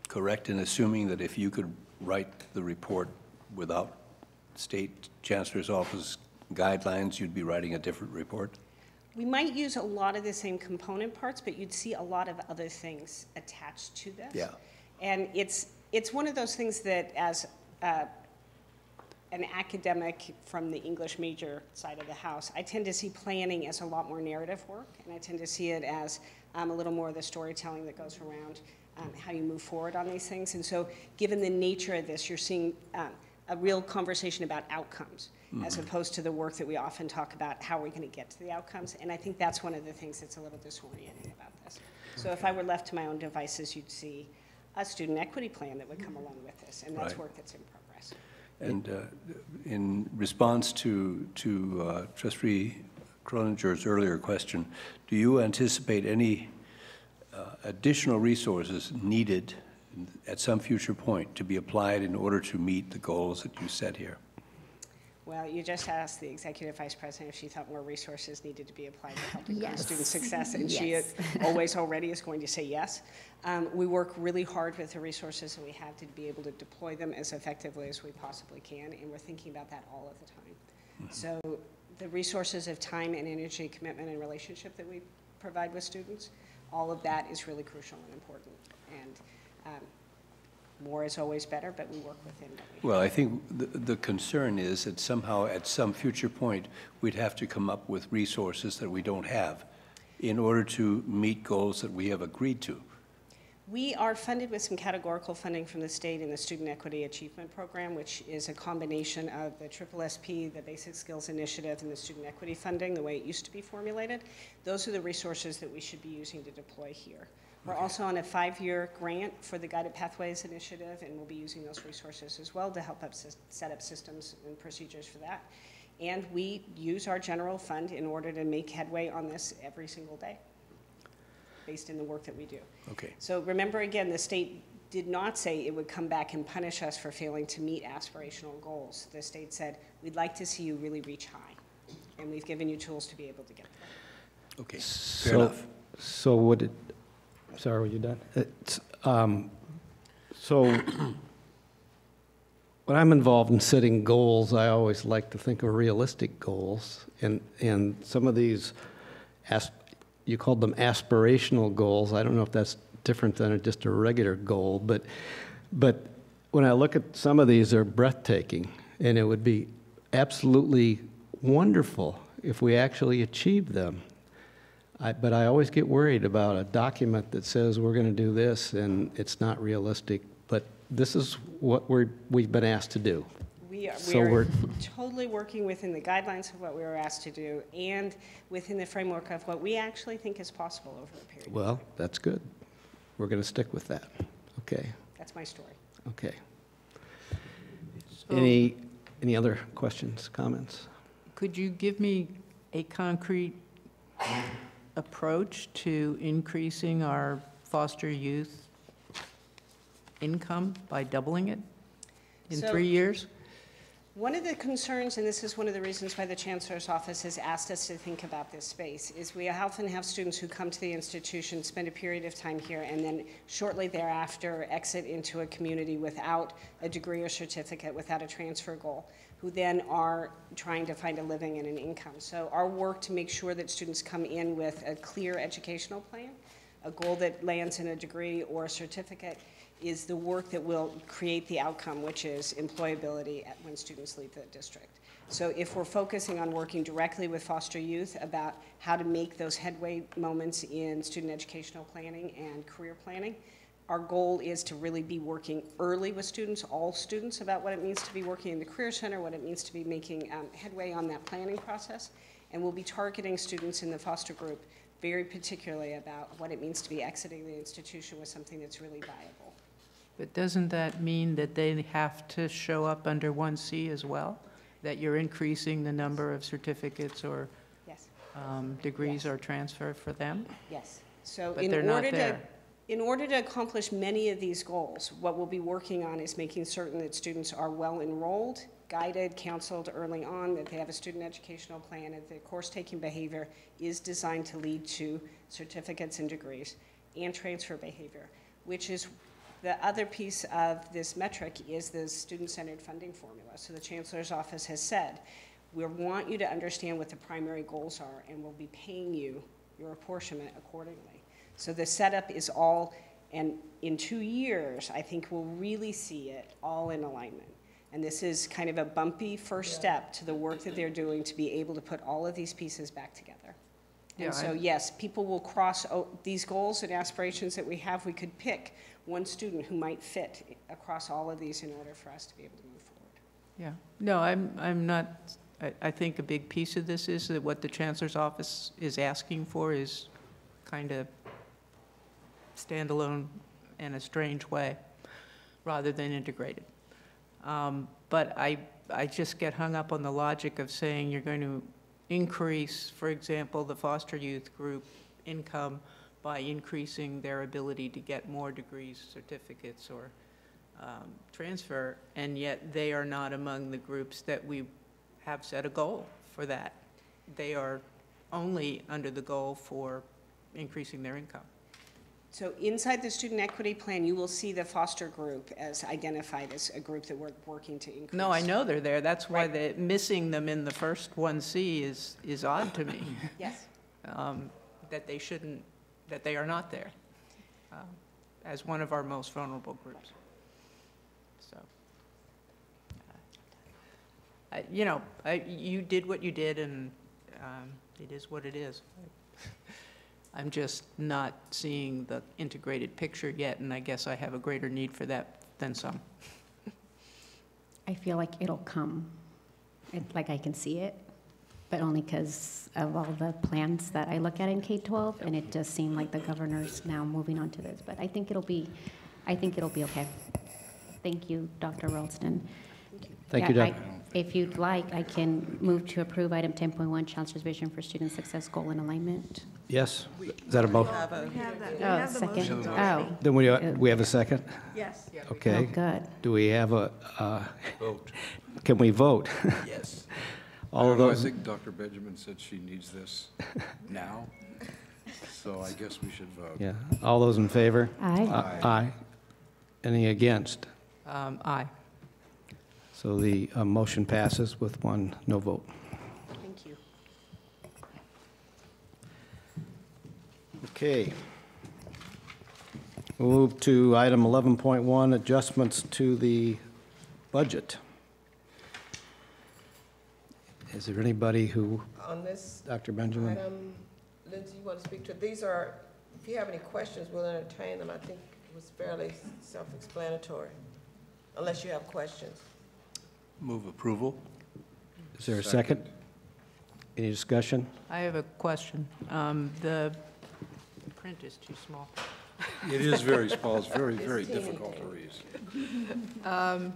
Speaker 4: correct in assuming that if you could write the report without state chancellor's office guidelines, you'd be writing a different report?
Speaker 26: We might use a lot of the same component parts, but you'd see a lot of other things attached to this.
Speaker 4: Yeah.
Speaker 26: And it's, it's one of those things that as uh, an academic from the English major side of the house, I tend to see planning as a lot more narrative work, and I tend to see it as um, a little more of the storytelling that goes around um, how you move forward on these things. And so, given the nature of this, you're seeing um, a real conversation about outcomes as
Speaker 4: Mhm.
Speaker 26: opposed to the work that we often talk about how are we going to get to the outcomes. And I think that's one of the things that's a little disorienting about this. So, if I were left to my own devices, you'd see a student equity plan that would come along with this, and that's
Speaker 4: Right.
Speaker 26: work that's in progress.
Speaker 4: And uh, in response to, to uh, Trustee Croninger's earlier question, do you anticipate any uh, additional resources needed at some future point to be applied in order to meet the goals that you set here?
Speaker 26: Well, you just asked the executive vice president if she thought more resources needed to be applied to help improve
Speaker 7: Yes.
Speaker 26: student success, and she
Speaker 7: Yes. (laughs)
Speaker 26: always already is going to say yes. Um, we work really hard with the resources that we have to be able to deploy them as effectively as we possibly can, and we're thinking about that all of the time. So the resources of time and energy, commitment, and relationship that we provide with students, all of that is really crucial and important. And um, more is always better, but we work within what we
Speaker 4: Well, I think the, the concern is that somehow at some future point, we'd have to come up with resources that we don't have in order to meet goals that we have agreed to.
Speaker 26: We are funded with some categorical funding from the state in the Student Equity Achievement Program, which is a combination of the Triple SP, the Basic Skills Initiative, and the Student Equity Funding, the way it used to be formulated. Those are the resources that we should be using to deploy here. We're also on a five-year grant for the Guided Pathways Initiative, and we'll be using those resources as well to help us set up systems and procedures for that. And we use our general fund in order to make headway on this every single day, based in the work that we do.
Speaker 4: Okay.
Speaker 26: So remember again, the state did not say it would come back and punish us for failing to meet aspirational goals. The state said, we'd like to see you really reach high, and we've given you tools to be able to get there.
Speaker 4: Okay, fair
Speaker 1: So,
Speaker 4: enough.
Speaker 1: so would it, sorry, were you done? It's, um, So (clears throat) when I'm involved in setting goals, I always like to think of realistic goals. And, and some of these, as, you called them aspirational goals. I don't know if that's different than just a regular goal, but, but when I look at some of these, they're breathtaking. And it would be absolutely wonderful if we actually achieved them. I, but I always get worried about a document that says we're going to do this and it's not realistic. But this is what we're, we've been asked to do.
Speaker 26: We are,
Speaker 1: So we're-
Speaker 26: totally working within the guidelines of what we were asked to do and within the framework of what we actually think is possible over a period.
Speaker 1: Well, that's good. We're going to stick with that. Okay,
Speaker 26: That's my story.
Speaker 1: okay.
Speaker 10: So-
Speaker 1: Any, any other questions, comments?
Speaker 10: Could you give me a concrete approach to increasing our foster youth income by doubling it in
Speaker 26: So-
Speaker 10: three years?
Speaker 26: One of the concerns, and this is one of the reasons why the Chancellor's Office has asked us to think about this space, is we often have students who come to the institution, spend a period of time here, and then shortly thereafter exit into a community without a degree or certificate, without a transfer goal, who then are trying to find a living and an income. So our work to make sure that students come in with a clear educational plan, a goal that lands in a degree or a certificate, is the work that will create the outcome, which is employability at, when students leave the district. So if we're focusing on working directly with foster youth about how to make those headway moments in student educational planning and career planning, our goal is to really be working early with students, all students, about what it means to be working in the Career Center, what it means to be making um, headway on that planning process. And we'll be targeting students in the foster group very particularly about what it means to be exiting the institution with something that's really viable.
Speaker 10: But doesn't that mean that they have to show up under 1C as well? That you're increasing the number of certificates or
Speaker 26: Yes.
Speaker 10: um, degrees or transfer for them?
Speaker 26: Yes. So
Speaker 10: But
Speaker 26: in
Speaker 10: they're not
Speaker 26: order to,
Speaker 10: there.
Speaker 26: in order to accomplish many of these goals, what we'll be working on is making certain that students are well enrolled, guided, counseled early on, that they have a student educational plan, and the course-taking behavior is designed to lead to certificates and degrees and transfer behavior, which is the other piece of this metric is the student-centered funding formula. So the chancellor's office has said, We want you to understand what the primary goals are, and we'll be paying you your apportionment accordingly. So the setup is all, and in two years, I think we'll really see it all in alignment. And this is kind of a bumpy first step to the work that they're doing to be able to put all of these pieces back together.
Speaker 10: Yeah,
Speaker 26: And so, yes, people will cross, o- these goals and aspirations that we have, we could pick one student who might fit across all of these in order for us to be able to move forward.
Speaker 10: Yeah, no, I'm, I'm not, I, I think a big piece of this is that what the Chancellor's Office is asking for is kind of standalone in a strange way, rather than integrated. Um, But I, I just get hung up on the logic of saying you're going to increase, for example, the foster youth group income by increasing their ability to get more degrees, certificates, or um, transfer, and yet they are not among the groups that we have set a goal for that. They are only under the goal for increasing their income.
Speaker 26: So inside the student equity plan, you will see the foster group as identified as a group that we're working to increase.
Speaker 10: No, I know they're there, that's why the, missing them in the first one C is, is odd to me.
Speaker 26: Yes. (laughs)
Speaker 10: um, That they shouldn't, that they are not there, um, as one of our most vulnerable groups. So, uh, you know, I- you did what you did, and um, it is what it is. (laughs) I'm just not seeing the integrated picture yet, and I guess I have a greater need for that than some.
Speaker 7: I feel like it'll come, it, like I can see it, but only because of all the plans that I look at in K-12, and it does seem like the governor's now moving on to this, but I think it'll be, I think it'll be okay. Thank you, Dr. Ralston.
Speaker 1: Thank you,
Speaker 7: Yeah, I-
Speaker 1: Doc.
Speaker 7: If you'd like, I can move to approve item 10.1, Chancellor's Vision for Student Success Goal and Alignment.
Speaker 1: Yes? Is that a motion?
Speaker 8: have that. We
Speaker 7: Oh,
Speaker 8: have the
Speaker 7: second.
Speaker 8: motions
Speaker 7: Oh.
Speaker 1: Then we, we have a second?
Speaker 8: Yes.
Speaker 1: Okay.
Speaker 7: Oh, good.
Speaker 1: Do we have a, uh,
Speaker 2: Vote. (laughs)
Speaker 1: can we vote?
Speaker 2: Yes. (laughs)
Speaker 1: All of
Speaker 2: I
Speaker 1: those,
Speaker 2: think Dr. Benjamin said she needs this (laughs) now, so I guess we should vote.
Speaker 1: yeah, all those in favor?
Speaker 7: Aye.
Speaker 1: Uh, Aye. Any against?
Speaker 10: Um, Aye.
Speaker 1: So the uh, motion passes with one no vote.
Speaker 26: Thank you.
Speaker 1: Okay. We'll move to item 11.1, adjustments to the budget. Is there anybody who,
Speaker 23: On this
Speaker 1: Dr. Benjamin?
Speaker 23: item, Lindsay, you want to speak to, these are, if you have any questions, we'll entertain them. I think it was fairly self-explanatory, unless you have questions.
Speaker 4: Move approval?
Speaker 1: Is there a second? Any discussion?
Speaker 10: I have a question. Um, The print is too small.
Speaker 2: It is very small, it's very, very
Speaker 23: teeny
Speaker 2: difficult to read.
Speaker 10: Um,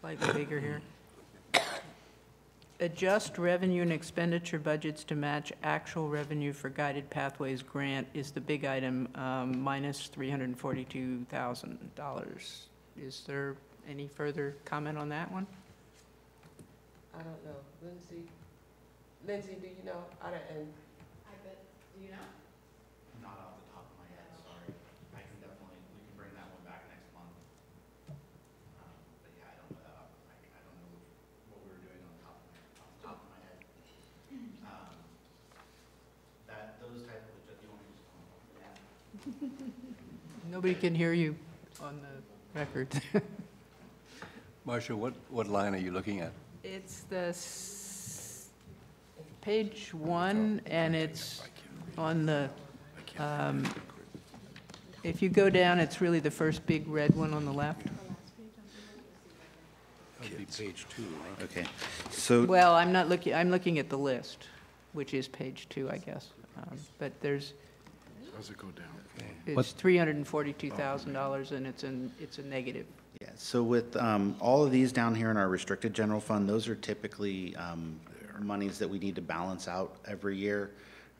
Speaker 10: Slightly bigger here. Adjust revenue and expenditure budgets to match actual revenue for Guided Pathways grant is the big item, um, minus $342,000. Is there any further comment on that one?
Speaker 23: I don't know, Lindsay, Lindsay, do you know? I don't, and.
Speaker 27: I bet, do you know? Not off the top of my head, sorry. I can definitely, we can bring that one back next month. Um, But yeah, I don't, uh, I, I don't know what we were doing on the top of my, off the top of my head. Um, That, those type of, adjust- you want me to just come up with that?
Speaker 10: Nobody can hear you on the record. (laughs)
Speaker 4: Marsha, what, what line are you looking at?
Speaker 10: It's the page one, and it's on the, um, if you go down, it's really the first big red one on the left.
Speaker 2: That'd be page two, right?
Speaker 28: Okay, so,
Speaker 10: Well, I'm not looking, I'm looking at the list, which is page two, I guess. Um, But there's,
Speaker 2: How's it go down?
Speaker 10: It's $342,000, and it's an, it's a negative.
Speaker 28: yeah, so with um, all of these down here in our restricted general fund, those are typically um, monies that we need to balance out every year.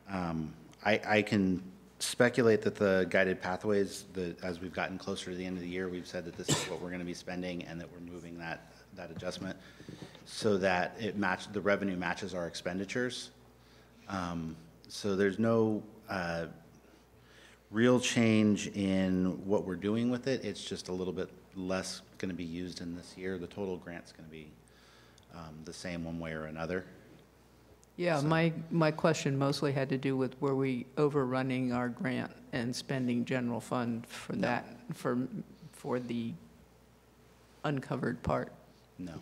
Speaker 28: Um, I, I can speculate that the guided pathways, the, as we've gotten closer to the end of the year, we've said that this is what we're going to be spending and that we're moving that, that adjustment so that it match, the revenue matches our expenditures. Um, So there's no uh, real change in what we're doing with it. It's just a little bit less going to be used in this year. The total grant's going to be um, the same one way or another.
Speaker 10: Yeah, my, my question mostly had to do with were we overrunning our grant and spending general fund for that, for, for the uncovered part?
Speaker 28: No.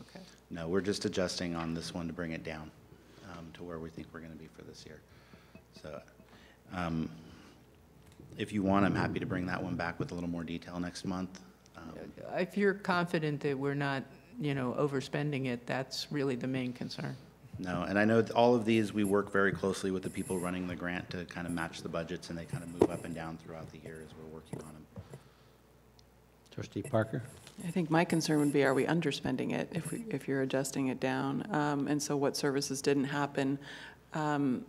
Speaker 10: Okay.
Speaker 28: No, we're just adjusting on this one to bring it down um, to where we think we're going to be for this year. So um, if you want, I'm happy to bring that one back with a little more detail next month. Um,
Speaker 10: If you're confident that we're not, you know, overspending it, that's really the main concern.
Speaker 28: No, and I know that all of these, we work very closely with the people running the grant to kind of match the budgets, and they kind of move up and down throughout the year as we're working on them.
Speaker 1: Trustee Parker?
Speaker 6: I think my concern would be, are we underspending it if, we- if you're adjusting it down? Um, And so what services didn't happen? Um,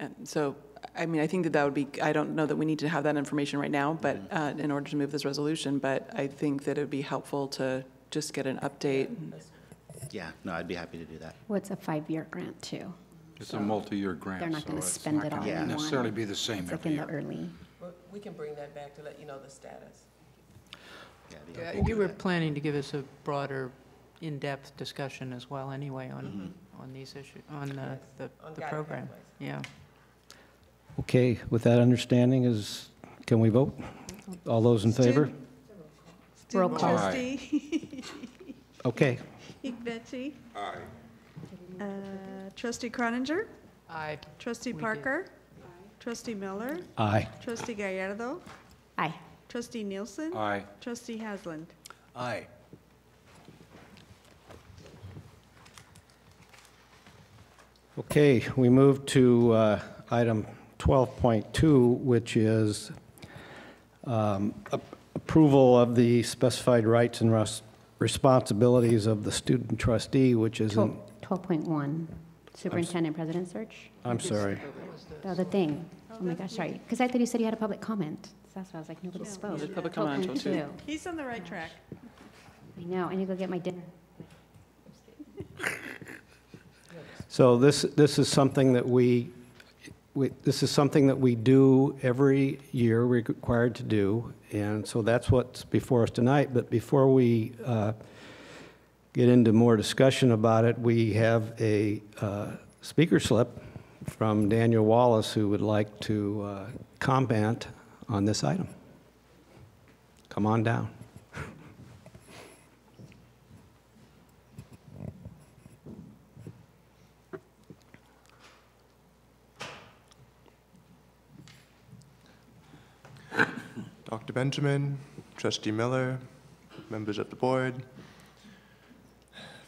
Speaker 6: And so, I mean, I think that that would be, I don't know that we need to have that information right now, but uh, in order to move this resolution, but I think that it would be helpful to just get an update.
Speaker 28: Yeah, no, I'd be happy to do that.
Speaker 7: Well, it's a five-year grant, too.
Speaker 2: It's a multi-year grant,
Speaker 7: They're not
Speaker 2: so
Speaker 7: gonna
Speaker 2: it's
Speaker 7: spend
Speaker 2: not
Speaker 7: it all
Speaker 2: gonna
Speaker 7: in one.
Speaker 2: necessarily be the same
Speaker 7: It's like
Speaker 2: every
Speaker 7: in the
Speaker 2: year.
Speaker 7: early.
Speaker 23: Well, we can bring that back to let you know the status.
Speaker 10: Yeah, You were planning to give us a broader, in-depth discussion as well anyway on, on these issues, on uh, the,
Speaker 23: On
Speaker 10: the
Speaker 23: guided
Speaker 10: program. Yeah.
Speaker 1: Okay, with that understanding is, can we vote? All those in favor?
Speaker 7: Roll
Speaker 8: Student
Speaker 7: call.
Speaker 8: trustee (laughs)
Speaker 1: Okay.
Speaker 8: Igbechi.
Speaker 13: Aye.
Speaker 8: Uh, Trustee Croninger?
Speaker 10: Aye.
Speaker 8: Trustee
Speaker 10: We did.
Speaker 8: Parker? Trustee Miller?
Speaker 1: Aye.
Speaker 8: Trustee Gallardo?
Speaker 7: Aye.
Speaker 8: Trustee Nielsen?
Speaker 2: Aye.
Speaker 8: Trustee Haslund?
Speaker 4: Aye.
Speaker 1: Okay, we move to uh, item 12.2, which is um, a- approval of the specified rights and res- responsibilities of the student trustee, which is in,
Speaker 7: 12.1, superintendent president search.
Speaker 1: I'm sorry.
Speaker 7: The other thing. Oh my gosh, sorry. Because I thought you said you had a public comment. That's why I was like, nobody spoke.
Speaker 6: There's public comment on 12.2.
Speaker 7: 12.2.
Speaker 8: He's on the right track.
Speaker 7: I know, I need to go get my dinner.
Speaker 1: So this, this is something that we, we, this is something that we do every year, we're required to do, and so that's what's before us tonight. But before we uh, get into more discussion about it, we have a uh, speaker slip from Daniel Wallace, who would like to uh, comment on this item. Come on down.
Speaker 29: Dr. Benjamin, Trustee Miller, members of the board,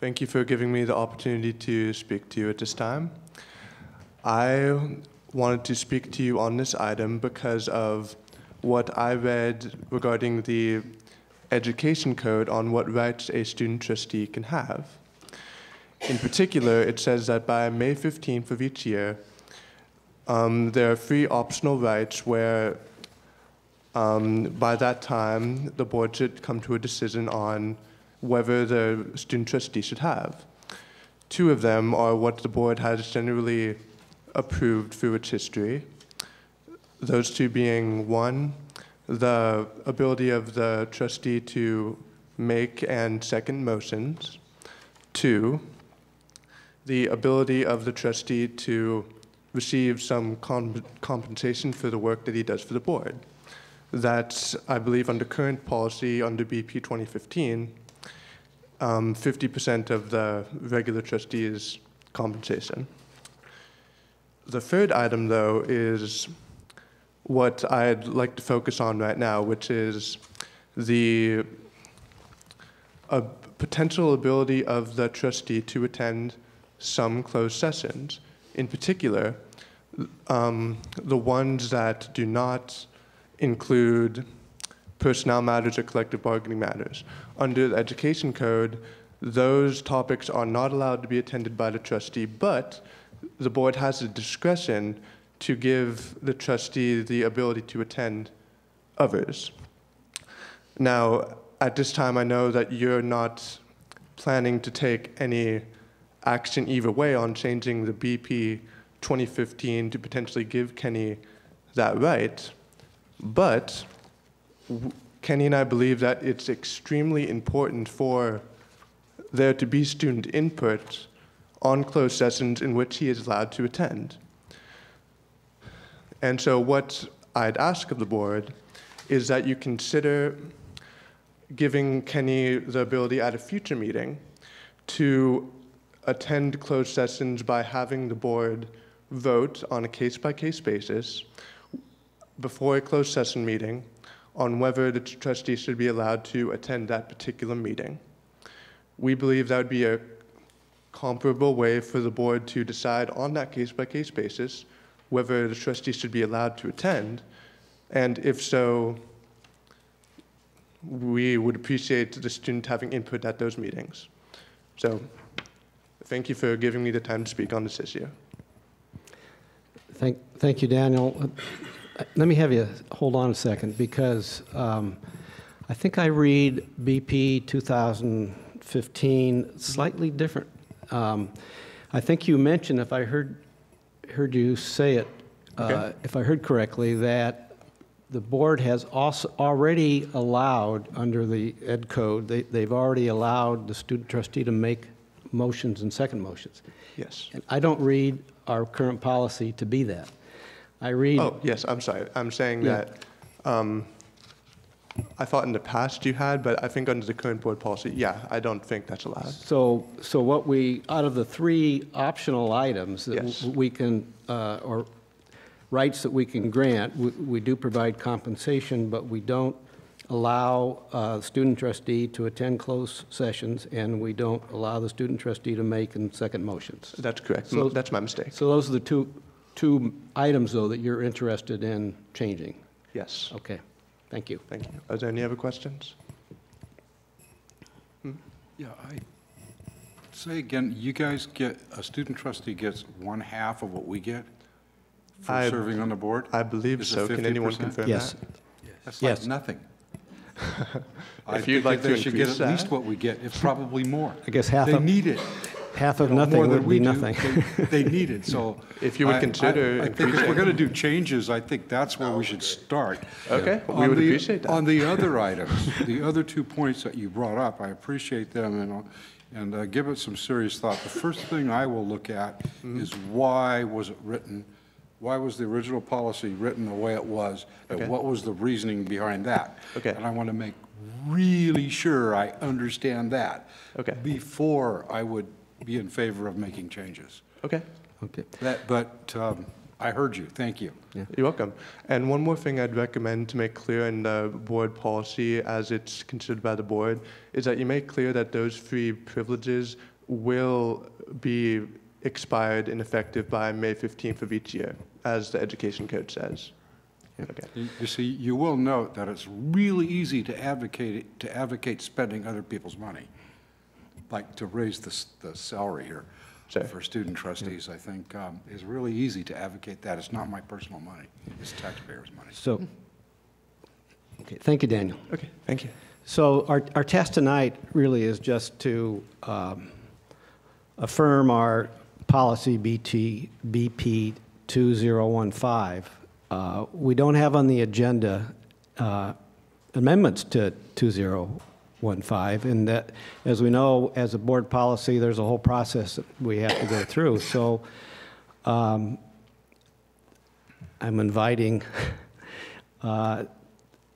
Speaker 29: thank you for giving me the opportunity to speak to you at this time. I wanted to speak to you on this item because of what I read regarding the education code on what rights a student trustee can have. In particular, it says that by May 15th of each year, um, there are three optional rights where um, by that time, the board should come to a decision on whether the student trustee should have. Two of them are what the board has generally approved through its history. Those two being one, the ability of the trustee to make and second motions. Two, the ability of the trustee to receive some com- compensation for the work that he does for the board. That's, I believe, under current policy, under BP 2015, um, 50% of the regular trustee's compensation. The third item, though, is what I'd like to focus on right now, which is the a potential ability of the trustee to attend some closed sessions. In particular, um, the ones that do not include personnel matters or collective bargaining matters. Under the education code, those topics are not allowed to be attended by the trustee, but the board has the discretion to give the trustee the ability to attend others. Now, at this time, I know that you're not planning to take any action either way on changing the BP 2015 to potentially give Kenny that right. But Kenny and I believe that it's extremely important for there to be student input on closed sessions in which he is allowed to attend. And so, what I'd ask of the board is that you consider giving Kenny the ability at a future meeting to attend closed sessions by having the board vote on a case by case basis before a closed session meeting on whether the trustee should be allowed to attend that particular meeting. We believe that would be a comparable way for the board to decide on that case by case basis whether the trustee should be allowed to attend, and if so, we would appreciate the student having input at those meetings. So, thank you for giving me the time to speak on this issue.
Speaker 1: Thank, thank you, Daniel. Let me have you hold on a second, because um, I think I read BP 2015 slightly different. Um, I think you mentioned, if I heard, heard you say it, uh,
Speaker 29: Okay.
Speaker 1: if I heard correctly, that the board has also already allowed, under the ed code, they, they've already allowed the student trustee to make motions and second motions.
Speaker 29: Yes.
Speaker 1: And I don't read our current policy to be that. I read.
Speaker 29: Oh, yes, I'm sorry. I'm saying
Speaker 1: Yeah.
Speaker 29: that um, I thought in the past you had, but I think under the current board policy, yeah, I don't think that's allowed.
Speaker 1: So, so what we, out of the three optional items that
Speaker 29: Yes.
Speaker 1: we can, uh, or rights that we can grant, we, we do provide compensation, but we don't allow uh, student trustee to attend closed sessions, and we don't allow the student trustee to make and second motions.
Speaker 29: That's correct.
Speaker 1: So-
Speaker 29: That's my mistake.
Speaker 1: So those are the two, two items, though, that you're interested in changing?
Speaker 29: Yes.
Speaker 1: Okay, thank you.
Speaker 29: Thank you. Are there any other questions? Hmm?
Speaker 2: Yeah, I, say again, you guys get, a student trustee gets one half of what we get for
Speaker 29: I-
Speaker 2: serving on the board?
Speaker 29: I believe
Speaker 2: Is
Speaker 29: so. Can anyone confirm
Speaker 1: Yes.
Speaker 29: that?
Speaker 2: That's like
Speaker 1: Yes.
Speaker 2: nothing. (laughs) I
Speaker 29: If you'd
Speaker 2: think
Speaker 29: like to
Speaker 2: they should get
Speaker 29: increase
Speaker 2: at least what we get, if probably more.
Speaker 1: I guess half
Speaker 2: They
Speaker 1: of-
Speaker 2: need it.
Speaker 1: Half of
Speaker 2: You know,
Speaker 1: nothing
Speaker 2: more than
Speaker 1: would
Speaker 2: we
Speaker 1: be
Speaker 2: do.
Speaker 1: nothing.
Speaker 2: They they need it, so. (laughs)
Speaker 29: If you would
Speaker 2: I- I-
Speaker 29: consider
Speaker 2: I think if we're going to do changes, I think that's where we should start.
Speaker 29: Okay, we
Speaker 2: On
Speaker 29: would
Speaker 2: the-
Speaker 29: appreciate that.
Speaker 2: On the other items, the other two points that you brought up, I appreciate them, and, and uh, give it some serious thought. The first thing I will look at
Speaker 29: Mm-hmm.
Speaker 2: is why was it written? Why was the original policy written the way it was?
Speaker 29: Okay.
Speaker 2: And what was the reasoning behind that?
Speaker 29: Okay.
Speaker 2: And I want to make really sure I understand that.
Speaker 29: Okay.
Speaker 2: Before I would be in favor of making changes.
Speaker 29: Okay.
Speaker 1: Okay.
Speaker 2: That, but um, I heard you, thank you.
Speaker 29: You're welcome. And one more thing I'd recommend to make clear in the board policy as it's considered by the board is that you make clear that those three privileges will be expired and effective by May 15th of each year, as the education code says. Okay.
Speaker 2: You you see, you will note that it's really easy to advocate, to advocate spending other people's money, like to raise the, the salary here
Speaker 29: Sure.
Speaker 2: for student trustees, I think, um, is really easy to advocate that. It's not my personal money, it's taxpayers' money.
Speaker 1: So, okay, thank you, Daniel.
Speaker 29: Okay, thank you.
Speaker 1: So our, our task tonight really is just to um, affirm our policy BT, BP 2015. Uh, We don't have on the agenda uh, amendments to 2015, and that, as we know, as a board policy, there's a whole process that we have to go through. So um, I'm inviting uh,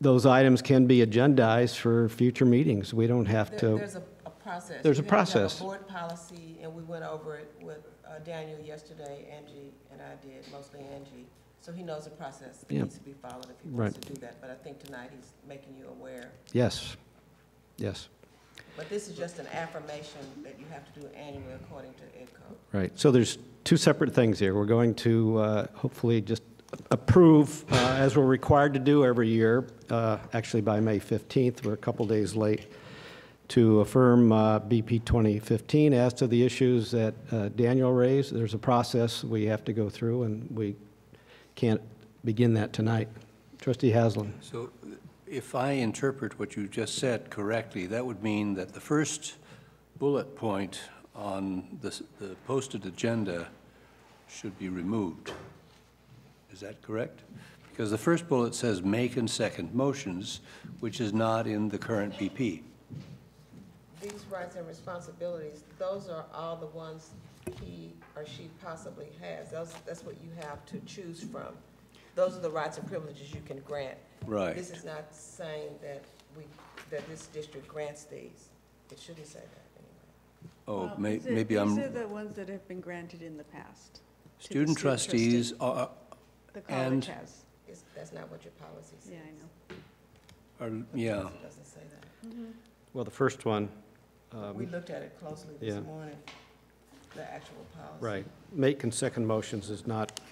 Speaker 1: those items can be agendized for future meetings. We don't have
Speaker 23: There-
Speaker 1: to.
Speaker 23: There's a, a process.
Speaker 1: There's a
Speaker 23: You have to have
Speaker 1: process.
Speaker 23: a board policy, and we went over it with uh, Daniel yesterday, Angie and I did, mostly Angie. So he knows the process that
Speaker 1: Yeah.
Speaker 23: needs to be followed if he wants
Speaker 1: Right.
Speaker 23: to do that. But I think tonight he's making you aware.
Speaker 1: Yes, yes,
Speaker 23: But this is just an affirmation that you have to do annually according to Ed Code.
Speaker 1: right. So there's two separate things here. We're going to uh, hopefully just approve, uh, as we're required to do every year, uh, actually by May 15th, we're a couple days late, to affirm uh, BP 2015. As to the issues that uh, Daniel raised, there's a process we have to go through, and we can't begin that tonight. Trustee Haslund.
Speaker 4: So if I interpret what you just said correctly, that would mean that the first bullet point on the the posted agenda should be removed. Is that correct? Because the first bullet says make and second motions, which is not in the current BP.
Speaker 23: these rights and responsibilities, those are all the ones he or she possibly has. Those, that's what you have to choose from. Those are the rights and privileges you can grant.
Speaker 4: Right.
Speaker 23: This is not saying that we, that this district grants these. It shouldn't say that anyway.
Speaker 4: Oh,
Speaker 8: Well,
Speaker 4: may-
Speaker 8: these are-
Speaker 4: maybe I'm,
Speaker 8: These are the ones that have been granted in the past. to the
Speaker 4: student trustees are, uh, uh,
Speaker 8: The
Speaker 4: and,
Speaker 8: college has.
Speaker 23: It's, that's not what your policy says.
Speaker 8: Yeah, I know.
Speaker 4: are- yeah,
Speaker 23: It doesn't say that. Mm-hmm.
Speaker 1: Well, the first one, um,
Speaker 23: We
Speaker 1: um,
Speaker 23: looked at it closely
Speaker 1: yeah.
Speaker 23: this morning, the actual policy.
Speaker 1: right, make and second motions is not,
Speaker 23: It's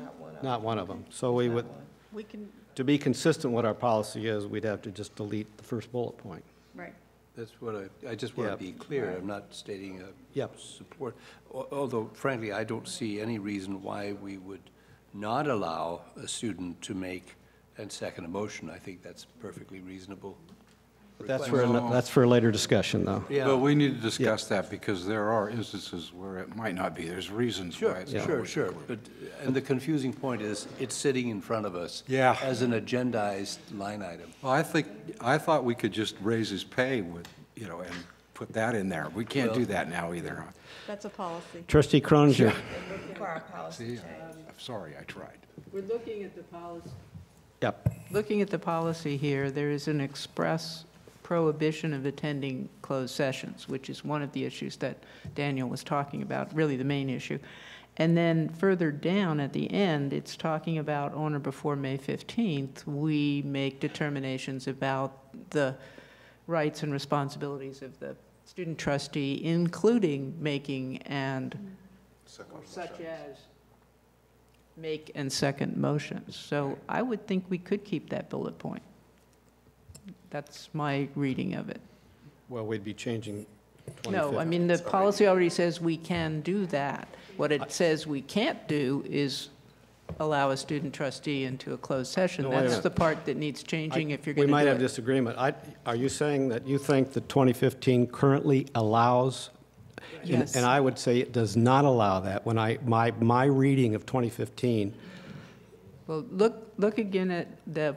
Speaker 23: not one of them.
Speaker 1: not one of them. So we would,
Speaker 8: We can,
Speaker 1: to be consistent what our policy is, we'd have to just delete the first bullet point.
Speaker 8: right.
Speaker 4: that's what I, I just want
Speaker 1: Yeah.
Speaker 4: to be clear. I'm not stating a
Speaker 1: Yep.
Speaker 4: support, al- although frankly, I don't see any reason why we would not allow a student to make and second a motion. I think that's perfectly reasonable.
Speaker 1: But that's for, an- that's for a later discussion, though.
Speaker 4: Yeah.
Speaker 2: But we need to discuss that because there are instances where it might not be. There's reasons why
Speaker 4: Sure,
Speaker 2: it's not.
Speaker 4: sure, sure. But, and the confusing point is, it's sitting in front of us.
Speaker 2: Yeah.
Speaker 4: As an agendized line item.
Speaker 2: Well, I think, I thought we could just raise his pay with, you know, and put that in there. We can't do that now either.
Speaker 8: That's a policy.
Speaker 1: Trustee Croninger,
Speaker 23: It require policy
Speaker 2: See,
Speaker 23: change.
Speaker 2: I'm sorry, I tried.
Speaker 10: We're looking at the policy.
Speaker 1: yep,
Speaker 10: Looking at the policy here, there is an express prohibition of attending closed sessions, which is one of the issues that Daniel was talking about, really the main issue. And then further down at the end, it's talking about on or before May 15th, we make determinations about the rights and responsibilities of the student trustee, including making and
Speaker 13: Second
Speaker 10: such as make and second motions. So I would think we could keep that bullet point. That's my reading of it.
Speaker 1: well, we'd be changing 25th.
Speaker 10: No, I mean, the policy already says we can do that. What it says we can't do is allow a student trustee into a closed session.
Speaker 1: No, wait a
Speaker 10: That's
Speaker 1: minute.
Speaker 10: the part that needs changing if you're
Speaker 1: We
Speaker 10: going to
Speaker 1: might
Speaker 10: do
Speaker 1: have
Speaker 10: it.
Speaker 1: disagreement. I, are you saying that you think that 2015 currently allows? and-
Speaker 10: Yes.
Speaker 1: And I would say it does not allow that. When I, my, my reading of 2015,
Speaker 10: Well, look, look again at the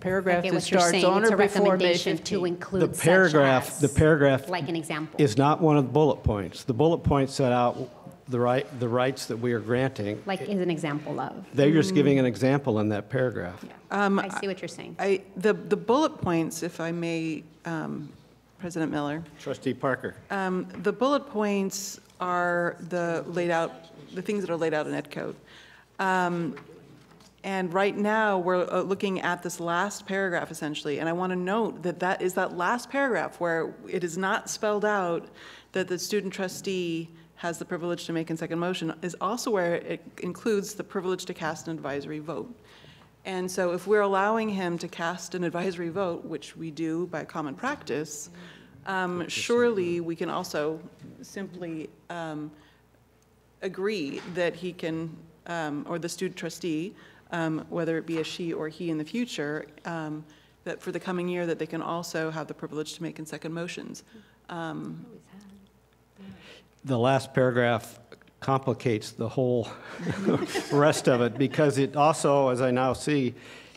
Speaker 10: paragraph
Speaker 7: get
Speaker 10: that starts
Speaker 7: saying.
Speaker 10: on
Speaker 7: It's
Speaker 10: or before May
Speaker 7: recommendation to
Speaker 10: 15th.
Speaker 1: the
Speaker 7: include such
Speaker 1: paragraph, the paragraph
Speaker 7: like an example.
Speaker 1: is not one of the bullet points. The bullet points set out the right, the rights that we are granting.
Speaker 7: Like is an example of.
Speaker 1: They're just giving an example in that paragraph.
Speaker 6: Um,
Speaker 7: I see what you're saying.
Speaker 6: I, the, the bullet points, if I may, um, President Miller,
Speaker 1: Trustee Parker?
Speaker 6: um, the bullet points are the laid out, the things that are laid out in Ed Code. Um, And right now, we're uh, looking at this last paragraph essentially, and I want to note that that is that last paragraph where it is not spelled out that the student trustee has the privilege to make and second motion, is also where it includes the privilege to cast an advisory vote. And so if we're allowing him to cast an advisory vote, which we do by common practice, um, surely we can also simply um, agree that he can, um, or the student trustee, um, whether it be a she or he in the future, um, that for the coming year, that they can also have the privilege to make and second motions. Um,
Speaker 1: The last paragraph complicates the whole (laughs) rest of it because it also, as I now see,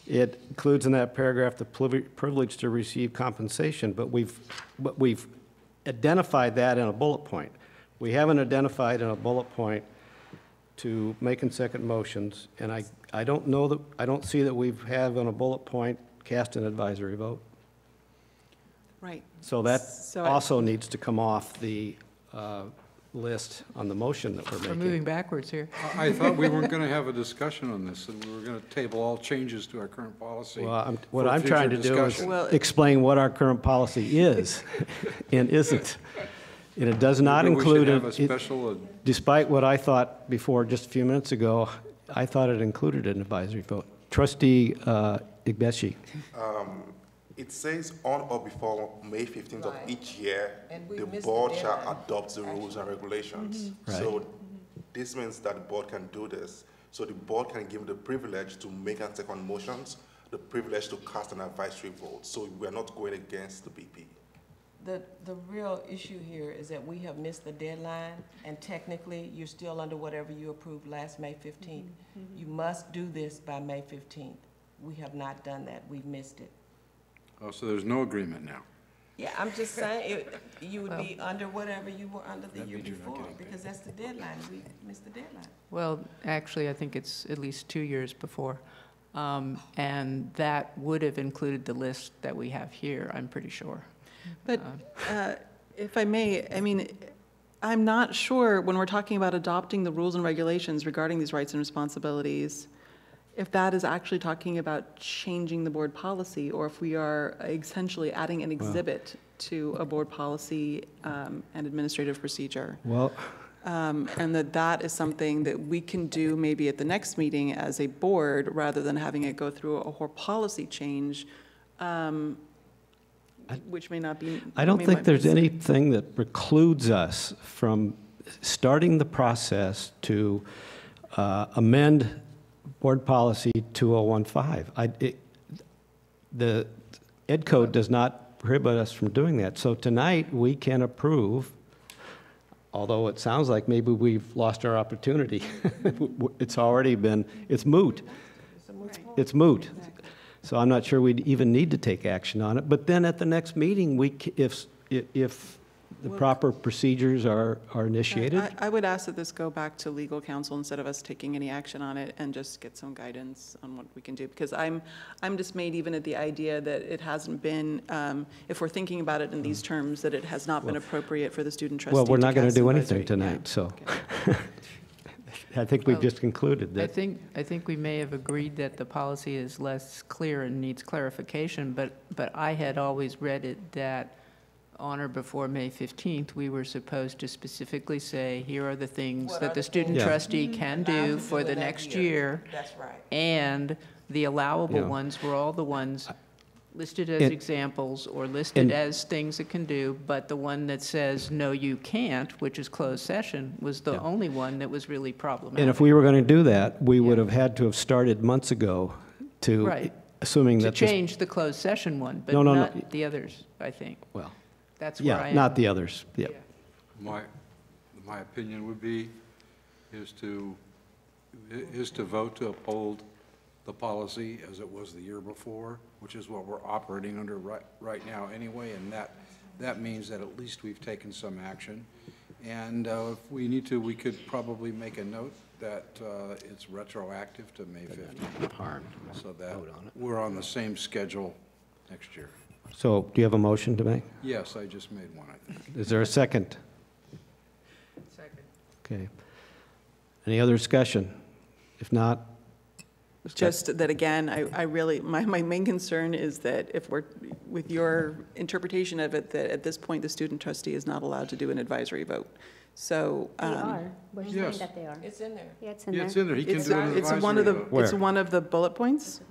Speaker 1: it includes in that paragraph the privilege to receive compensation, but we've, but we've identified that in a bullet point. We haven't identified in a bullet point to make and second motions, and I, I don't know that, I don't see that we've have in a bullet point cast an advisory vote.
Speaker 6: Right.
Speaker 1: So that
Speaker 6: So I-
Speaker 1: also needs to come off the uh, list on the motion that we're
Speaker 10: We're
Speaker 1: making.
Speaker 10: moving backwards here.
Speaker 2: I I thought we weren't going to have a discussion on this, and we were going to table all changes to our current policy.
Speaker 1: Well, I'm- what
Speaker 2: for
Speaker 1: I'm trying to
Speaker 2: future
Speaker 1: do is
Speaker 2: discussion.
Speaker 6: Well,
Speaker 1: explain what our current policy is (laughs) and isn't. And it does not
Speaker 2: Maybe we should
Speaker 1: include,
Speaker 2: have a
Speaker 1: it- it-
Speaker 2: special, uh,
Speaker 1: despite what I thought before, just a few minutes ago, I thought it included an advisory vote. Trustee uh, Igbechi,
Speaker 13: Um, It says on or before May 15th of each year,
Speaker 23: And
Speaker 13: the
Speaker 23: missed the
Speaker 13: board shall adopt the rules and regulations.
Speaker 1: Mm-hmm. Right.
Speaker 13: So this means that the board can do this. So the board can give the privilege to make and second motions, the privilege to cast an advisory vote. So we're not going against the BP.
Speaker 23: The, the real issue here is that we have missed the deadline, and technically, you're still under whatever you approved last May fifteenth. You must do this by May fifteenth. We have not done that, we've missed it.
Speaker 2: oh, so there's no agreement now.
Speaker 23: Yeah, I'm just saying, it- you would be under whatever you were under the year before, because that's the deadline, we missed the deadline.
Speaker 10: Well, actually, I think it's at least two years before. Um, And that would have included the list that we have here, I'm pretty sure.
Speaker 6: But uh, if I may, I mean, I'm not sure, when we're talking about adopting the rules and regulations regarding these rights and responsibilities, if that is actually talking about changing the board policy, or if we are essentially adding an exhibit to a board policy um, and administrative procedure.
Speaker 1: Well,
Speaker 6: Um, And that that is something that we can do maybe at the next meeting as a board, rather than having it go through a whole policy change, um, which may not be.
Speaker 1: I don't think there's
Speaker 6: be-
Speaker 1: anything that precludes us from starting the process to uh, amend Board Policy 2015. I- it- The Ed Code does not prohibit us from doing that. So tonight, we can approve, although it sounds like maybe we've lost our opportunity. (laughs) It's already been, it's moot. It's moot. So I'm not sure we'd even need to take action on it. But then at the next meeting, we, if, if the proper procedures are, are initiated,
Speaker 6: I, I would ask that this go back to legal counsel instead of us taking any action on it and just get some guidance on what we can do. Because I'm, I'm dismayed even at the idea that it hasn't been, um, if we're thinking about it in these terms, that it has not been appropriate for the student trustee
Speaker 1: well, we're not going to do anything tonight, so. (laughs) I think we've just concluded
Speaker 10: I
Speaker 1: that,
Speaker 10: think, I think we may have agreed that the policy is less clear and needs clarification, but, but I had always read it that on or before May 15th, we were supposed to specifically say, here are the things
Speaker 23: What
Speaker 10: that
Speaker 23: are
Speaker 10: the
Speaker 23: the
Speaker 10: student
Speaker 1: things- Yeah.
Speaker 10: trustee mm-hmm. can
Speaker 23: Allow him
Speaker 10: do for
Speaker 23: do
Speaker 10: the
Speaker 23: that
Speaker 10: next
Speaker 23: year.
Speaker 10: year.
Speaker 23: That's right.
Speaker 10: And the allowable
Speaker 1: Yeah.
Speaker 10: ones were all the ones listed as
Speaker 1: It-
Speaker 10: examples or listed
Speaker 1: And-
Speaker 10: as things it can do, but the one that says, no, you can't, which is closed session, was the
Speaker 1: Yeah.
Speaker 10: only one that was really problematic.
Speaker 1: and if we were going to do that, we would have had to have started months ago to,
Speaker 10: Right.
Speaker 1: assuming
Speaker 10: To
Speaker 1: that this,
Speaker 10: change the closed session one, but
Speaker 1: No, no, no.
Speaker 10: not the others, I think.
Speaker 1: well,
Speaker 10: That's where I
Speaker 1: yeah,
Speaker 10: am.
Speaker 1: not the others, yeah.
Speaker 2: My, my opinion would be, is to, is to vote to uphold the policy as it was the year before, which is what we're operating under right, right now anyway, and that, that means that at least we've taken some action. And uh, if we need to, we could probably make a note that uh, it's retroactive to May 15th.
Speaker 1: Harmed.
Speaker 2: So that we're on the same schedule next year.
Speaker 1: So do you have a motion to make?
Speaker 2: Yes, I just made one, I think.
Speaker 1: Is there a second?
Speaker 10: Second.
Speaker 1: Okay. Any other discussion? If not,
Speaker 6: Just that, again, I, I really, my, my main concern is that if we're, with your interpretation of it, that at this point, the student trustee is not allowed to do an advisory vote. So.
Speaker 7: They
Speaker 6: um,
Speaker 7: are. We're saying that they are.
Speaker 23: It's in there.
Speaker 7: Yeah, it's in
Speaker 2: Yeah,
Speaker 7: there.
Speaker 2: it's in there, he can
Speaker 6: It's,
Speaker 2: do an
Speaker 6: it's one of the,
Speaker 2: advisory vote.
Speaker 6: it's
Speaker 1: Where?
Speaker 6: one of the bullet points.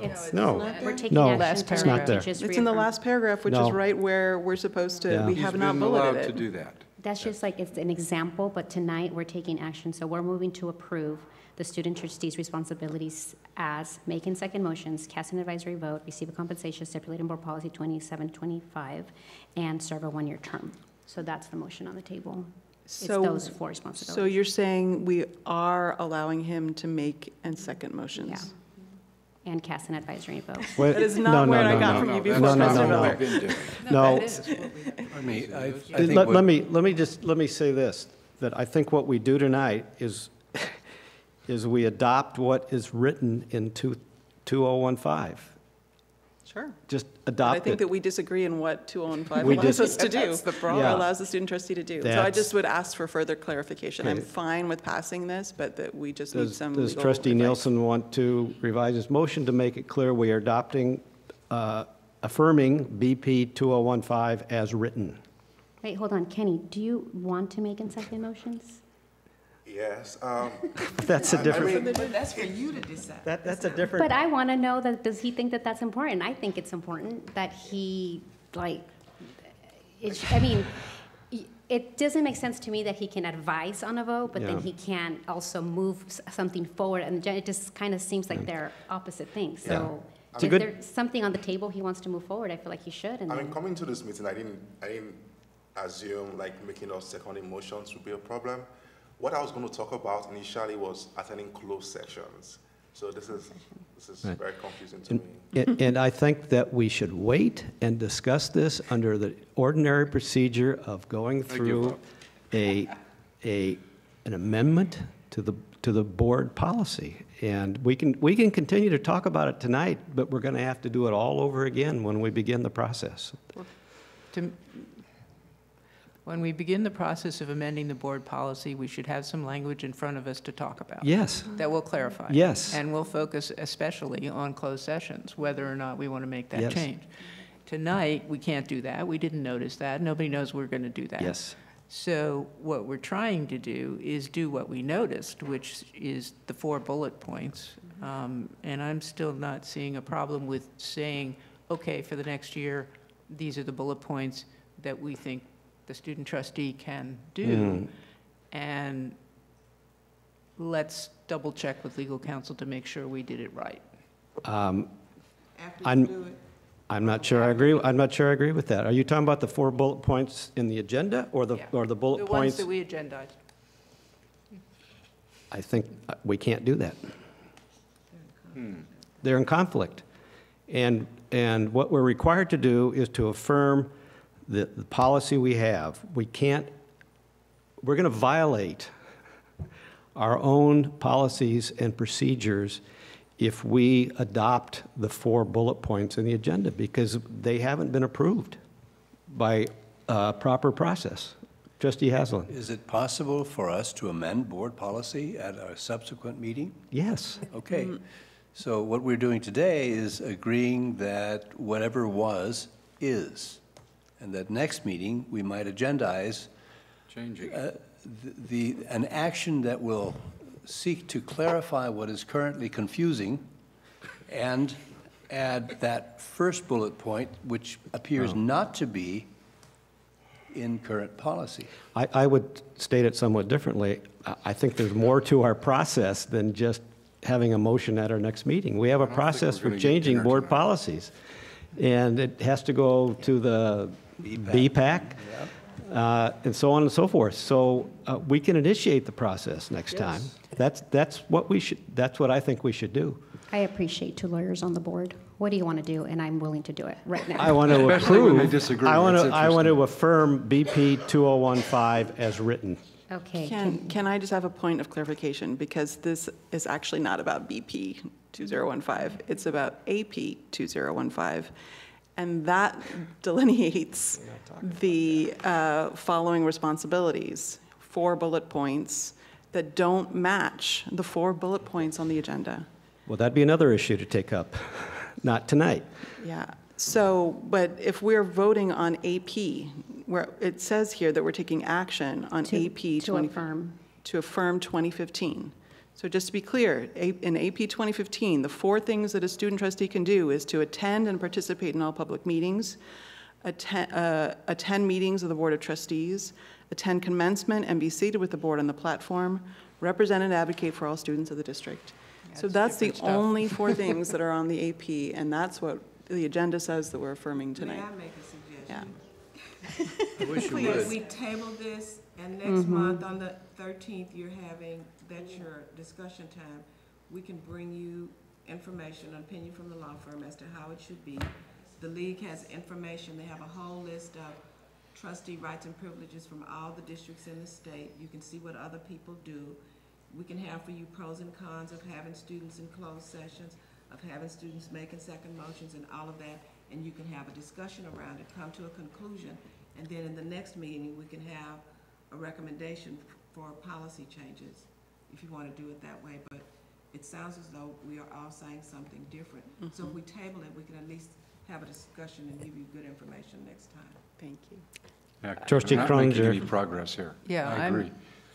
Speaker 7: It's,
Speaker 1: No.
Speaker 7: we're taking
Speaker 1: No,
Speaker 7: action
Speaker 10: Last
Speaker 1: it's
Speaker 7: tonight
Speaker 1: not
Speaker 7: to
Speaker 1: there.
Speaker 7: just
Speaker 6: It's in the
Speaker 7: reaffirm.
Speaker 6: last paragraph, which is
Speaker 1: No.
Speaker 6: right where we're supposed to,
Speaker 1: Yeah.
Speaker 6: we
Speaker 2: He's
Speaker 6: have not
Speaker 2: been allowed
Speaker 6: bulleted
Speaker 2: to
Speaker 6: it.
Speaker 2: do that.
Speaker 7: That's just like, it's an example, but tonight, we're taking action. So we're moving to approve the student trustee's responsibilities as make and second motions, cast an advisory vote, receive a compensation stipulated in board policy 2725, and serve a one-year term. So that's the motion on the table. It's
Speaker 6: So-
Speaker 7: those four responsibilities.
Speaker 6: So you're saying we are allowing him to make and second motions?
Speaker 7: Yeah. And cast an advisory vote.
Speaker 1: Wait,
Speaker 6: That is
Speaker 1: no,
Speaker 6: not
Speaker 1: no,
Speaker 6: what I
Speaker 1: no,
Speaker 6: got
Speaker 1: no,
Speaker 6: from
Speaker 1: no,
Speaker 6: you
Speaker 1: no,
Speaker 6: before,
Speaker 1: no, no,
Speaker 6: Mr.
Speaker 1: no,
Speaker 6: Miller.
Speaker 2: I've been doing.
Speaker 1: No.
Speaker 4: I mean, I, I think
Speaker 1: Let,
Speaker 4: what-
Speaker 1: let me, let me just, let me say this, that I think what we do tonight is, is we adopt what is written in two, 2015.
Speaker 6: Sure.
Speaker 1: Just
Speaker 6: But I think
Speaker 1: it.
Speaker 6: that we disagree in what 2015
Speaker 1: We
Speaker 6: allows us to do.
Speaker 10: That's the problem.
Speaker 1: Yeah.
Speaker 6: Allows the student trustee to do. So I just would ask for further clarification. I'm fine with passing this, but that we just need some
Speaker 1: does
Speaker 6: legal
Speaker 1: trustee
Speaker 6: advice.
Speaker 1: Nielsen want to revise his motion to make it clear we are adopting, uh, affirming BP 2015 as written?
Speaker 7: Wait, hold on. Kenny, do you want to make and second motions?
Speaker 13: Yes, um, (laughs)
Speaker 1: That's a different,
Speaker 13: mean-
Speaker 23: But that's for you to decide.
Speaker 1: that, that's a different.
Speaker 7: But I want to know that, does he think that that's important? I think it's important that he, like, it, I mean, it doesn't make sense to me that he can advise on a vote, but then he can also move something forward, and it just kind of seems like they're opposite things. So
Speaker 1: It's a
Speaker 7: if there's something on the table he wants to move forward, I feel like he should, and
Speaker 13: I mean, coming to this meeting, I didn't, I didn't assume like making us second emotions would be a problem. What I was going to talk about initially was attending closed sections. So this is, this is
Speaker 1: Right.
Speaker 13: very confusing to
Speaker 1: And-
Speaker 13: me.
Speaker 1: And and I think that we should wait and discuss this under the ordinary procedure of going through a, a, an amendment to the, to the board policy. And we can, we can continue to talk about it tonight, but we're going to have to do it all over again when we begin the process.
Speaker 10: To- When we begin the process of amending the board policy, we should have some language in front of us to talk about.
Speaker 1: Yes.
Speaker 10: That will clarify.
Speaker 1: Yes.
Speaker 10: And we'll focus especially on closed sessions, whether or not we want to make that
Speaker 1: Yes.
Speaker 10: change. Tonight, we can't do that. We didn't notice that. Nobody knows we're going to do that.
Speaker 1: Yes.
Speaker 10: So what we're trying to do is do what we noticed, which is the four bullet points. Um, And I'm still not seeing a problem with saying, okay, for the next year, these are the bullet points that we think the student trustee can do.
Speaker 1: Mm.
Speaker 10: And let's double check with legal counsel to make sure we did it right.
Speaker 1: Um, I'm, I'm not sure I agree, I'm not sure I agree with that. Are you talking about the four bullet points in the agenda or the,
Speaker 10: Yeah.
Speaker 1: or the bullet
Speaker 10: The ones that we agendized.
Speaker 1: I think uh, we can't do that. They're in conflict. And, and what we're required to do is to affirm the, the policy we have. We can't, we're going to violate our own policies and procedures if we adopt the four bullet points in the agenda, because they haven't been approved by uh, proper process. Trustee Haslund?
Speaker 4: Is it possible for us to amend board policy at a subsequent meeting?
Speaker 1: Yes.
Speaker 4: Okay. So what we're doing today is agreeing that whatever was, is. And that next meeting, we might agendize
Speaker 2: Changing.
Speaker 4: uh, the, an action that will seek to clarify what is currently confusing and add that first bullet point, which appears not to be in current policy.
Speaker 1: I, I would state it somewhat differently. I- I think there's more to our process than just having a motion at our next meeting. We have a process
Speaker 2: we're
Speaker 1: for
Speaker 2: gonna get
Speaker 1: changing
Speaker 2: dinner
Speaker 1: board
Speaker 2: tonight.
Speaker 1: policies. And it has to go to the BPAC, uh, and so on and so forth. So uh, we can initiate the process next time. That's, that's what we should, that's what I think we should do.
Speaker 7: I appreciate two lawyers on the board. What do you want to do? And I'm willing to do it right now.
Speaker 1: I want to
Speaker 2: Especially when they
Speaker 1: approve.
Speaker 2: disagree,
Speaker 1: I want to, I want to affirm BP 2015 as written.
Speaker 7: Okay.
Speaker 6: Can, can I just have a point of clarification? Because this is actually not about BP 2015, it's about AP 2015. And that delineates the uh, following responsibilities, four bullet points that don't match the four bullet points on the agenda.
Speaker 1: Well, that'd be another issue to take up, (laughs) not tonight.
Speaker 6: Yeah, so, but if we're voting on AP, where, it says here that we're taking action on
Speaker 7: To-
Speaker 6: AP
Speaker 7: To
Speaker 6: 20
Speaker 7: affirm.
Speaker 6: to affirm 2015. So just to be clear, in AP 2015, the four things that a student trustee can do is to attend and participate in all public meetings, attend, uh, attend meetings of the Board of Trustees, attend commencement and be seated with the board on the platform, represent and advocate for all students of the district. So that's the
Speaker 10: stuff.
Speaker 6: only four (laughs) things that are on the AP, and that's what the agenda says that we're affirming tonight.
Speaker 23: May I make a suggestion? Yeah.
Speaker 4: I wish you
Speaker 23: Please,
Speaker 4: would.
Speaker 23: we table this, and next month on the thirteenth, you're having, that's your discussion time. We can bring you information, opinion from the law firm as to how it should be. The league has information, they have a whole list of trustee rights and privileges from all the districts in the state. You can see what other people do. We can have for you pros and cons of having students in closed sessions, of having students making second motions and all of that, and you can have a discussion around it, come to a conclusion, and then in the next meeting, we can have a recommendation for policy changes, if you want to do it that way, but it sounds as though we are all saying something different. So if mm-hmm. we table it, we can at least have a discussion and give you good information next time.
Speaker 6: Thank you.
Speaker 2: Yeah, uh,
Speaker 1: Trustee
Speaker 2: we're not making any progress here.
Speaker 10: Yeah,
Speaker 2: I
Speaker 10: I'm,
Speaker 2: agree.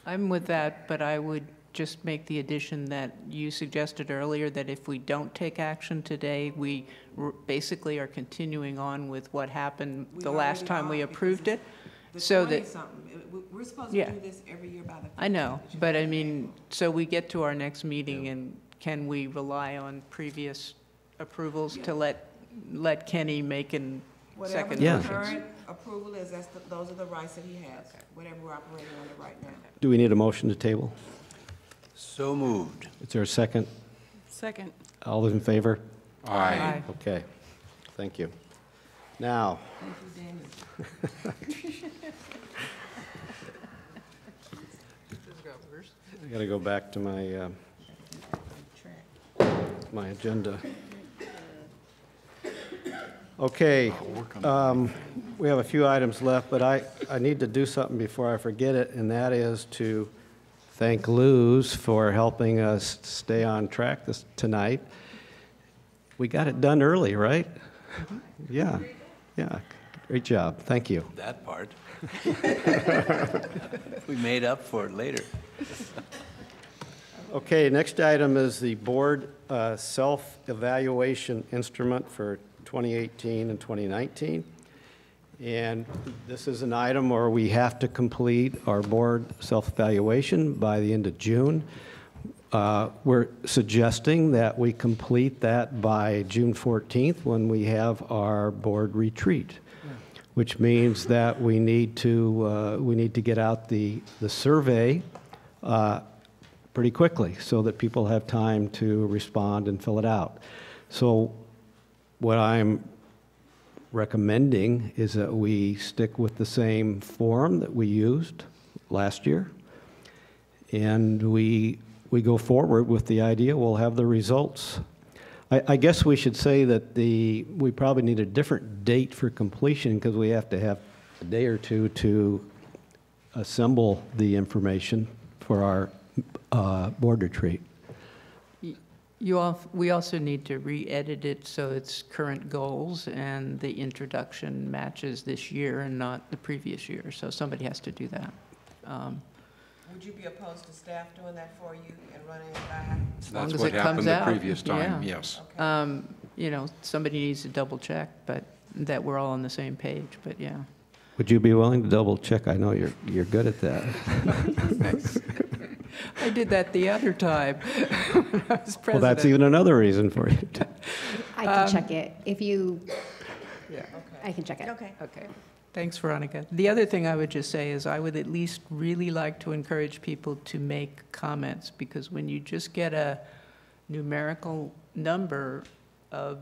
Speaker 10: I'm with that, but I would just make the addition that you suggested earlier, that if we don't take action today, we r- basically are continuing on with what happened
Speaker 23: We
Speaker 10: the last time we
Speaker 23: are, because
Speaker 10: approved it.
Speaker 23: The
Speaker 10: So that,
Speaker 23: 20-something, it- we- we're supposed to do this every year by the.
Speaker 10: I know, but I mean, so we get to our next meeting, and can we rely on previous approvals to let, let Kenny make an
Speaker 23: Whatever
Speaker 10: second
Speaker 23: the
Speaker 1: Yeah.
Speaker 10: motions?
Speaker 23: current approval is, that's, the- those are the rights that he has, whatever we're operating under right now.
Speaker 1: Do we need a motion to table?
Speaker 4: So moved.
Speaker 1: Is there a second?
Speaker 6: Second.
Speaker 1: All those in favor?
Speaker 2: Aye.
Speaker 6: Aye.
Speaker 1: Okay, thank you. Now, (laughs) I gotta go back to my, uh, my agenda. Okay, um, we have a few items left, but I, I need to do something before I forget it, and that is to thank Luz for helping us stay on track this, tonight. We got it done early, right? Yeah, yeah, great job, thank you.
Speaker 4: That part. (laughs) We made up for it later. (laughs)
Speaker 1: Okay, next item is the board uh, self-evaluation instrument for 2018 and 2019. And this is an item where we have to complete our board self-evaluation by the end of June. Uh, We're suggesting that we complete that by June 14th, when we have our board retreat, which means that we need to, uh, we need to get out the, the survey uh, pretty quickly so that people have time to respond and fill it out. So what I'm recommending is that we stick with the same form that we used last year. And we, we go forward with the idea we'll have the results. I, I guess we should say that the, we probably need a different date for completion because we have to have a day or two to assemble the information for our uh, board retreat.
Speaker 10: You all, we also need to re-edit it so it's current goals and the introduction matches this year and not the previous year. So somebody has to do that. Um,
Speaker 23: Would you be opposed to staff doing that for you and running it by?
Speaker 10: As long
Speaker 2: That's
Speaker 10: as
Speaker 2: what
Speaker 10: it comes
Speaker 2: happened the
Speaker 10: out,
Speaker 2: previous time,
Speaker 10: yeah.
Speaker 2: yes.
Speaker 10: Um, You know, somebody needs to double check, but that we're all on the same page, but yeah.
Speaker 1: Would you be willing to double check? I know you're, you're good at that. (laughs)
Speaker 10: I did that the other time (laughs) when I was president.
Speaker 1: Well, that's even another reason for you to. (laughs)
Speaker 7: I can
Speaker 10: Um,
Speaker 7: check it. If you,
Speaker 10: Yeah.
Speaker 7: I can check it.
Speaker 8: Okay.
Speaker 10: Okay. Thanks, Veronica. The other thing I would just say is I would at least really like to encourage people to make comments, because when you just get a numerical number of,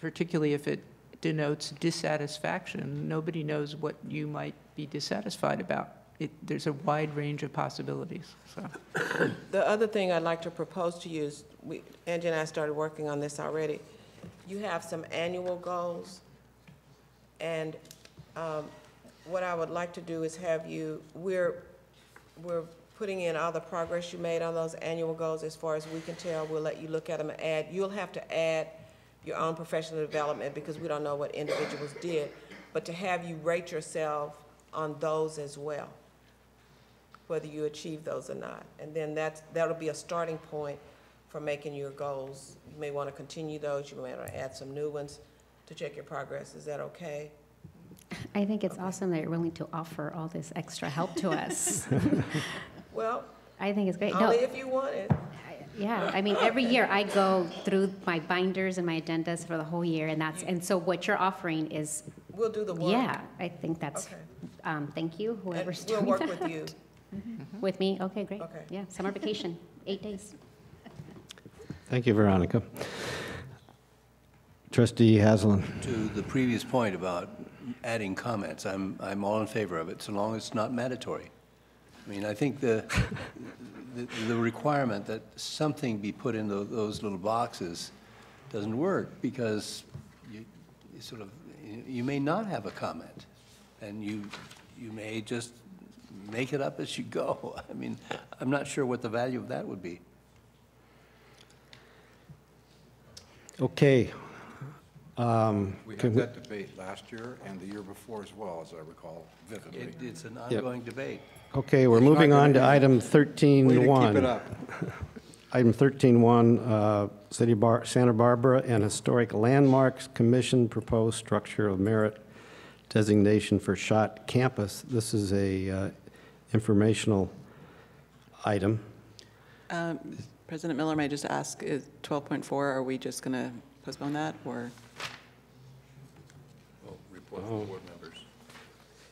Speaker 10: particularly if it denotes dissatisfaction, nobody knows what you might be dissatisfied about. It, there's a wide range of possibilities, so.
Speaker 23: The other thing I'd like to propose to you is, we, Angie and I started working on this already. You have some annual goals, and um, what I would like to do is have you, we're, we're putting in all the progress you made on those annual goals as far as we can tell. We'll let you look at them and add, you'll have to add your own professional development because we don't know what individuals did, but to have you rate yourself on those as well whether you achieve those or not. And then that's, that'll be a starting point for making your goals. You may want to continue those, you may want to add some new ones to check your progress. Is that okay?
Speaker 7: I think it's awesome that you're willing to offer all this extra help to us. (laughs)
Speaker 23: Well,
Speaker 7: I think it's great. No,
Speaker 23: only if you want it.
Speaker 7: Yeah, I mean, every year I go through my binders and my agendas for the whole year, and that's, and so what you're offering is,
Speaker 23: We'll do the work.
Speaker 7: yeah, I think that's,
Speaker 23: Okay.
Speaker 7: um, thank you, whoever's
Speaker 23: And
Speaker 7: doing
Speaker 23: We'll work with you. (laughs)
Speaker 7: With me? Okay, great.
Speaker 23: Okay.
Speaker 7: Yeah, summer vacation, eight days.
Speaker 1: Thank you, Veronica. Trustee Haslund.
Speaker 4: To the previous point about adding comments, I'm, I'm all in favor of it, so long as it's not mandatory. I mean, I think the, the, the requirement that something be put in tho- those little boxes doesn't work, because you, you sort of, you may not have a comment, and you, you may just make it up as you go. (laughs) I mean, I'm not sure what the value of that would be.
Speaker 1: Okay. Um,
Speaker 2: We
Speaker 1: can
Speaker 2: had that debate last year and the year before as well, as I recall vividly.
Speaker 4: It, it's an
Speaker 1: Yep.
Speaker 4: ongoing debate.
Speaker 1: Okay, we're
Speaker 2: It's
Speaker 1: moving on
Speaker 2: gonna
Speaker 1: item
Speaker 2: Way to keep
Speaker 1: 13.1.
Speaker 2: it up. (laughs)
Speaker 1: Item 13.1, uh, City Bar, Santa Barbara and Historic Landmarks Commission proposed structure of merit designation for Schott Campus. This is a uh, informational item.
Speaker 6: Um, President Miller, may I just ask, is 12.4, are we just going to postpone that, or?
Speaker 2: Report
Speaker 1: Oh.
Speaker 2: from board members.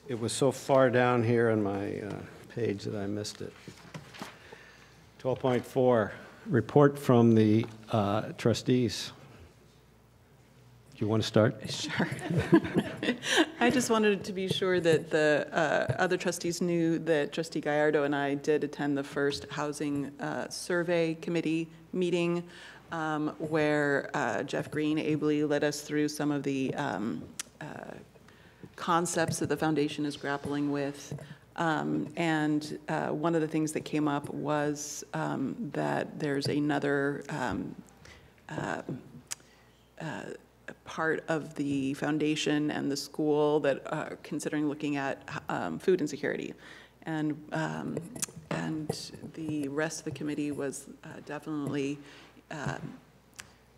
Speaker 1: It was so far down here on my uh, page that I missed it. 12.4, report from the uh, trustees. Do you want to start? (laughs)
Speaker 6: Sure. (laughs) I just wanted to be sure that the uh, other trustees knew that trustee Gallardo and I did attend the first Housing uh, Survey Committee meeting, um, where uh, Geoff Green ably led us through some of the um, uh, concepts that the foundation is grappling with. Um, And uh, one of the things that came up was um, that there's another um, uh, uh, part of the foundation and the school that are considering looking at um, food insecurity. And, and the rest of the committee was uh, definitely um,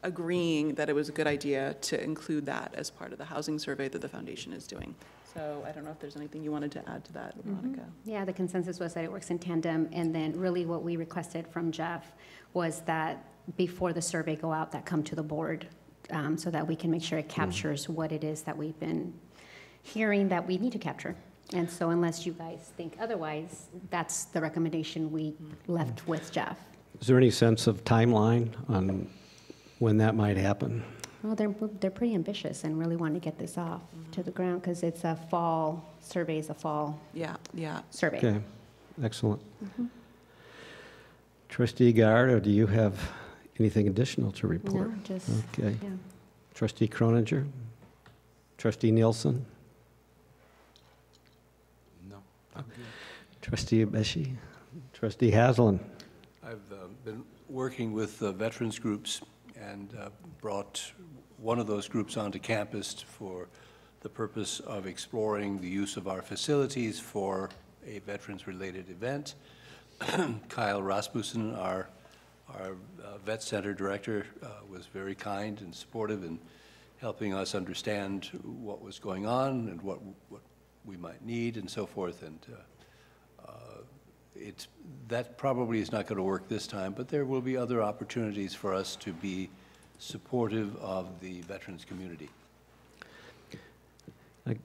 Speaker 6: agreeing that it was a good idea to include that as part of the housing survey that the foundation is doing. So I don't know if there's anything you wanted to add to that, Monica.
Speaker 7: Yeah, the consensus was that it works in tandem, and then really what we requested from Geoff was that before the survey go out, that come to the board, um, so that we can make sure it captures what it is that we've been hearing that we need to capture. And so unless you guys think otherwise, that's the recommendation we left with Geoff.
Speaker 1: Is there any sense of timeline on when that might happen?
Speaker 7: Well, they're, they're pretty ambitious and really want to get this off to the ground, because it's a fall, survey is a fall
Speaker 6: Yeah, yeah.
Speaker 7: survey.
Speaker 1: Okay, excellent.
Speaker 7: Mhm.
Speaker 1: Trustee Gallardo, do you have anything additional to report?
Speaker 7: No, just,
Speaker 1: Okay.
Speaker 7: yeah.
Speaker 1: Trustee Croninger? Trustee Nielsen?
Speaker 2: No.
Speaker 1: Trustee Abeshi? Trustee
Speaker 4: Haslund? Working with veterans groups and uh, brought one of those groups onto campus for the purpose of exploring the use of our facilities for a veterans-related event. (clears throat) Kyle Rasmussen, our, our uh, Vet Center Director, uh, was very kind and supportive in helping us understand what was going on and what, what we might need and so forth. And uh, it's, that probably is not going to work this time, but there will be other opportunities for us to be supportive of the veterans community.
Speaker 1: I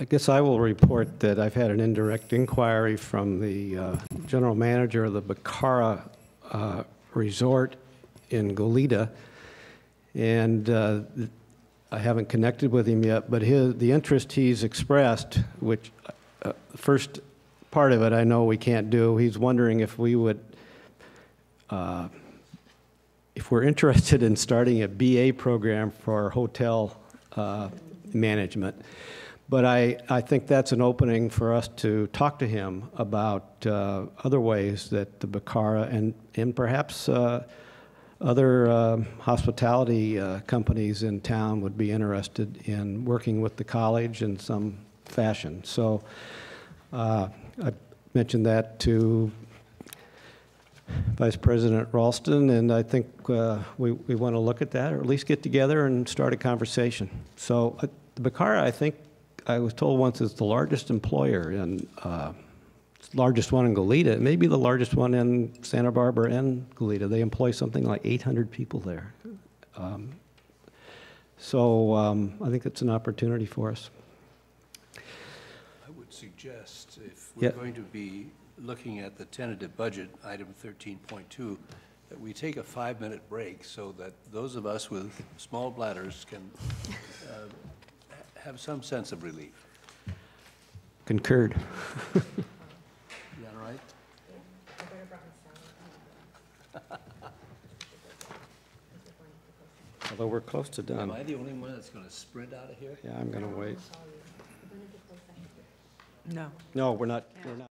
Speaker 1: I guess I will report that I've had an indirect inquiry from the uh, general manager of the Bacara uh, Resort in Goleta, and uh, I haven't connected with him yet, but his, the interest he's expressed, which, uh, first part of it I know we can't do, he's wondering if we would, uh, if we're interested in starting a BA program for hotel uh, management. But I, I think that's an opening for us to talk to him about uh, other ways that the Bacara and, and perhaps uh, other um, hospitality uh, companies in town would be interested in working with the college in some fashion. So uh, I mentioned that to Vice President Ralston, and I think uh, we, we want to look at that, or at least get together and start a conversation. So uh, the Bacara, I think, I was told once, is the largest employer and uh, largest one in Goleta. It may be the largest one in Santa Barbara and Goleta. They employ something like 800 people there. Um, so um, I think it's an opportunity for us.
Speaker 4: I would suggest we're going to be looking at the tentative budget, item 13.2, that we take a five-minute break so that those of us with small bladders can uh, have some sense of relief.
Speaker 1: Concurred. (laughs)
Speaker 4: Is that all right?
Speaker 1: Although we're close to done.
Speaker 4: Am I the only one that's going to sprint out of here?
Speaker 1: Yeah, I'm going to wait.
Speaker 10: No.
Speaker 1: No, we're not, we're not.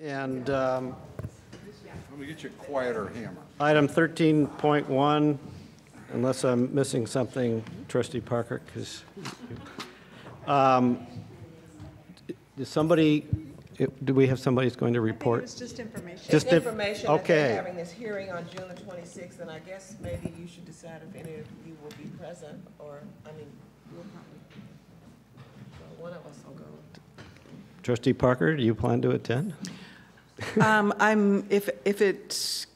Speaker 1: And um,
Speaker 2: Let me get you a quieter hammer.
Speaker 1: item 13.1, unless I'm missing something, trustee Parker, because, is somebody, do we have somebody who's going to report?
Speaker 8: It's just information.
Speaker 1: Just
Speaker 24: It's
Speaker 1: if-
Speaker 24: information that they're
Speaker 1: okay.
Speaker 24: having this hearing on June the twenty-sixth, and I guess maybe you should decide if any of you will be present, or, I mean, you'll probably, well, one of us will go.
Speaker 1: Trustee Parker, do you plan to attend?
Speaker 6: Um, I'm, if, if it's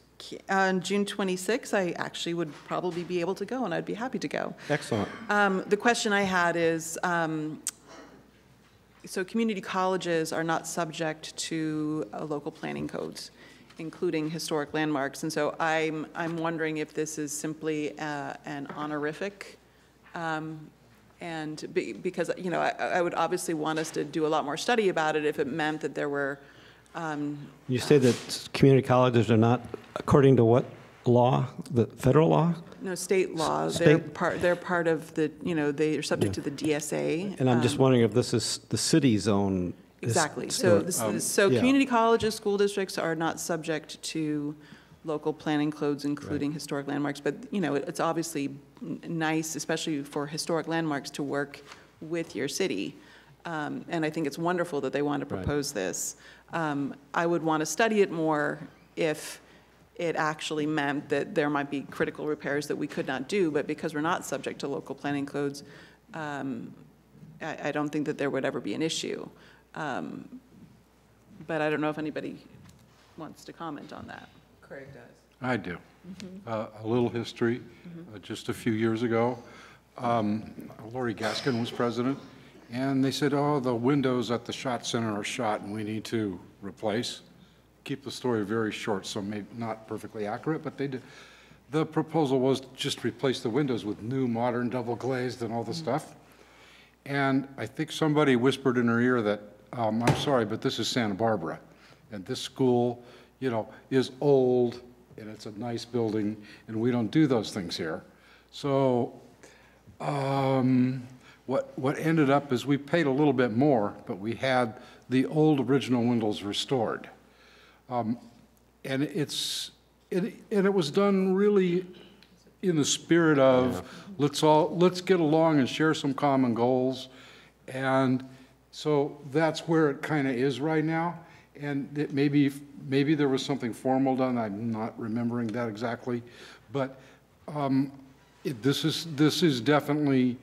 Speaker 6: on June 26th, I actually would probably be able to go, and I'd be happy to go.
Speaker 1: Excellent.
Speaker 6: Um, The question I had is, um, so community colleges are not subject to uh, local planning codes, including historic landmarks. And so I'm, I'm wondering if this is simply uh, an honorific, um, and be- because, you know, I, I would obviously want us to do a lot more study about it if it meant that there were, um,
Speaker 1: You say that community colleges are not, according to what law? The federal law?
Speaker 6: no, state law. They're
Speaker 1: State-
Speaker 6: part, they're part of the, you know, they are subject to the DSA.
Speaker 1: And I'm just
Speaker 6: um,
Speaker 1: wondering if this is the city's own.
Speaker 6: Exactly. So,
Speaker 1: historic-
Speaker 6: this
Speaker 2: Um,
Speaker 6: so
Speaker 1: yeah.
Speaker 6: community colleges, school districts are not subject to local planning codes, including historic landmarks. But, you know, it- it's obviously n- nice, especially for historic landmarks, to work with your city. Um, And I think it's wonderful that they want to
Speaker 1: Right.
Speaker 6: propose this. Um, I would want to study it more if it actually meant that there might be critical repairs that we could not do, but because we're not subject to local planning codes, um, I, I don't think that there would ever be an issue. Um, But I don't know if anybody wants to comment on that.
Speaker 24: Craig does.
Speaker 2: I do. Uh, A little history, uh, just a few years ago, um, Lori Gaskin was president, and they said, oh, the windows at the Schott center are shot and we need to replace. Keep the story very short, so maybe not perfectly accurate, but they did. The proposal was just replace the windows with new, modern, double glazed and all the stuff. And I think somebody whispered in her ear that, um, I'm sorry, but this is Santa Barbara. And this school, you know, is old, and it's a nice building, and we don't do those things here. So, um, what, what ended up is we paid a little bit more, but we had the old original windows restored. Um, And it's, it- and it was done really in the spirit of, let's all, let's get along and share some common goals. And so that's where it kind of is right now. And it maybe, maybe there was something formal done, I'm not remembering that exactly. But um, it- this is, this is definitely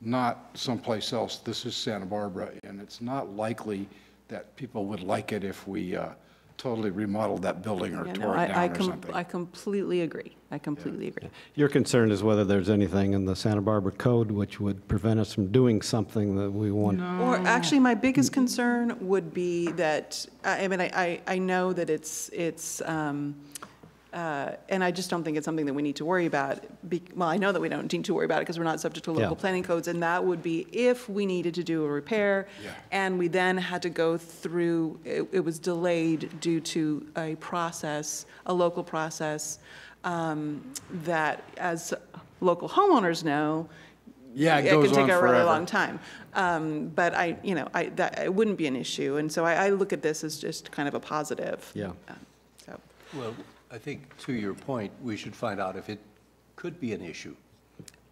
Speaker 2: not someplace else. This is Santa Barbara, and it's not likely that people would like it if we uh, totally remodeled that building or
Speaker 6: Yeah,
Speaker 2: tore
Speaker 6: I-
Speaker 2: it
Speaker 6: I
Speaker 2: down or
Speaker 6: com-
Speaker 2: something.
Speaker 6: I completely agree. I completely agree.
Speaker 1: Your concern is whether there's anything in the Santa Barbara code which would prevent us from doing something that we want.
Speaker 6: Or actually, my biggest concern would be that, I I mean, I, I I know that it's, it's, um, uh, and I just don't think it's something that we need to worry about. Be- Well, I know that we don't need to worry about it because we're not subject to local
Speaker 1: Yeah.
Speaker 6: planning codes. And that would be if we needed to do a repair and we then had to go through, it, it was delayed due to a process, a local process, um, that as local homeowners know,
Speaker 2: Yeah, it
Speaker 6: it
Speaker 2: goes
Speaker 6: could take
Speaker 2: on
Speaker 6: a really long time. Um, But I, you know, I, that, it wouldn't be an issue, and so I, I look at this as just kind of a positive.
Speaker 1: Yeah.
Speaker 6: Uh, So,
Speaker 4: Well, I think to your point, we should find out if it could be an issue.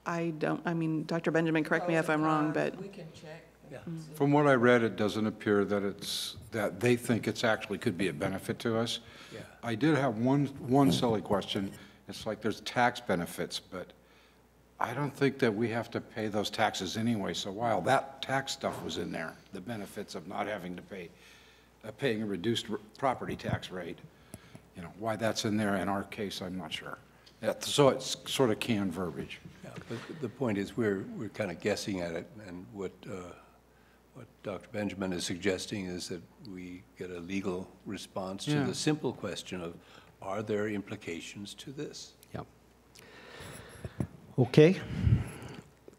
Speaker 6: I don't, I mean, Dr. Benjamin, correct me if I'm wrong, but,
Speaker 24: We can check.
Speaker 4: Yeah.
Speaker 2: From what I read, it doesn't appear that it's, that they think it's actually could be a benefit to us.
Speaker 4: Yeah.
Speaker 2: I did have one, one silly question. It's like there's tax benefits, but I don't think that we have to pay those taxes anyway. So while that tax stuff was in there, the benefits of not having to pay, uh, paying a reduced property tax rate, you know, why that's in there in our case, I'm not sure. Yeah, So it's sort of canned verbiage.
Speaker 4: Yeah, But the point is, we're, we're kind of guessing at it, and what, uh, what Dr. Benjamin is suggesting is that we get a legal response to
Speaker 2: Yeah.
Speaker 4: the simple question of, are there implications to this?
Speaker 1: Yep. Okay.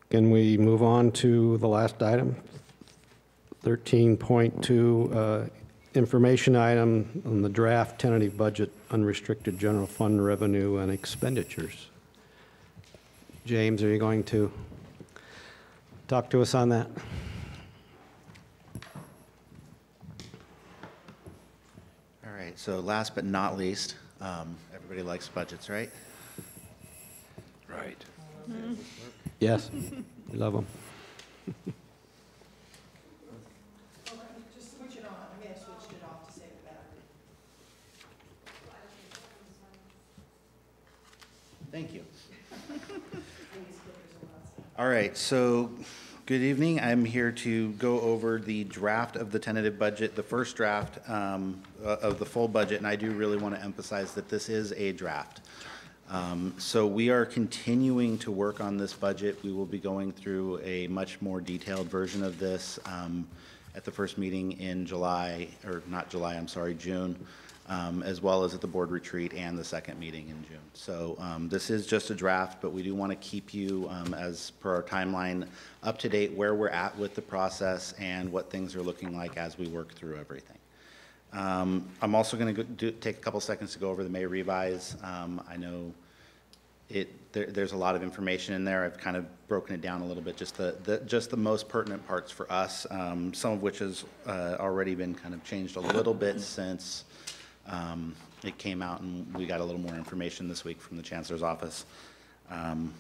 Speaker 1: Can we move on to the last item? 13.2, uh, information item on the draft tentative budget, unrestricted general fund revenue and expenditures. James, are you going to talk to us on that?
Speaker 28: All right, so last but not least, um, everybody likes budgets, right?
Speaker 2: Right.
Speaker 1: Yes, we love them. (laughs)
Speaker 24: Just switch it on. I may have switched it off to save the battery.
Speaker 28: Thank you. All right, so, good evening. I'm here to go over the draft of the tentative budget, the first draft um, uh, of the full budget, and I do really want to emphasize that this is a draft. Um, So we are continuing to work on this budget. We will be going through a much more detailed version of this um, at the first meeting in July, or not July, I'm sorry, June, um, as well as at the board retreat and the second meeting in June. So um, this is just a draft, but we do want to keep you, um, as per our timeline, up to date where we're at with the process and what things are looking like as we work through everything. Um, I'm also going to take a couple seconds to go over the May revise. Um, I know it, there, there's a lot of information in there. I've kind of broken it down a little bit, just the, the, just the most pertinent parts for us, um, some of which has, uh, already been kind of changed a little bit since, um, it came out and we got a little more information this week from the Chancellor's office. Um,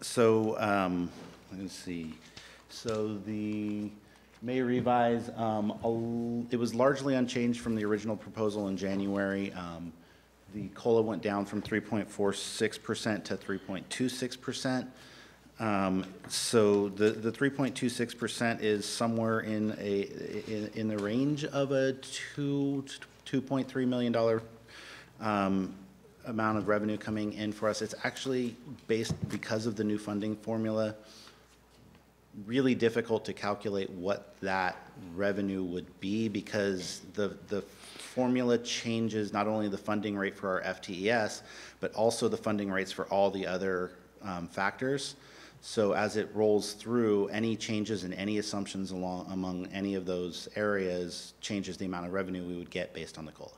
Speaker 28: so, um, let's see. So the May revise, um, it was largely unchanged from the original proposal in January. Um, the COLA went down from 3.46% to 3.26%. Um, So the, the 3.26% is somewhere in a, in, in the range of a two, $2.3 million um, amount of revenue coming in for us. It's actually based, because of the new funding formula, really difficult to calculate what that revenue would be because the, the formula changes not only the funding rate for our FTES, but also the funding rates for all the other um, factors. So as it rolls through, any changes in any assumptions along, among any of those areas changes the amount of revenue we would get based on the COLA.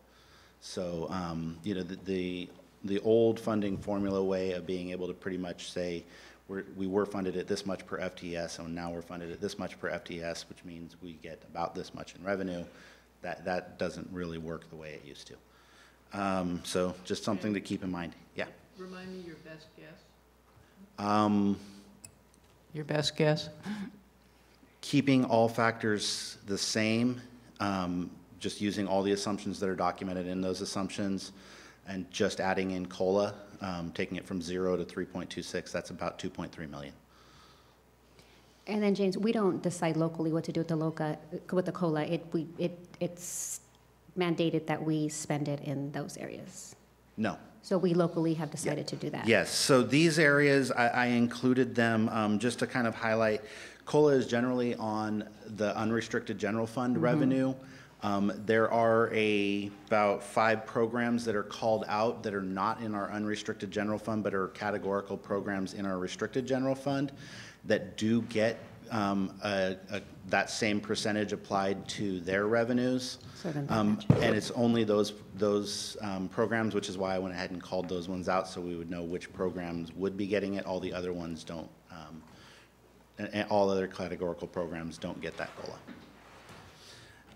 Speaker 28: So, um, you know, the, the, the old funding formula way of being able to pretty much say, we're, we were funded at this much per FTS, and now we're funded at this much per FTS, which means we get about this much in revenue. That, that doesn't really work the way it used to. Um, so just something to keep in mind. Yeah.
Speaker 10: Remind me your best guess.
Speaker 28: Um,
Speaker 10: Your best guess?
Speaker 28: keeping all factors the same, um, just using all the assumptions that are documented in those assumptions, and just adding in COLA, um, taking it from zero to 3.26, that's about 2.3 million.
Speaker 7: And then, James, we don't decide locally what to do with the LOCA, with the COLA. It, we, it, it's mandated that we spend it in those areas.
Speaker 28: No.
Speaker 7: So we locally have decided to do that.
Speaker 28: Yes, so these areas, I, I included them um, just to kind of highlight. COLA is generally on the unrestricted general fund revenue. Um, There are a, about five programs that are called out that are not in our unrestricted general fund, but are categorical programs in our restricted general fund that do get um, a- a- that same percentage applied to their revenues.
Speaker 7: So then that
Speaker 28: Um. And it's only those, those um, programs, which is why I went ahead and called those ones out, so we would know which programs would be getting it. All the other ones don't, um, and, and all other categorical programs don't get that COLA.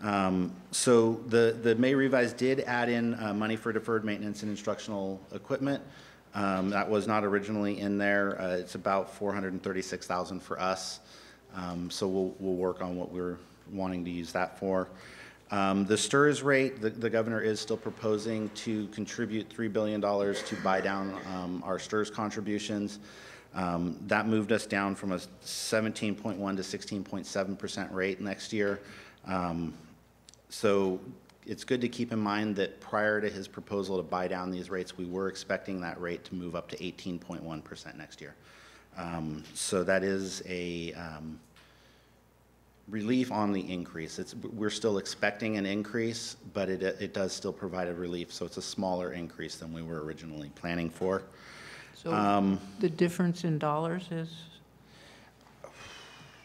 Speaker 28: Um, So the, the May revise did add in uh, money for deferred maintenance and instructional equipment. Um, That was not originally in there. Uh, It's about 436,000 for us. Um, So we'll, we'll work on what we're wanting to use that for. Um, The STRS rate, the, the governor is still proposing to contribute $3 billion to buy down um, our STRS contributions. Um, That moved us down from a 17.1 to 16.7% rate next year. Um, So it's good to keep in mind that prior to his proposal to buy down these rates, we were expecting that rate to move up to 18.1% next year. Um, So that is a um, relief on the increase. It's, we're still expecting an increase, but it, it does still provide a relief, so it's a smaller increase than we were originally planning for.
Speaker 10: So
Speaker 28: Um,
Speaker 10: the difference in dollars is,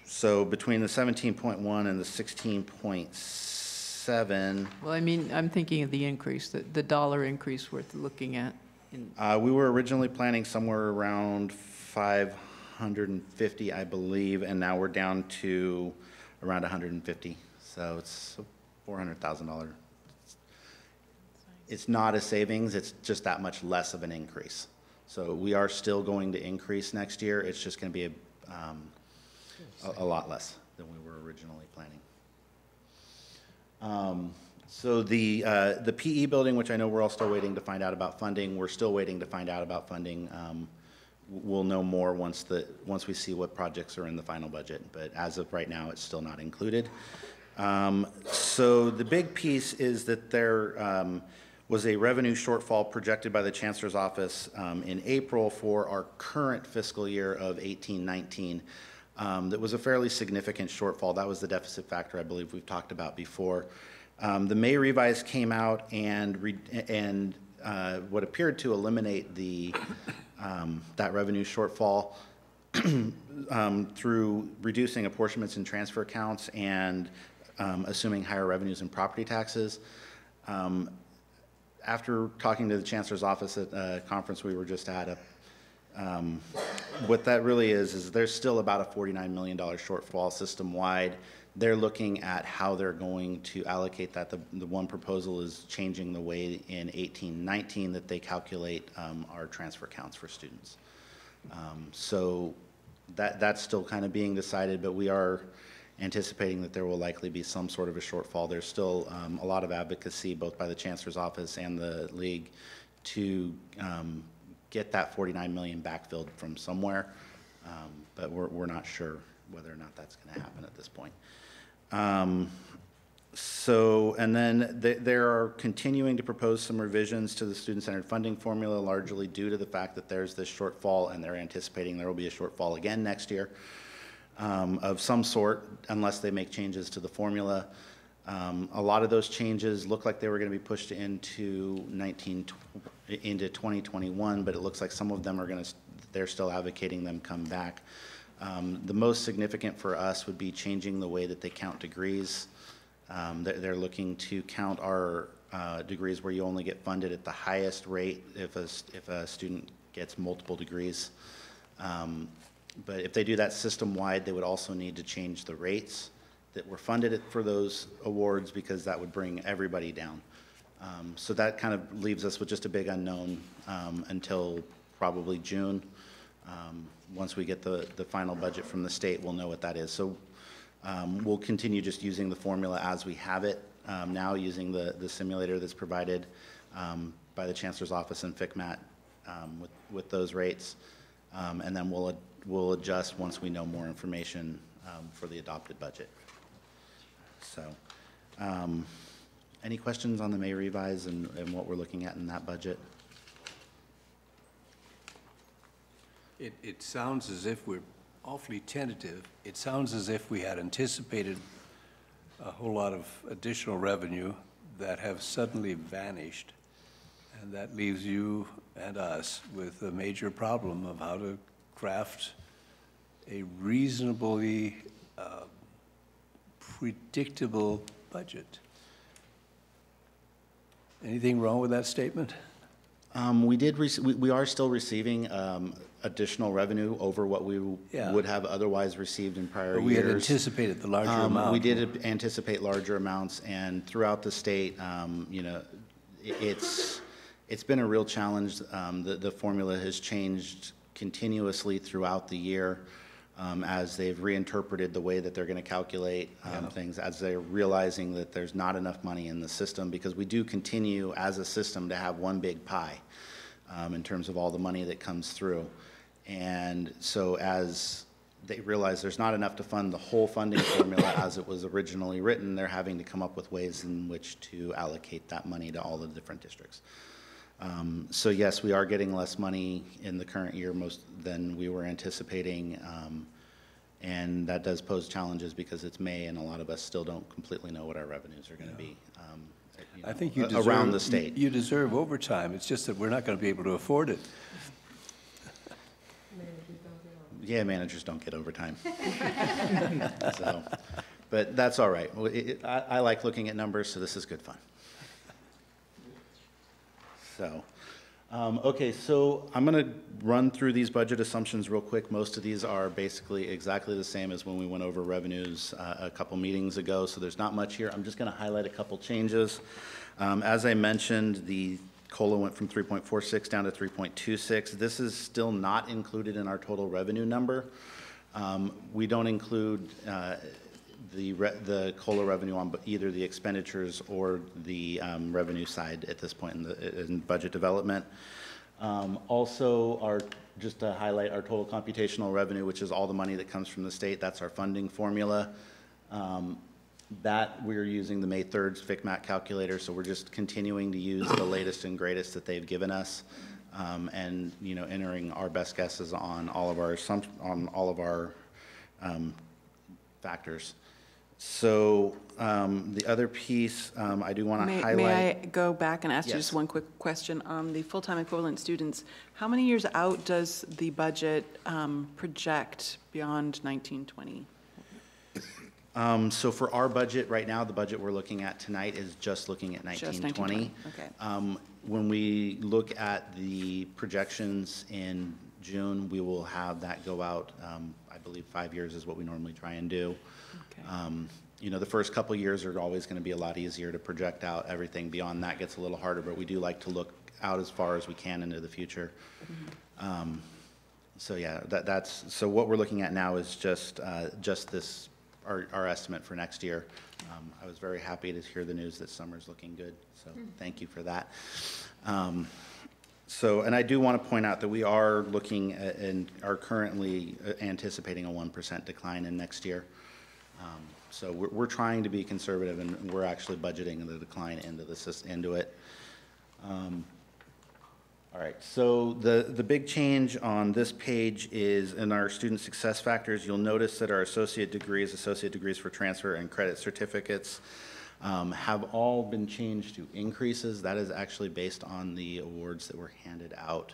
Speaker 28: So between the 17.1 and the 16.7,
Speaker 10: well, I mean, I'm thinking of the increase, the, the dollar increase worth looking at. in-
Speaker 28: uh, we were originally planning somewhere around 550, I believe, and now we're down to around 150. So it's a $400,000 it's not a savings, it's just that much less of an increase. So we are still going to increase next year, it's just going to be a, um, a, a lot less than we were originally planning. Um, So the, uh, the PE building, which I know we're all still waiting to find out about funding, we're still waiting to find out about funding. Um, We'll know more once the, once we see what projects are in the final budget, but as of right now, it's still not included. Um, So the big piece is that there um, was a revenue shortfall projected by the Chancellor's Office um, in April for our current fiscal year of 1819. Um, That was a fairly significant shortfall. That was the deficit factor I believe we've talked about before. Um, The May revise came out and, and uh, what appeared to eliminate the, um, that revenue shortfall (clears throat) um, through reducing apportionments and transfer accounts and um, assuming higher revenues in property taxes. Um, After talking to the Chancellor's office at a conference we were just at, uh, um, what that really is, is there's still about a $49 million shortfall system-wide. They're looking at how they're going to allocate that. The, the one proposal is changing the way in 1819 that they calculate um, our transfer counts for students. Um, So that, that's still kind of being decided, but we are anticipating that there will likely be some sort of a shortfall. There's still um, a lot of advocacy, both by the Chancellor's Office and the league, to um, get that 49 million backfilled from somewhere, um, but we're, we're not sure whether or not that's going to happen at this point. Um, So, and then they, are continuing to propose some revisions to the student-centered funding formula, largely due to the fact that there's this shortfall, and they're anticipating there will be a shortfall again next year um, of some sort, unless they make changes to the formula. Um, A lot of those changes look like they were going to be pushed into 19, tw- into 2021, but it looks like some of them are going to, they're still advocating them come back. Um, The most significant for us would be changing the way that they count degrees. Um, They're looking to count our uh, degrees where you only get funded at the highest rate if a, if a student gets multiple degrees. Um, But if they do that system-wide, they would also need to change the rates that were funded for those awards because that would bring everybody down. Um, So that kind of leaves us with just a big unknown um, until probably June. Um, Once we get the, the final budget from the state, we'll know what that is. So um, we'll continue just using the formula as we have it um, now, using the, the simulator that's provided um, by the Chancellor's Office and FCMAT um, with, with those rates. Um, And then we'll, we'll adjust once we know more information for the adopted budget. So, any questions on the May revise and, and what we're looking at in that budget?
Speaker 4: It, it sounds as if we're awfully tentative. It sounds as if we had anticipated a whole lot of additional revenue that have suddenly vanished. And that leaves you and us with a major problem of how to craft a reasonably uh, predictable budget. Anything wrong with that statement?
Speaker 28: Um, We did, we, we are still receiving um, additional revenue over what we
Speaker 4: Yeah.
Speaker 28: would have otherwise received in prior years.
Speaker 4: But we had anticipated the larger
Speaker 28: Um,
Speaker 4: amount.
Speaker 28: We did anticipate larger amounts, and throughout the state, um, you know, i- it's, it's been a real challenge. Um, The, the formula has changed continuously throughout the year um, as they've reinterpreted the way that they're going to calculate um, things, as they're realizing that there's not enough money in the system, because we do continue as a system to have one big pie um, in terms of all the money that comes through. And so as they realize there's not enough to fund the whole funding formula (coughs) as it was originally written, they're having to come up with ways in which to allocate that money to all the different districts. Um, So yes, we are getting less money in the current year most than we were anticipating. um, And that does pose challenges because it's May and a lot of us still don't completely know what our revenues are going to be. um, you
Speaker 4: I think you deserve.
Speaker 28: Around the
Speaker 4: you-
Speaker 28: state.
Speaker 4: You deserve overtime. It's just that we're not going to be able to afford it.
Speaker 28: Yeah, managers don't get overtime. (laughs) So, But that's all right. It- it- I, I like looking at numbers, so this is good fun. So, Um, okay, so I'm going to run through these budget assumptions real quick. Most of these are basically exactly the same as when we went over revenues uh, a couple meetings ago, so there's not much here. I'm just going to highlight a couple changes. Um, as I mentioned, the COLA went from 3.46 down to 3.26. This is still not included in our total revenue number. Um, we don't include uh, the, the COLA revenue on either the expenditures or the um, revenue side at this point in the, in budget development. Um, Also, our, just to highlight our total computational revenue, which is all the money that comes from the state, that's our funding formula. Um, That, we're using the May 3rd FCMAT calculator, so we're just continuing to use the (coughs) latest and greatest that they've given us. um, And, you know, entering our best guesses on all of our assump, on all of our um, factors. So um, the other piece I do want to highlight.
Speaker 6: May I go back and ask you just one quick question? On the full-time equivalent students, how many years out does the budget um, project beyond 1920?
Speaker 28: Um, So for our budget, right now, the budget we're looking at tonight is just looking at
Speaker 6: Just
Speaker 28: 1920.
Speaker 6: 1920, okay.
Speaker 28: Um, When we look at the projections in June, we will have that go out, um, I believe five years is what we normally try and do. Um, You know, the first couple years are always going to be a lot easier to project out. Everything beyond that gets a little harder, but we do like to look out as far as we can into the future. Um, So yeah, that, that's, so what we're looking at now is just, uh, just this, our, our estimate for next year. Um, I was very happy to hear the news that summer's looking good, so thank you for that. Um, So, and I do want to point out that we are looking at- and are currently uh, anticipating a 1% decline in next year. Um, So we're, we're trying to be conservative and we're actually budgeting the decline into the, into it. All right, so the, the big change on this page is in our student success factors. You'll notice that our associate degrees, associate degrees for transfer, and credit certificates um, have all been changed to increases. That is actually based on the awards that were handed out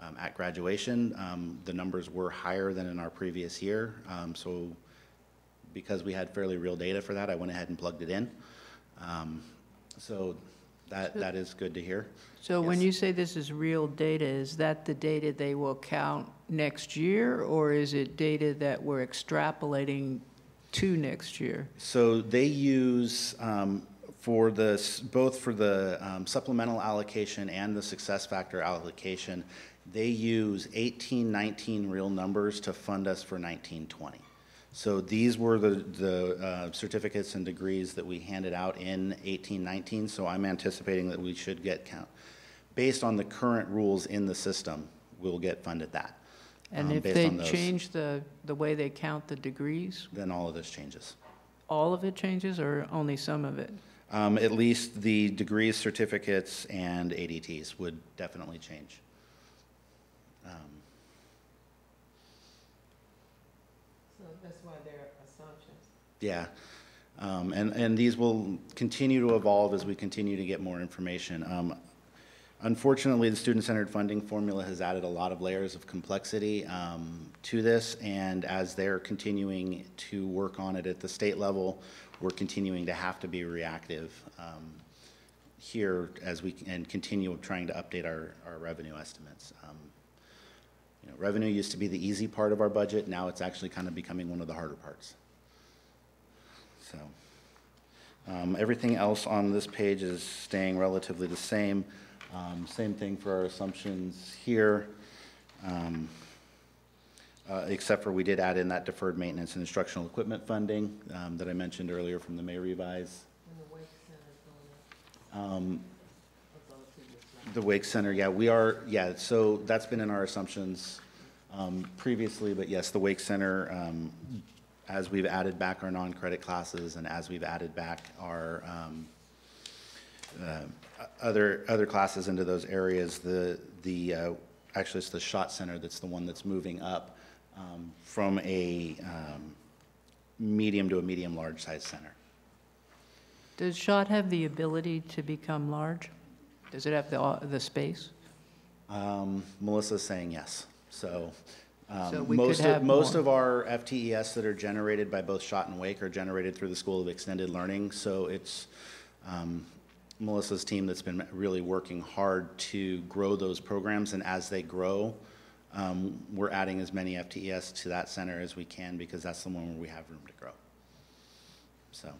Speaker 28: um, at graduation. Um, The numbers were higher than in our previous year, um, so because we had fairly real data for that, I went ahead and plugged it in. Um, So that, that is good to hear.
Speaker 10: So when you say this is real data, is that the data they will count next year? Or is it data that we're extrapolating to next year?
Speaker 28: So they use, um, for the, both for the um, supplemental allocation and the success factor allocation, they use eighteen nineteen real numbers to fund us for nineteen twenty. So these were the, the uh, certificates and degrees that we handed out in eighteen nineteen, so I'm anticipating that we should get count. Based on the current rules in the system, we'll get funded that.
Speaker 10: And
Speaker 28: um,
Speaker 10: if they
Speaker 28: those.
Speaker 10: change the, the way they count the degrees,
Speaker 28: Then all of this changes.
Speaker 10: all of it changes or only some of it?
Speaker 28: Um, At least the degrees, certificates, and ADTs would definitely change. Um,
Speaker 23: So that's why they're assumptions.
Speaker 28: Yeah, Um, and, and these will continue to evolve as we continue to get more information. Um, Unfortunately, the student-centered funding formula has added a lot of layers of complexity um, to this, and as they're continuing to work on it at the state level, we're continuing to have to be reactive um, here as we, and continue trying to update our, our revenue estimates. Um, You know, revenue used to be the easy part of our budget, now it's actually kind of becoming one of the harder parts. So, um, everything else on this page is staying relatively the same. Um, same thing for our assumptions here. Um, uh, except for we did add in that deferred maintenance and instructional equipment funding, um, that I mentioned earlier from the May revise. Um, The Wake Center, yeah, we are, yeah, so that's been in our assumptions um, previously, but yes, the Wake Center, um, as we've added back our non-credit classes and as we've added back our um, uh, other, other classes into those areas, the, the, uh, actually, it's the Schott Center that's the one that's moving up um, from a um, medium to a medium-large size center.
Speaker 10: Does Schott have the ability to become large? Does it have the, uh, the space?
Speaker 28: Um, Melissa's saying yes. So, um,
Speaker 10: So
Speaker 28: most of, most
Speaker 10: more.
Speaker 28: of our FTES that are generated by both Schott and Wake are generated through the School of Extended Learning. So it's, um, Melissa's team that's been really working hard to grow those programs, and as they grow, um, we're adding as many FTES to that center as we can because that's the one where we have room to grow. So.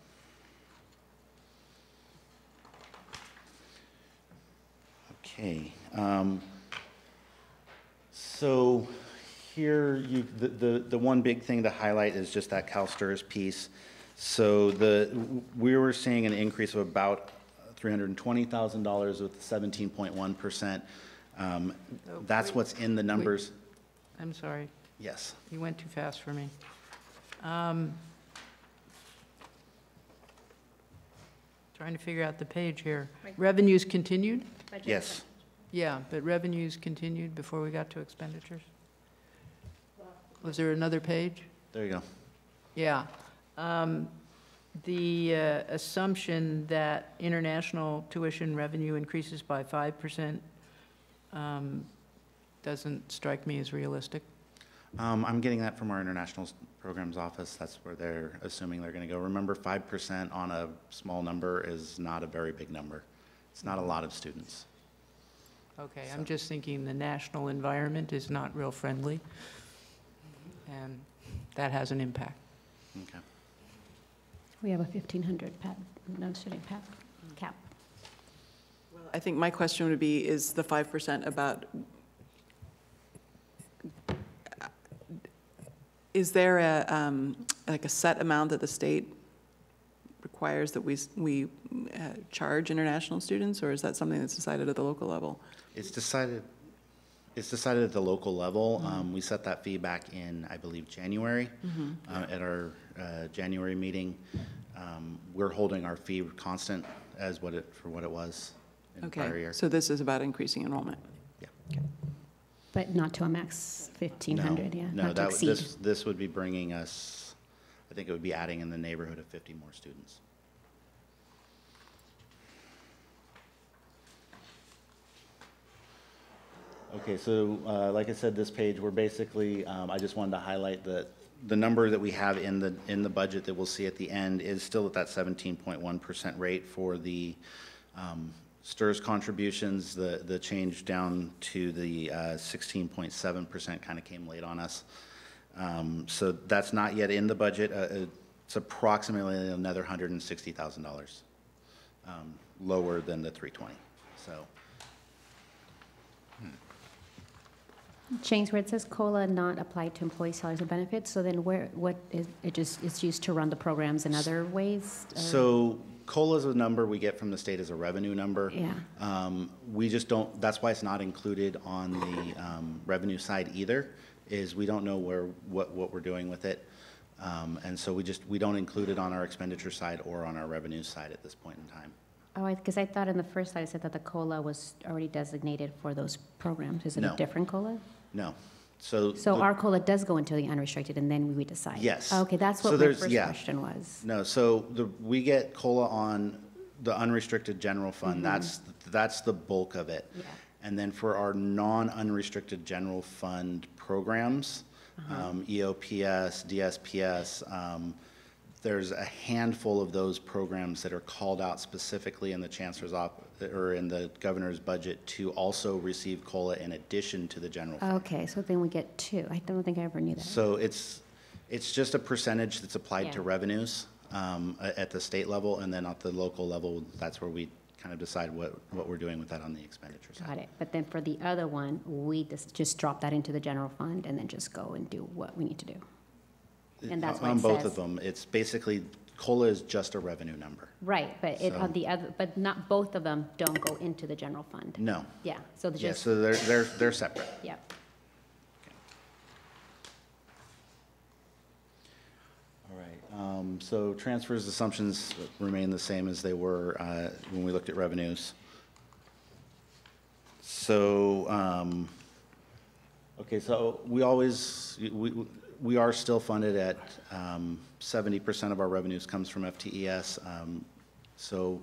Speaker 28: Okay. um, So here, you, the, the, the one big thing to highlight is just that CalSTRS piece. So the, we were seeing an increase of about $320,000 with 17.1%. Um,
Speaker 10: Oh,
Speaker 28: That's
Speaker 10: wait,
Speaker 28: what's in the
Speaker 10: wait.
Speaker 28: numbers.
Speaker 10: I'm sorry.
Speaker 28: Yes.
Speaker 10: You went too fast for me. Um, Trying to figure out the page here. Revenues continued?
Speaker 28: Yes.
Speaker 10: Yeah, but revenues continued before we got to expenditures? Was there another page?
Speaker 28: There you go.
Speaker 10: Yeah. Um, The uh, assumption that international tuition revenue increases by 5% um, doesn't strike me as realistic.
Speaker 28: Um, I'm getting that from our international programs office. That's where they're assuming they're going to go. Remember, 5% on a small number is not a very big number. It's not a lot of students.
Speaker 10: Okay, I'm just thinking the national environment is not real friendly, and that has an impact.
Speaker 28: Okay.
Speaker 7: We have a 1,500 pad, no student pad cap.
Speaker 6: Well, I think my question would be, is the 5% about, is there a, um, like a set amount that the state requires that we, we uh, charge international students, or is that something that's decided at the local level?
Speaker 28: It's decided, it's decided at the local level. Um, We set that fee back in, I believe, January,
Speaker 6: Mhm.
Speaker 28: uh, at our uh, January meeting. Um, We're holding our fee constant as what it, for what it was in the prior
Speaker 6: Okay,
Speaker 28: year.
Speaker 6: so this is about increasing enrollment? Yeah.
Speaker 7: But not to a max 1,500,
Speaker 28: No,
Speaker 7: yeah,
Speaker 28: No,
Speaker 7: not
Speaker 28: that, would-
Speaker 7: exceed.
Speaker 28: this, this would be bringing us, I think it would be adding in the neighborhood of 50 more students. Okay, so, uh, like I said, this page, we're basically, um, I just wanted to highlight that the number that we have in the, in the budget that we'll see at the end is still at that 17.1% rate for the, um, STRS contributions. The, the change down to the, uh, 16.7% kind of came late on us. Um, so that's not yet in the budget. Uh, it's approximately another $160,000, um, lower than the 320, so.
Speaker 7: James, where it says COLA not applied to employee salaries and benefits, so then where, what is, it just, it's used to run the programs in other ways? or-
Speaker 28: So COLA is a number we get from the state as a revenue number.
Speaker 7: Yeah.
Speaker 28: Um, We just don't, that's why it's not included on the um, revenue side either, is we don't know where, what, what we're doing with it. Um, And so we just, we don't include it on our expenditure side or on our revenue side at this point in time.
Speaker 7: Oh, because I thought in the first slide it said that the COLA was already designated for those programs. Is it a
Speaker 28: No.
Speaker 7: different COLA?
Speaker 28: No. So.
Speaker 7: So
Speaker 28: the-
Speaker 7: our COLA does go into the unrestricted, and then we decide?
Speaker 28: Yes.
Speaker 7: Okay, that's
Speaker 28: So
Speaker 7: what my
Speaker 28: there's-
Speaker 7: first
Speaker 28: yeah.
Speaker 7: question was.
Speaker 28: No, so the, we get COLA on the unrestricted general fund.
Speaker 7: Mhm.
Speaker 28: That's, that's the bulk of it.
Speaker 7: Yeah.
Speaker 28: And then for our non-unrestricted general fund programs,
Speaker 7: Uh-huh.
Speaker 28: um, EOPS, DSPS, um, there's a handful of those programs that are called out specifically in the chancellor's op, or in the governor's budget to also receive COLA in addition to the general fund.
Speaker 7: Okay, so then we get two. I don't think I ever knew that.
Speaker 28: So it's, it's just a percentage that's applied to revenues um, at the state level, and then at the local level, that's where we kind of decide what, what we're doing with that on the expenditure side.
Speaker 7: Got it. But then for the other one, we just, just drop that into the general fund and then just go and do what we need to do. And that's
Speaker 28: On
Speaker 7: it
Speaker 28: both
Speaker 7: says.
Speaker 28: of them, it's basically, COLA is just a revenue number.
Speaker 7: Right, but it,
Speaker 28: So-
Speaker 7: on the other, but not, both of them don't go into the general fund.
Speaker 28: No.
Speaker 7: Yeah, so the
Speaker 28: Yeah,
Speaker 7: just,
Speaker 28: so they're, they're, they're separate.
Speaker 7: yeah.
Speaker 28: All right, um, so transfers assumptions remain the same as they were, uh, when we looked at revenues. So, um, okay, so we always, we, we are still funded at, um, seventy percent of our revenues comes from FTES. Um, so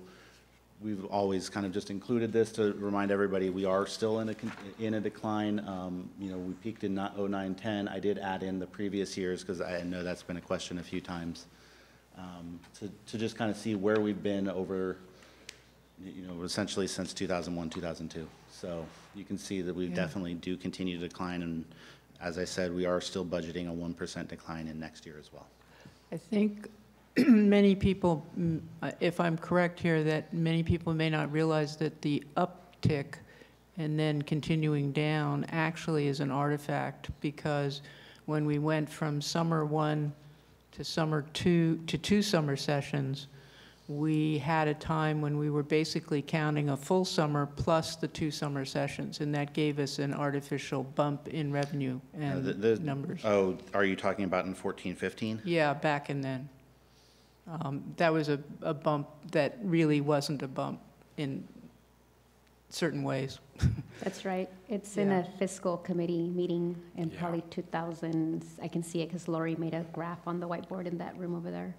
Speaker 28: we've always kind of just included this to remind everybody, we are still in a, in a decline. Um, you know, we peaked in not- 09, 10. I did add in the previous years because I know that's been a question a few times. Um, to, to just kind of see where we've been over you know, essentially since 2001, 2002. So you can see that we
Speaker 10: Yeah.
Speaker 28: definitely do continue to decline, and as I said, we are still budgeting a 1% decline in next year as well.
Speaker 10: I think (clears throat) many people, mm, if I'm correct here, that many people may not realize that the uptick and then continuing down actually is an artifact because when we went from summer one to summer two, to two summer sessions, we had a time when we were basically counting a full summer plus the two summer sessions, and that gave us an artificial bump in revenue
Speaker 28: Uh, the-
Speaker 10: and
Speaker 28: the-
Speaker 10: numbers.
Speaker 28: Oh, are you talking about in 14, 15?
Speaker 10: Yeah, back and then. Um, That was a, a bump that really wasn't a bump in certain ways. (laughs)
Speaker 7: That's right. It's in a fiscal committee meeting in
Speaker 10: Yeah.
Speaker 7: probably 2000s. I can see it because Lori made a graph on the whiteboard in that room over there.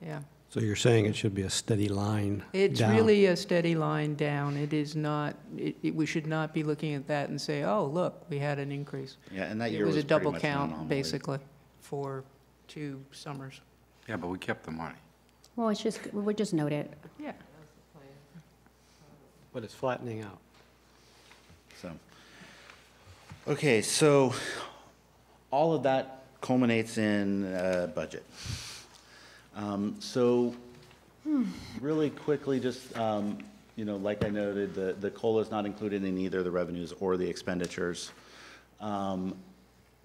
Speaker 10: Yeah.
Speaker 1: So you're saying it should be a steady line
Speaker 10: It's
Speaker 1: down.
Speaker 10: really a steady line down. It is not, it, it- we should not be looking at that and say, oh, look, we had an increase.
Speaker 28: Yeah, and that
Speaker 10: It
Speaker 28: year
Speaker 10: was
Speaker 28: was
Speaker 10: a
Speaker 28: pretty
Speaker 10: double
Speaker 28: much an
Speaker 10: count,
Speaker 28: anomaly.
Speaker 10: basically, for two summers.
Speaker 2: Yeah, but we kept the money.
Speaker 7: Well, it's just, we would just note it.
Speaker 10: Yeah.
Speaker 1: But it's flattening out.
Speaker 28: So, okay, so all of that culminates in uh, budget. Um, So really quickly, just, um, you know, like I noted, the, the COLA is not included in either the revenues or the expenditures. Um,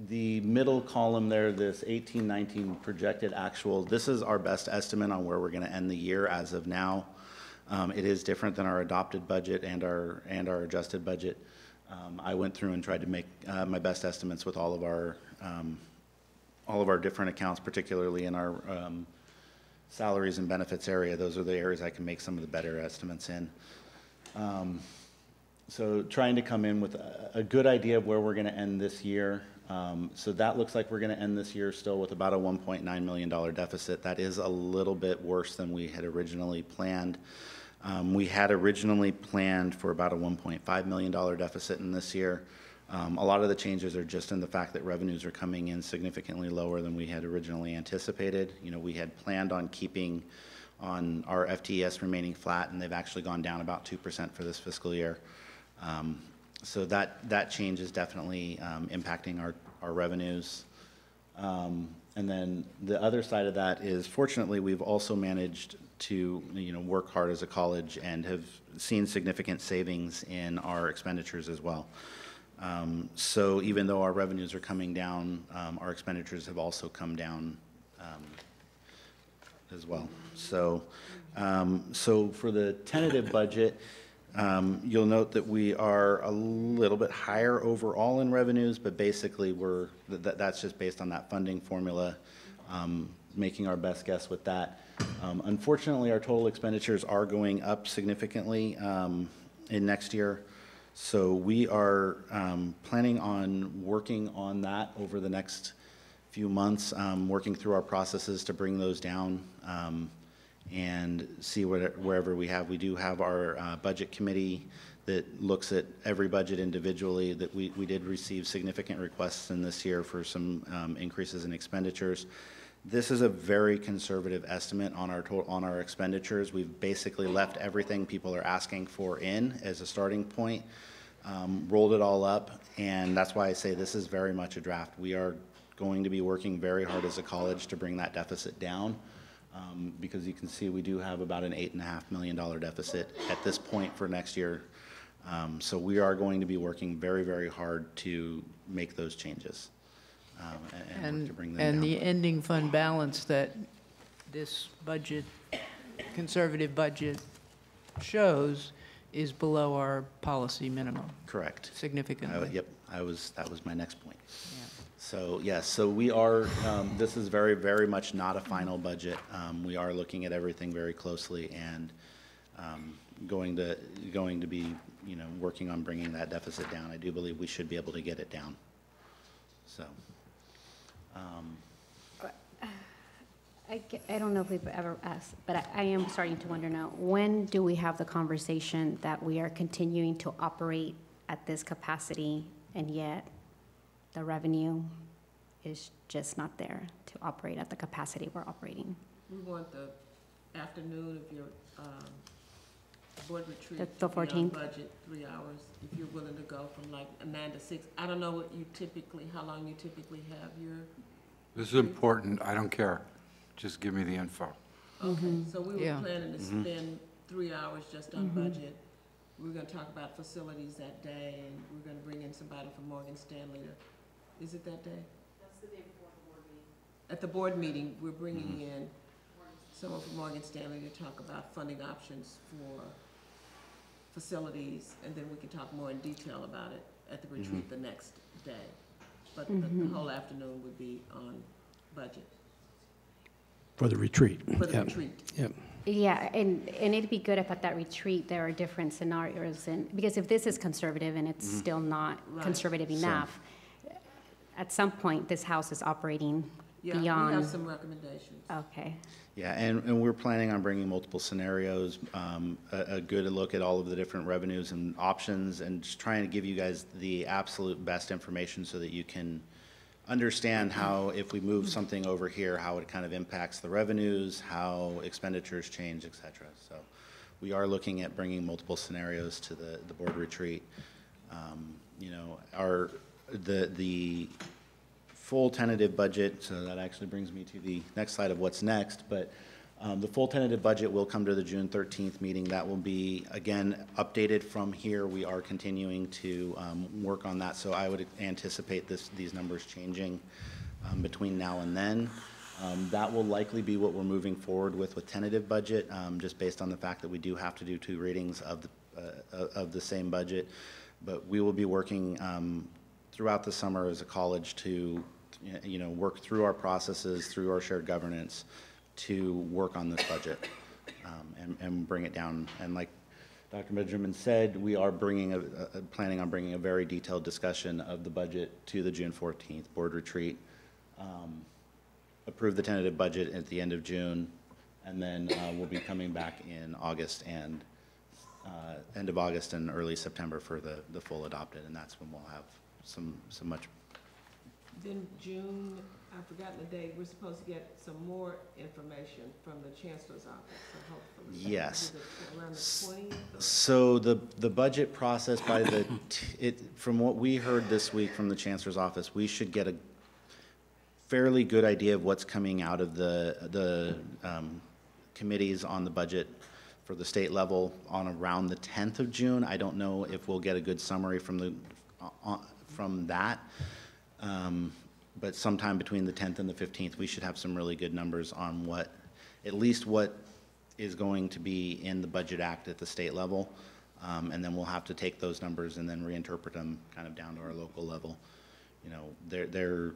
Speaker 28: The middle column there, this 18, 19 projected actual, this is our best estimate on where we're going to end the year as of now. Um, It is different than our adopted budget and our, and our adjusted budget. Um, I went through and tried to make uh, my best estimates with all of our, um, all of our different accounts, particularly in our um, salaries and benefits area. Those are the areas I can make some of the better estimates in. Um, So trying to come in with a, a good idea of where we're going to end this year. Um, So that looks like we're going to end this year still with about a $1.9 million deficit. That is a little bit worse than we had originally planned. Um, We had originally planned for about a $1.5 million deficit in this year. Um, A lot of the changes are just in the fact that revenues are coming in significantly lower than we had originally anticipated. You know, we had planned on keeping on our FTES remaining flat, and they've actually gone down about 2% for this fiscal year. Um, So that, that change is definitely um, impacting our, our revenues. Um, And then the other side of that is fortunately, we've also managed to, you know, work hard as a college and have seen significant savings in our expenditures as well. Um, So even though our revenues are coming down, um, our expenditures have also come down um, as well. So, um, so for the tentative budget, um, you'll note that we are a little bit higher overall in revenues, but basically we're, that, that's just based on that funding formula, um, making our best guess with that. Unfortunately, our total expenditures are going up significantly in next year. So we are um, planning on working on that over the next few months, um, working through our processes to bring those down um, and see what- wherever we have. We do have our uh, budget committee that looks at every budget individually, that we, we did receive significant requests in this year for some um, increases in expenditures. This is a very conservative estimate on our total, on our expenditures. We've basically left everything people are asking for in as a starting point, um, rolled it all up, and that's why I say this is very much a draft. We are going to be working very hard as a college to bring that deficit down, um, because you can see we do have about an eight and a half million dollar deficit at this point for next year. Um, So we are going to be working very, very hard to make those changes um, and- and work to bring
Speaker 10: And,
Speaker 28: down.
Speaker 10: and the ending fund balance that this budget, conservative budget shows is below our policy minimum.
Speaker 28: Correct.
Speaker 10: Significantly.
Speaker 28: I- Yep, I was, that was my next point. So, yes, so we are, um, this is very, very much not a final budget. Um, We are looking at everything very closely and um, going to, going to be, you know, working on bringing that deficit down. I do believe we should be able to get it down. So, um, (sighs)
Speaker 7: I, I don't know if we've ever asked, but I, I am starting to wonder now, when do we have the conversation that we are continuing to operate at this capacity and yet the revenue is just not there to operate at the capacity we're operating?
Speaker 23: We want the afternoon of your, um, board retreat.
Speaker 7: The- the
Speaker 23: to
Speaker 7: 14th?
Speaker 23: Budget, three hours, if you're willing to go from like nine to six. I don't know what you typically, how long you typically have your,
Speaker 2: This is important, I don't care. Just give me the info.
Speaker 23: okay, so we were
Speaker 10: Yeah.
Speaker 23: planning to
Speaker 2: Mhm.
Speaker 23: spend three hours just on
Speaker 7: Mhm.
Speaker 23: budget. We We're gonna talk about facilities that day, and we're gonna bring in somebody from Morgan Stanley to, is it that day?
Speaker 6: That's the day before the board meeting.
Speaker 23: At the board meeting, we're bringing in someone from Morgan Stanley to talk about funding options for facilities, and then we can talk more in detail about it at the retreat the next day. But the, the
Speaker 7: Mhm.
Speaker 23: whole afternoon would be on budget,
Speaker 1: For the retreat.
Speaker 23: for the
Speaker 1: Yep.
Speaker 23: retreat.
Speaker 1: Yep.
Speaker 7: Yeah, and, and it'd be good if at that retreat, there are different scenarios, and, because if this is conservative and it's
Speaker 2: Mhm.
Speaker 7: still not
Speaker 23: Right.
Speaker 7: conservative
Speaker 2: So-
Speaker 7: enough, at some point, this house is operating
Speaker 23: Yeah, we
Speaker 7: beyond.
Speaker 23: have some recommendations.
Speaker 7: Okay.
Speaker 28: Yeah, and, and we're planning on bringing multiple scenarios, um, a, a good look at all of the different revenues and options, and just trying to give you guys the absolute best information so that you can understand how, if we move something over here, how it kind of impacts the revenues, how expenditures change, et cetera. So we are looking at bringing multiple scenarios to the, the board retreat. Um, You know, our, the, the full tentative budget, so that actually brings me to the next slide of what's next, but um, the full tentative budget will come to the June 13th meeting. That will be, again, updated from here. We are continuing to um, work on that, so I would anticipate this, these numbers changing um, between now and then. Um, That will likely be what we're moving forward with, with tentative budget, um, just based on the fact that we do have to do two readings of, the uh, of the same budget. But we will be working um, throughout the summer as a college to, you know, work through our processes, through our shared governance, to work on this budget um, and, and bring it down. And like Dr. Benjamin said, we are bringing, a, a- planning on bringing a very detailed discussion of the budget to the June 14th board retreat. Um, Approve the tentative budget at the end of June, and then uh, we'll be coming back in August and, uh, end of August and early September for the, the full adopted, and that's when we'll have some, some much
Speaker 23: Then June, I've forgotten the date, we're supposed to get some more information from the chancellor's office, so hopefully.
Speaker 28: Yes.
Speaker 23: Is it Around the twentieth?
Speaker 28: So the, the budget process by the, t- it, from what we heard this week from the chancellor's office, we should get a fairly good idea of what's coming out of the, the um, committees on the budget for the state level on around the 10th of June. I don't know if we'll get a good summary from the, uh, from that. Um, But sometime between the 10th and the 15th, we should have some really good numbers on what, at least what is going to be in the Budget Act at the state level. Um, And then we'll have to take those numbers and then reinterpret them kind of down to our local level. You know, there, there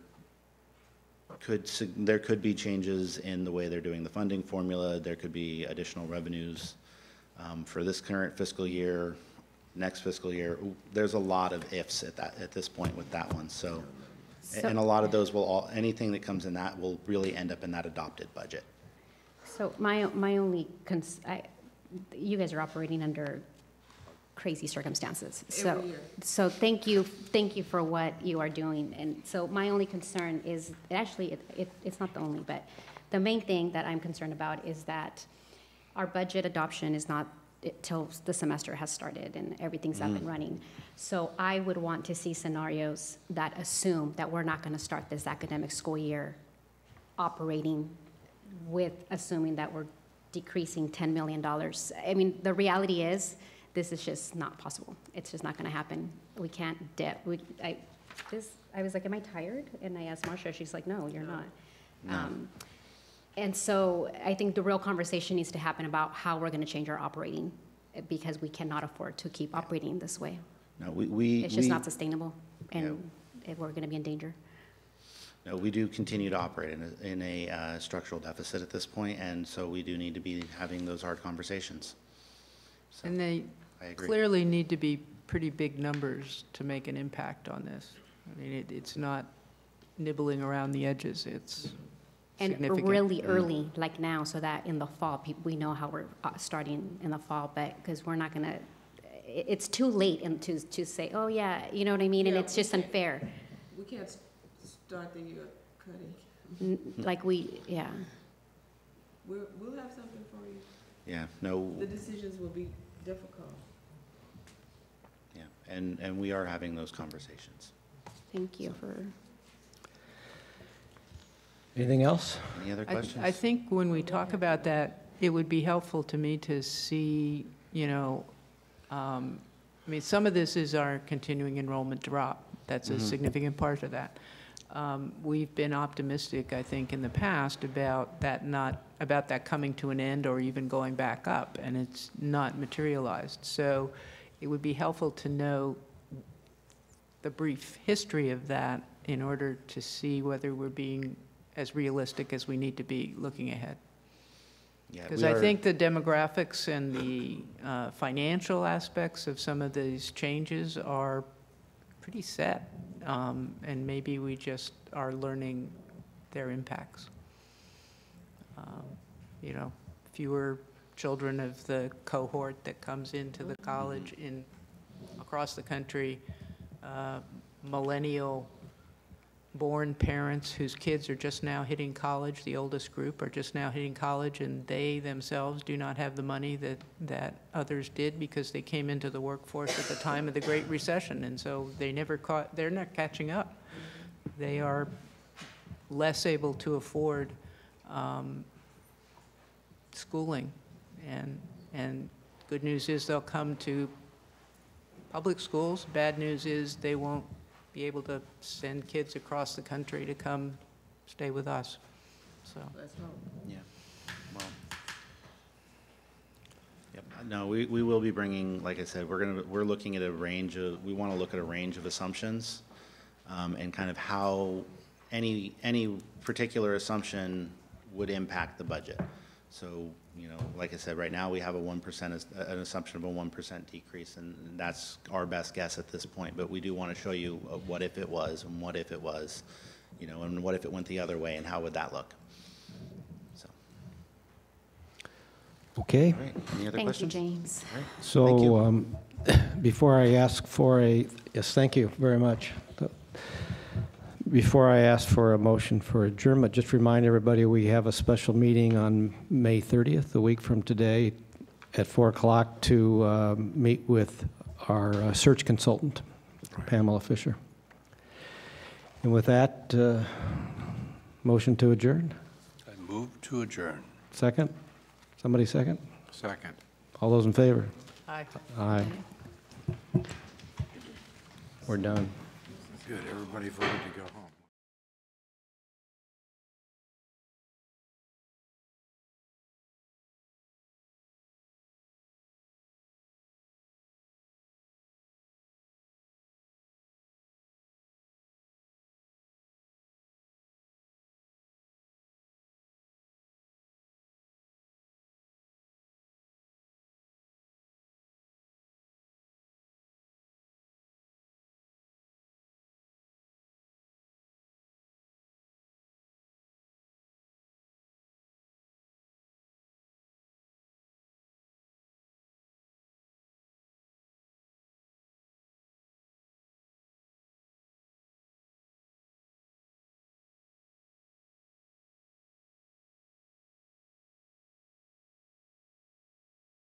Speaker 28: could, there could be changes in the way they're doing the funding formula. There could be additional revenues um, for this current fiscal year, next fiscal year. There's a lot of ifs at that, at this point with that one, so.
Speaker 7: So-
Speaker 28: And a lot of those will all, anything that comes in that will really end up in that adopted budget.
Speaker 7: So my, my only, cons- I, you guys are operating under crazy circumstances. So, so thank you, thank you for what you are doing. And so my only concern is, actually, it, it, it's not the only, but the main thing that I'm concerned about is that our budget adoption is not it- till the semester has started and everything's up and
Speaker 28: Mm.
Speaker 7: running. So I would want to see scenarios that assume that we're not going to start this academic school year operating with assuming that we're decreasing $10 million. I mean, the reality is, this is just not possible. It's just not going to happen. We can't dip. We, I, this, I was like, am I tired? And I asked Marsha, she's like, no, you're not.
Speaker 28: No.
Speaker 7: Um, And so I think the real conversation needs to happen about how we're going to change our operating, because we cannot afford to keep operating this way.
Speaker 28: No, we, we.
Speaker 7: It's just
Speaker 28: we-
Speaker 7: not sustainable, and eh, we're going to be in danger.
Speaker 28: No, we do continue to operate in a, in a uh, structural deficit at this point, and so we do need to be having those hard conversations. So,
Speaker 10: And they
Speaker 28: I agree.
Speaker 10: clearly need to be pretty big numbers to make an impact on this. I mean, it, it's not nibbling around the edges, it's
Speaker 7: And
Speaker 10: significant.
Speaker 7: really early, like now, so that in the fall, peop we know how we're uh, starting in the fall, but, because we're not gonna, i- it's too late and to, to say, oh, yeah, you know what I mean? And it's just unfair.
Speaker 23: We can't start the year cutting.
Speaker 7: Like we, yeah.
Speaker 23: We'll, we'll have something for you.
Speaker 28: Yeah, no,
Speaker 23: The decisions will be difficult.
Speaker 28: Yeah, and, and we are having those conversations.
Speaker 7: Thank you for
Speaker 1: Anything else?
Speaker 28: Any other
Speaker 10: I-
Speaker 28: questions?
Speaker 10: I think when we talk about that, it would be helpful to me to see, you know, um, I mean, some of this is our continuing enrollment drop. That's a
Speaker 28: Mhm.
Speaker 10: significant part of that. Um, We've been optimistic, I think, in the past about that not, about that coming to an end or even going back up, and it's not materialized. So it would be helpful to know the brief history of that in order to see whether we're being as realistic as we need to be looking ahead.
Speaker 28: Yeah,
Speaker 10: Because
Speaker 28: we
Speaker 10: I think the demographics and the uh, financial aspects of some of these changes are pretty set, um, and maybe we just are learning their impacts. Um, You know, fewer children of the cohort that comes into the college in, across the country, uh, millennial-born parents whose kids are just now hitting college, the oldest group are just now hitting college, and they themselves do not have the money that, that others did because they came into the workforce at the time of the Great Recession, and so they never caught, they're not catching up. They are less able to afford um, schooling, and, and good news is they'll come to public schools. Bad news is they won't be able to send kids across the country to come stay with us, so.
Speaker 23: Let's hope.
Speaker 28: Yeah, well. Yep, no, we, we will be bringing, like I said, we're gonna, we're looking at a range of, we want to look at a range of assumptions um, and kind of how any, any particular assumption would impact the budget. So, you know, like I said, right now, we have a one percent, an assumption of a one percent decrease, and that's our best guess at this point. But we do want to show you uh, what if it was, and what if it was, you know, and what if it went the other way, and how would that look?
Speaker 1: Okay.
Speaker 28: Great, any other
Speaker 7: Thank you,
Speaker 28: questions?
Speaker 7: James.
Speaker 28: All right, thank you.
Speaker 1: So, um, (coughs) before I ask for a, yes, thank you very much. Before I ask for a motion for adjournment, just remind everybody, we have a special meeting on May 30th, a week from today, at 4 o'clock to uh, meet with our uh, search consultant, Pamela Fisher. And with that, uh, motion to adjourn?
Speaker 4: I move to adjourn.
Speaker 1: Second? Somebody second?
Speaker 2: Second.
Speaker 1: All those in favor?
Speaker 10: Aye.
Speaker 1: Aye. We're done.
Speaker 2: Good, everybody voted to go home.